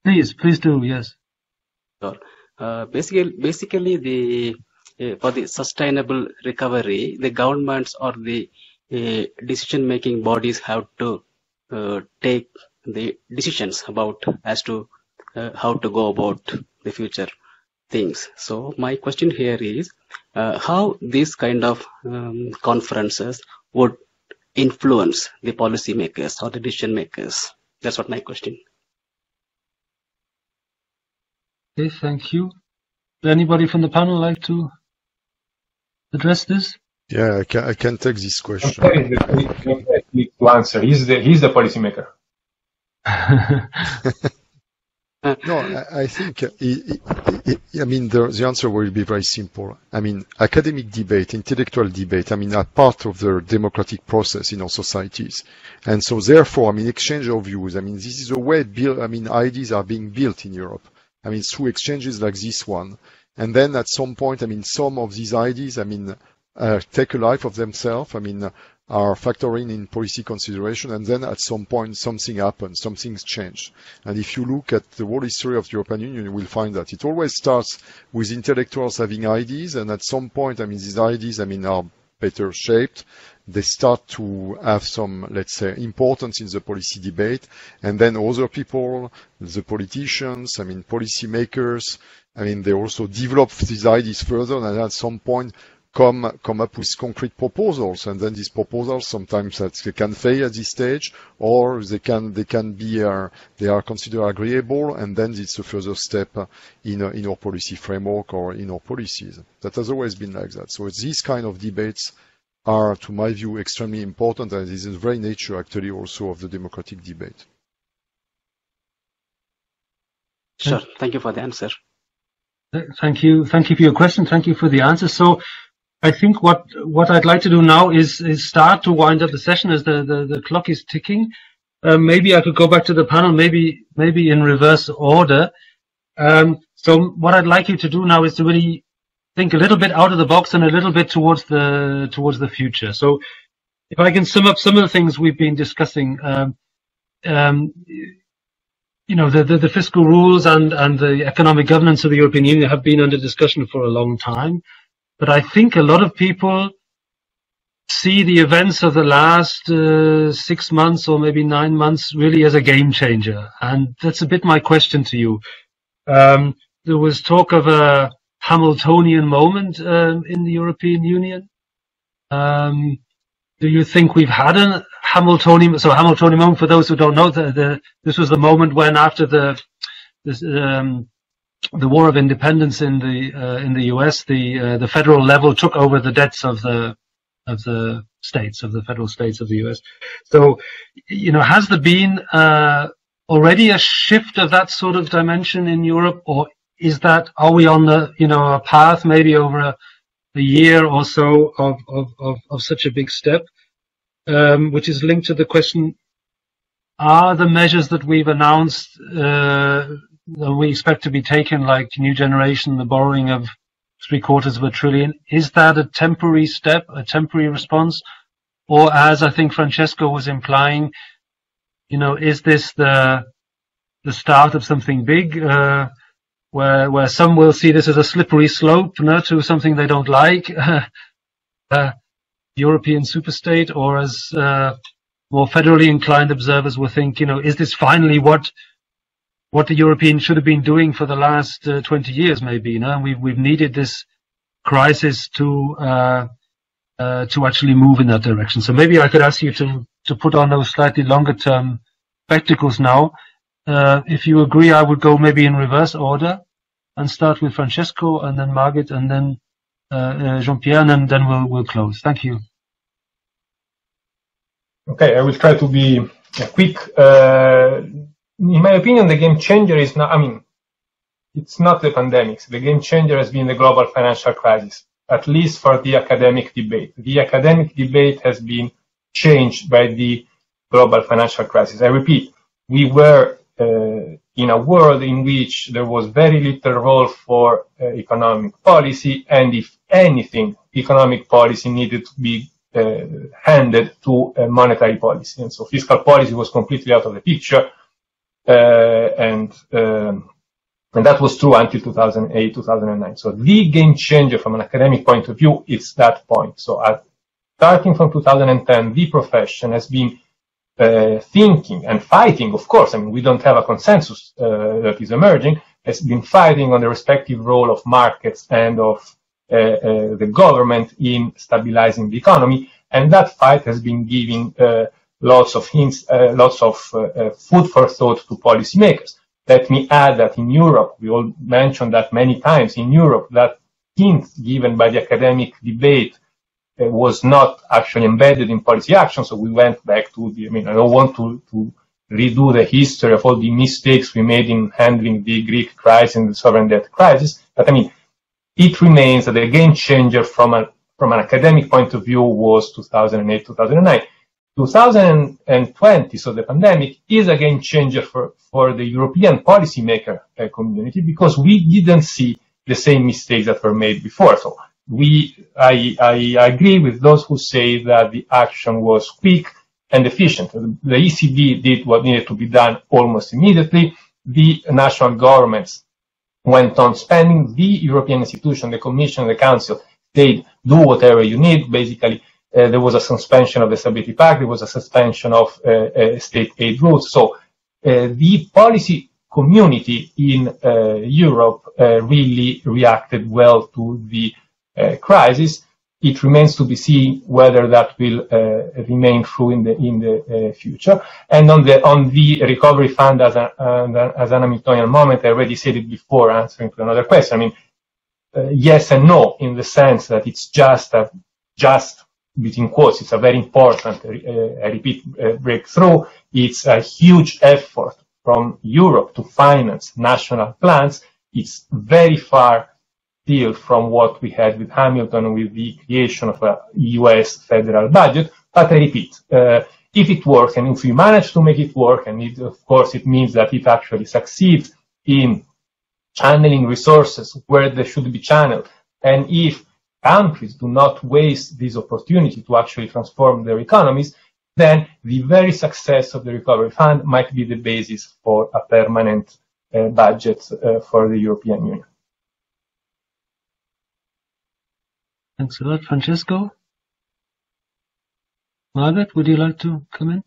Please, please do. Yes. Uh, basically, basically the uh, for the sustainable recovery, the governments or the uh, decision-making bodies have to uh, take the decisions about as to uh, how to go about the future things. So my question here is uh, how these kind of um, conferences would influence the policymakers or the decision makers. That's what my question. Okay. Thank you. Anybody from the panel like to address this? Yeah, I can, I can take this question. Jean-Pierre the quick- quick to answer. He's the, he's the policymaker. <laughs> No, I, I think, uh, i i I mean, the, the answer will be very simple. I mean, academic debate, intellectual debate, I mean, are part of the democratic process in our societies. And so therefore, I mean, exchange of views, I mean, this is a way build, I mean, ideas are being built in Europe. I mean, through exchanges like this one. And then at some point, I mean, some of these ideas, I mean, uh, take a life of themselves. I mean, are factoring in policy consideration, and then at some point something happens, something's changed. And if you look at the whole history of the European Union, you will find that it always starts with intellectuals having ideas, and at some point, I mean, these ideas, I mean, are better shaped. They start to have some, let's say, importance in the policy debate, and then other people, the politicians, I mean, policymakers, I mean, they also develop these ideas further, and at some point come come up with concrete proposals, and then these proposals sometimes they can fail at this stage, or they can they can be uh, they are considered agreeable, and then it's a further step in in our policy framework or in our policies. That has always been like that. So these kind of debates are, to my view, extremely important, and is the very nature actually also of the democratic debate. Sure. Thank you for the answer. Thank you. Thank you for your question. Thank you for the answer. So I think what what I'd like to do now is is start to wind up the session as the the, the clock is ticking. Uh, maybe I could go back to the panel, maybe maybe in reverse order. Um, so what I'd like you to do now is to really think a little bit out of the box and a little bit towards the towards the future. So if I can sum up some of the things we've been discussing, um, um, you know, the, the, the fiscal rules and and the economic governance of the European Union have been under discussion for a long time. But I think a lot of people see the events of the last uh, six months or maybe nine months really as a game changer. And that's a bit my question to you. Um, there was talk of a Hamiltonian moment um, in the European Union. Um, do you think we've had a Hamiltonian? So Hamiltonian moment, for those who don't know, the, the, this was the moment when after the this, um, the War of Independence in the uh, in the U.S., the uh, the federal level took over the debts of the of the states of the federal states of the U.S. So, you know, has there been uh, already a shift of that sort of dimension in Europe, or is that are we on the you know a path maybe over a, a year or so of of, of, of such a big step, um, which is linked to the question: Are the measures that we've announced uh, that we expect to be taken, like new generation, the borrowing of three quarters of a trillion, is that a temporary step, a temporary response? Or as I think Francesco was implying, you know, is this the the start of something big, uh, where where some will see this as a slippery slope no, to something they don't like, <laughs> uh, European superstate, or as uh, more federally inclined observers will think, you know, is this finally what what the Europeans should have been doing for the last uh, 20 years, maybe. You know, and we've we've needed this crisis to uh, uh, to actually move in that direction. So maybe I could ask you to to put on those slightly longer term spectacles now. Uh, if you agree, I would go maybe in reverse order and start with Francesco and then Margit and then Jean-Pierre and then, we'll close. Thank you. Okay, I will try to be quick in my opinion, the game changer is not, I mean, it's not the pandemics. The game changer has been the global financial crisis, at least for the academic debate. The academic debate has been changed by the global financial crisis. I repeat, we were uh, in a world in which there was very little role for uh, economic policy, and if anything, economic policy needed to be uh, handed to monetary policy. And so fiscal policy was completely out of the picture uh, and um, and that was true until 2008, 2009. So the game changer from an academic point of view is that point. So at, starting from 2010, the profession has been uh, thinking and fighting, of course, I mean, we don't have a consensus uh, that is emerging, has been fighting on the respective role of markets and of the government in stabilizing the economy. And that fight has been giving uh, lots of hints, uh, lots of uh, uh, food for thought to policymakers. Let me add that in Europe, we all mentioned that many times, in Europe, that hint given by the academic debate uh, was not actually embedded in policy action. So we went back to the, I mean, I don't want to, to redo the history of all the mistakes we made in handling the Greek crisis and the sovereign debt crisis. But I mean, it remains that the game changer from a, from an academic point of view was 2008, 2009. 2020, so the pandemic, is a game changer for, for the European policymaker uh, community because we didn't see the same mistakes that were made before. So we, I, I agree with those who say that the action was quick and efficient. The ECB did what needed to be done almost immediately. The national governments went on spending. The European institution, the Commission, the Council, they do whatever you need. Basically, uh, there was a suspension of the Stability Pact. There was a suspension of uh, uh, state aid rules. So uh, the policy community in uh, Europe uh, really reacted well to the crisis. It remains to be seen whether that will uh, remain true in the in the uh, future. And on the on the recovery fund as a as an Hamiltonian moment, I already said it before, answering to another question. I mean, uh, yes and no, in the sense that it's just a just between quotes, it's a very important, uh, I repeat, uh, breakthrough. It's a huge effort from Europe to finance national plans. It's very far still from what we had with Hamilton with the creation of a US federal budget. But I repeat, uh, if it works and if we manage to make it work, and it, of course it means that it actually succeeds in channeling resources where they should be channeled, and if countries do not waste this opportunity to actually transform their economies, then the very success of the recovery fund might be the basis for a permanent uh, budget uh, for the European Union. Thanks a lot. Francesco? Margit, would you like to come in?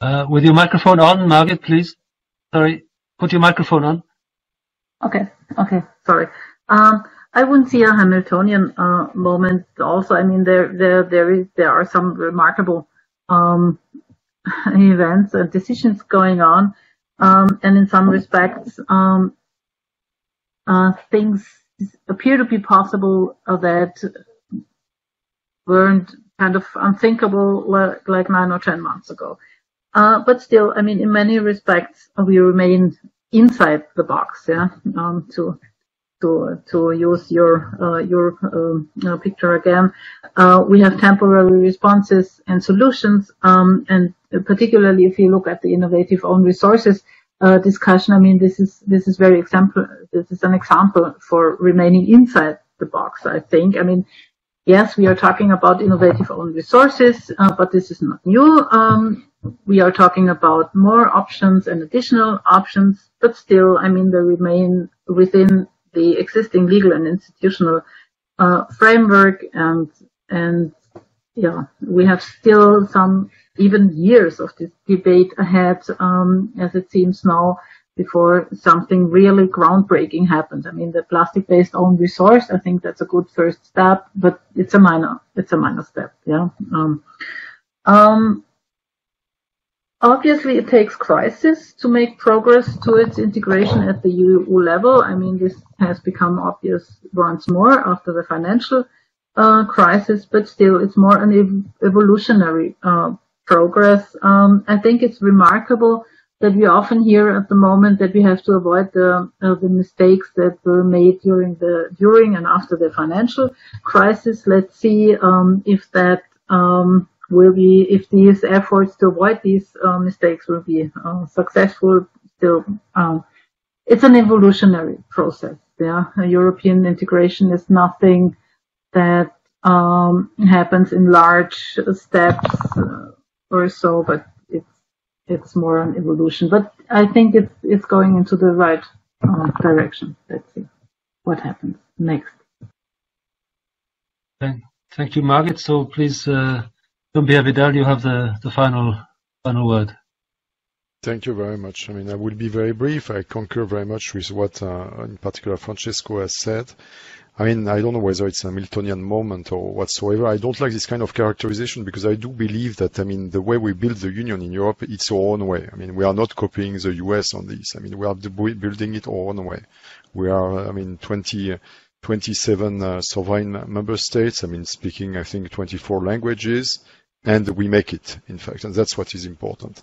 Uh, with your microphone on, Margit, please. Sorry, put your microphone on. Okay, okay, sorry. Um, I wouldn't see a Hamiltonian uh, moment. Also, I mean, there, there, there is, there are some remarkable um, <laughs> events and decisions going on, um, and in some respects, uh, things appear to be possible that weren't kind of unthinkable like, like nine or ten months ago. Uh, but still, I mean, in many respects, we remain inside the box. Yeah, um, to to to use your uh, your um, uh, picture again, uh, we have temporary responses and solutions, um, and particularly if you look at the innovative own resources uh, discussion. I mean, this is this is very example. This is an example for remaining inside the box. I think. I mean, yes, we are talking about innovative own resources, uh, but this is not new. Um, we are talking about more options and additional options, but still, I mean, they remain within the existing legal and institutional uh, framework, and and yeah, we have still some even years of this debate ahead, um, as it seems now, before something really groundbreaking happens. I mean, the plastic-based own resource, I think that's a good first step, but it's a minor, it's a minor step, yeah. Um, um, obviously, it takes crisis to make progress to its integration at the EU level. I mean, this has become obvious once more after the financial uh, crisis, but still, it's more an ev evolutionary uh, progress. Um, I think it's remarkable that we often hear at the moment that we have to avoid the uh, the mistakes that were made during the during and after the financial crisis. Let's see um, if that um, will be if these efforts to avoid these uh, mistakes will be uh, successful. Still, um, it's an evolutionary process. Yeah, European integration is nothing that um, happens in large steps uh, or so, but it's it's more an evolution. But I think it's it's going into the right uh, direction. Let's see what happens next. Thank, thank you, Margit. So please, uh, Jean-Pierre Vidal, you have the, the final final word. Thank you very much. I mean, I will be very brief. I concur very much with what, uh, in particular, Francesco has said. I mean, I don't know whether it's a Hamiltonian moment or whatsoever. I don't like this kind of characterization because I do believe that, I mean, the way we build the union in Europe, it's our own way. I mean, we are not copying the US on this. I mean, we are building it our own way. We are, I mean, 20, 27 uh, sovereign member states. I mean, speaking, I think, 24 languages. And we make it, in fact, and that's what is important.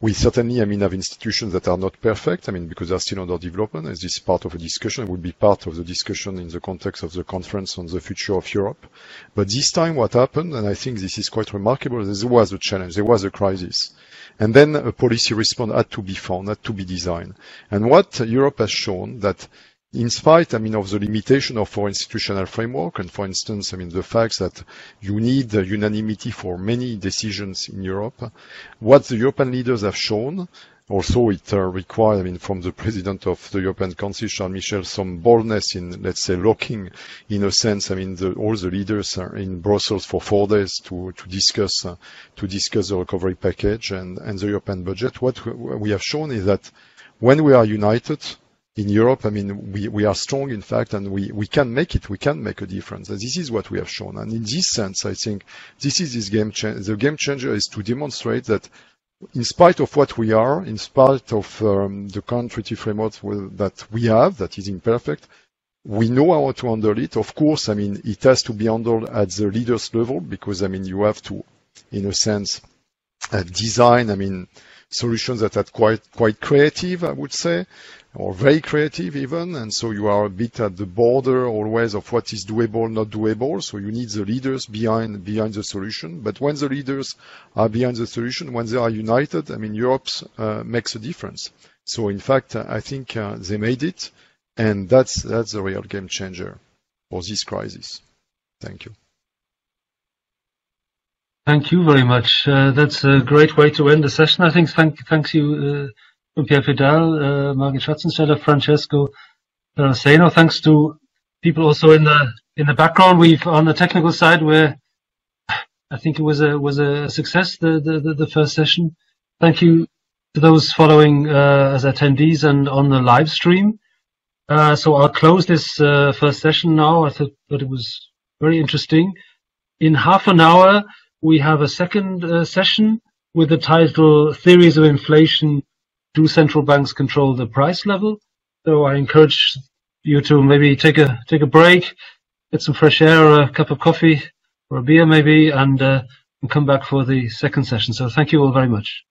We certainly, I mean, have institutions that are not perfect, I mean, because they're still under development, as this is part of a discussion, it will be part of the discussion in the context of the conference on the future of Europe. But this time what happened, and I think this is quite remarkable, there was a challenge, there was a crisis. And then a policy response had to be found, had to be designed. And what Europe has shown that in spite, I mean, of the limitation of our institutional framework, and for instance, I mean, the fact that you need unanimity for many decisions in Europe, what the European leaders have shown, also it uh, required, I mean, from the president of the European Council, Charles Michel, some boldness in, let's say, locking, in a sense, I mean, the, all the leaders are in Brussels for four days to, to discuss, uh, to discuss the recovery package and, and the European budget. What we have shown is that when we are united, in Europe, I mean, we, we are strong, in fact, and we, we can make it. We can make a difference. And this is what we have shown. And in this sense, I think this is this game changer. The game changer is to demonstrate that in spite of what we are, in spite of um, the country framework that we have, that is imperfect, we know how to handle it. Of course, I mean, it has to be handled at the leaders level because, I mean, you have to, in a sense, uh, design, I mean, solutions that are quite, quite creative, I would say or very creative even, and so you are a bit at the border always of what is doable, not doable. So you need the leaders behind behind the solution. But when the leaders are behind the solution, when they are united, I mean, Europe uh, makes a difference. So in fact, I think uh, they made it, and that's that's a real game changer for this crisis. Thank you. Thank you very much. Uh, that's a great way to end the session. I think thank thanks you uh, Pierre Vidal, uh, Margit Schratzenstaller, Francesco Saraceno. Thanks to people also in the in the background. We've on the technical side where I think it was a was a success the the, the first session. Thank you to those following uh, as attendees and on the live stream. Uh, so I'll close this uh, first session now. I thought that it was very interesting. In half an hour, we have a second uh, session with the title Theories of Inflation do central banks control the price level? So I encourage you to maybe take a take a break, get some fresh air, a cup of coffee, or a beer maybe, and, uh, and come back for the second session. So thank you all very much.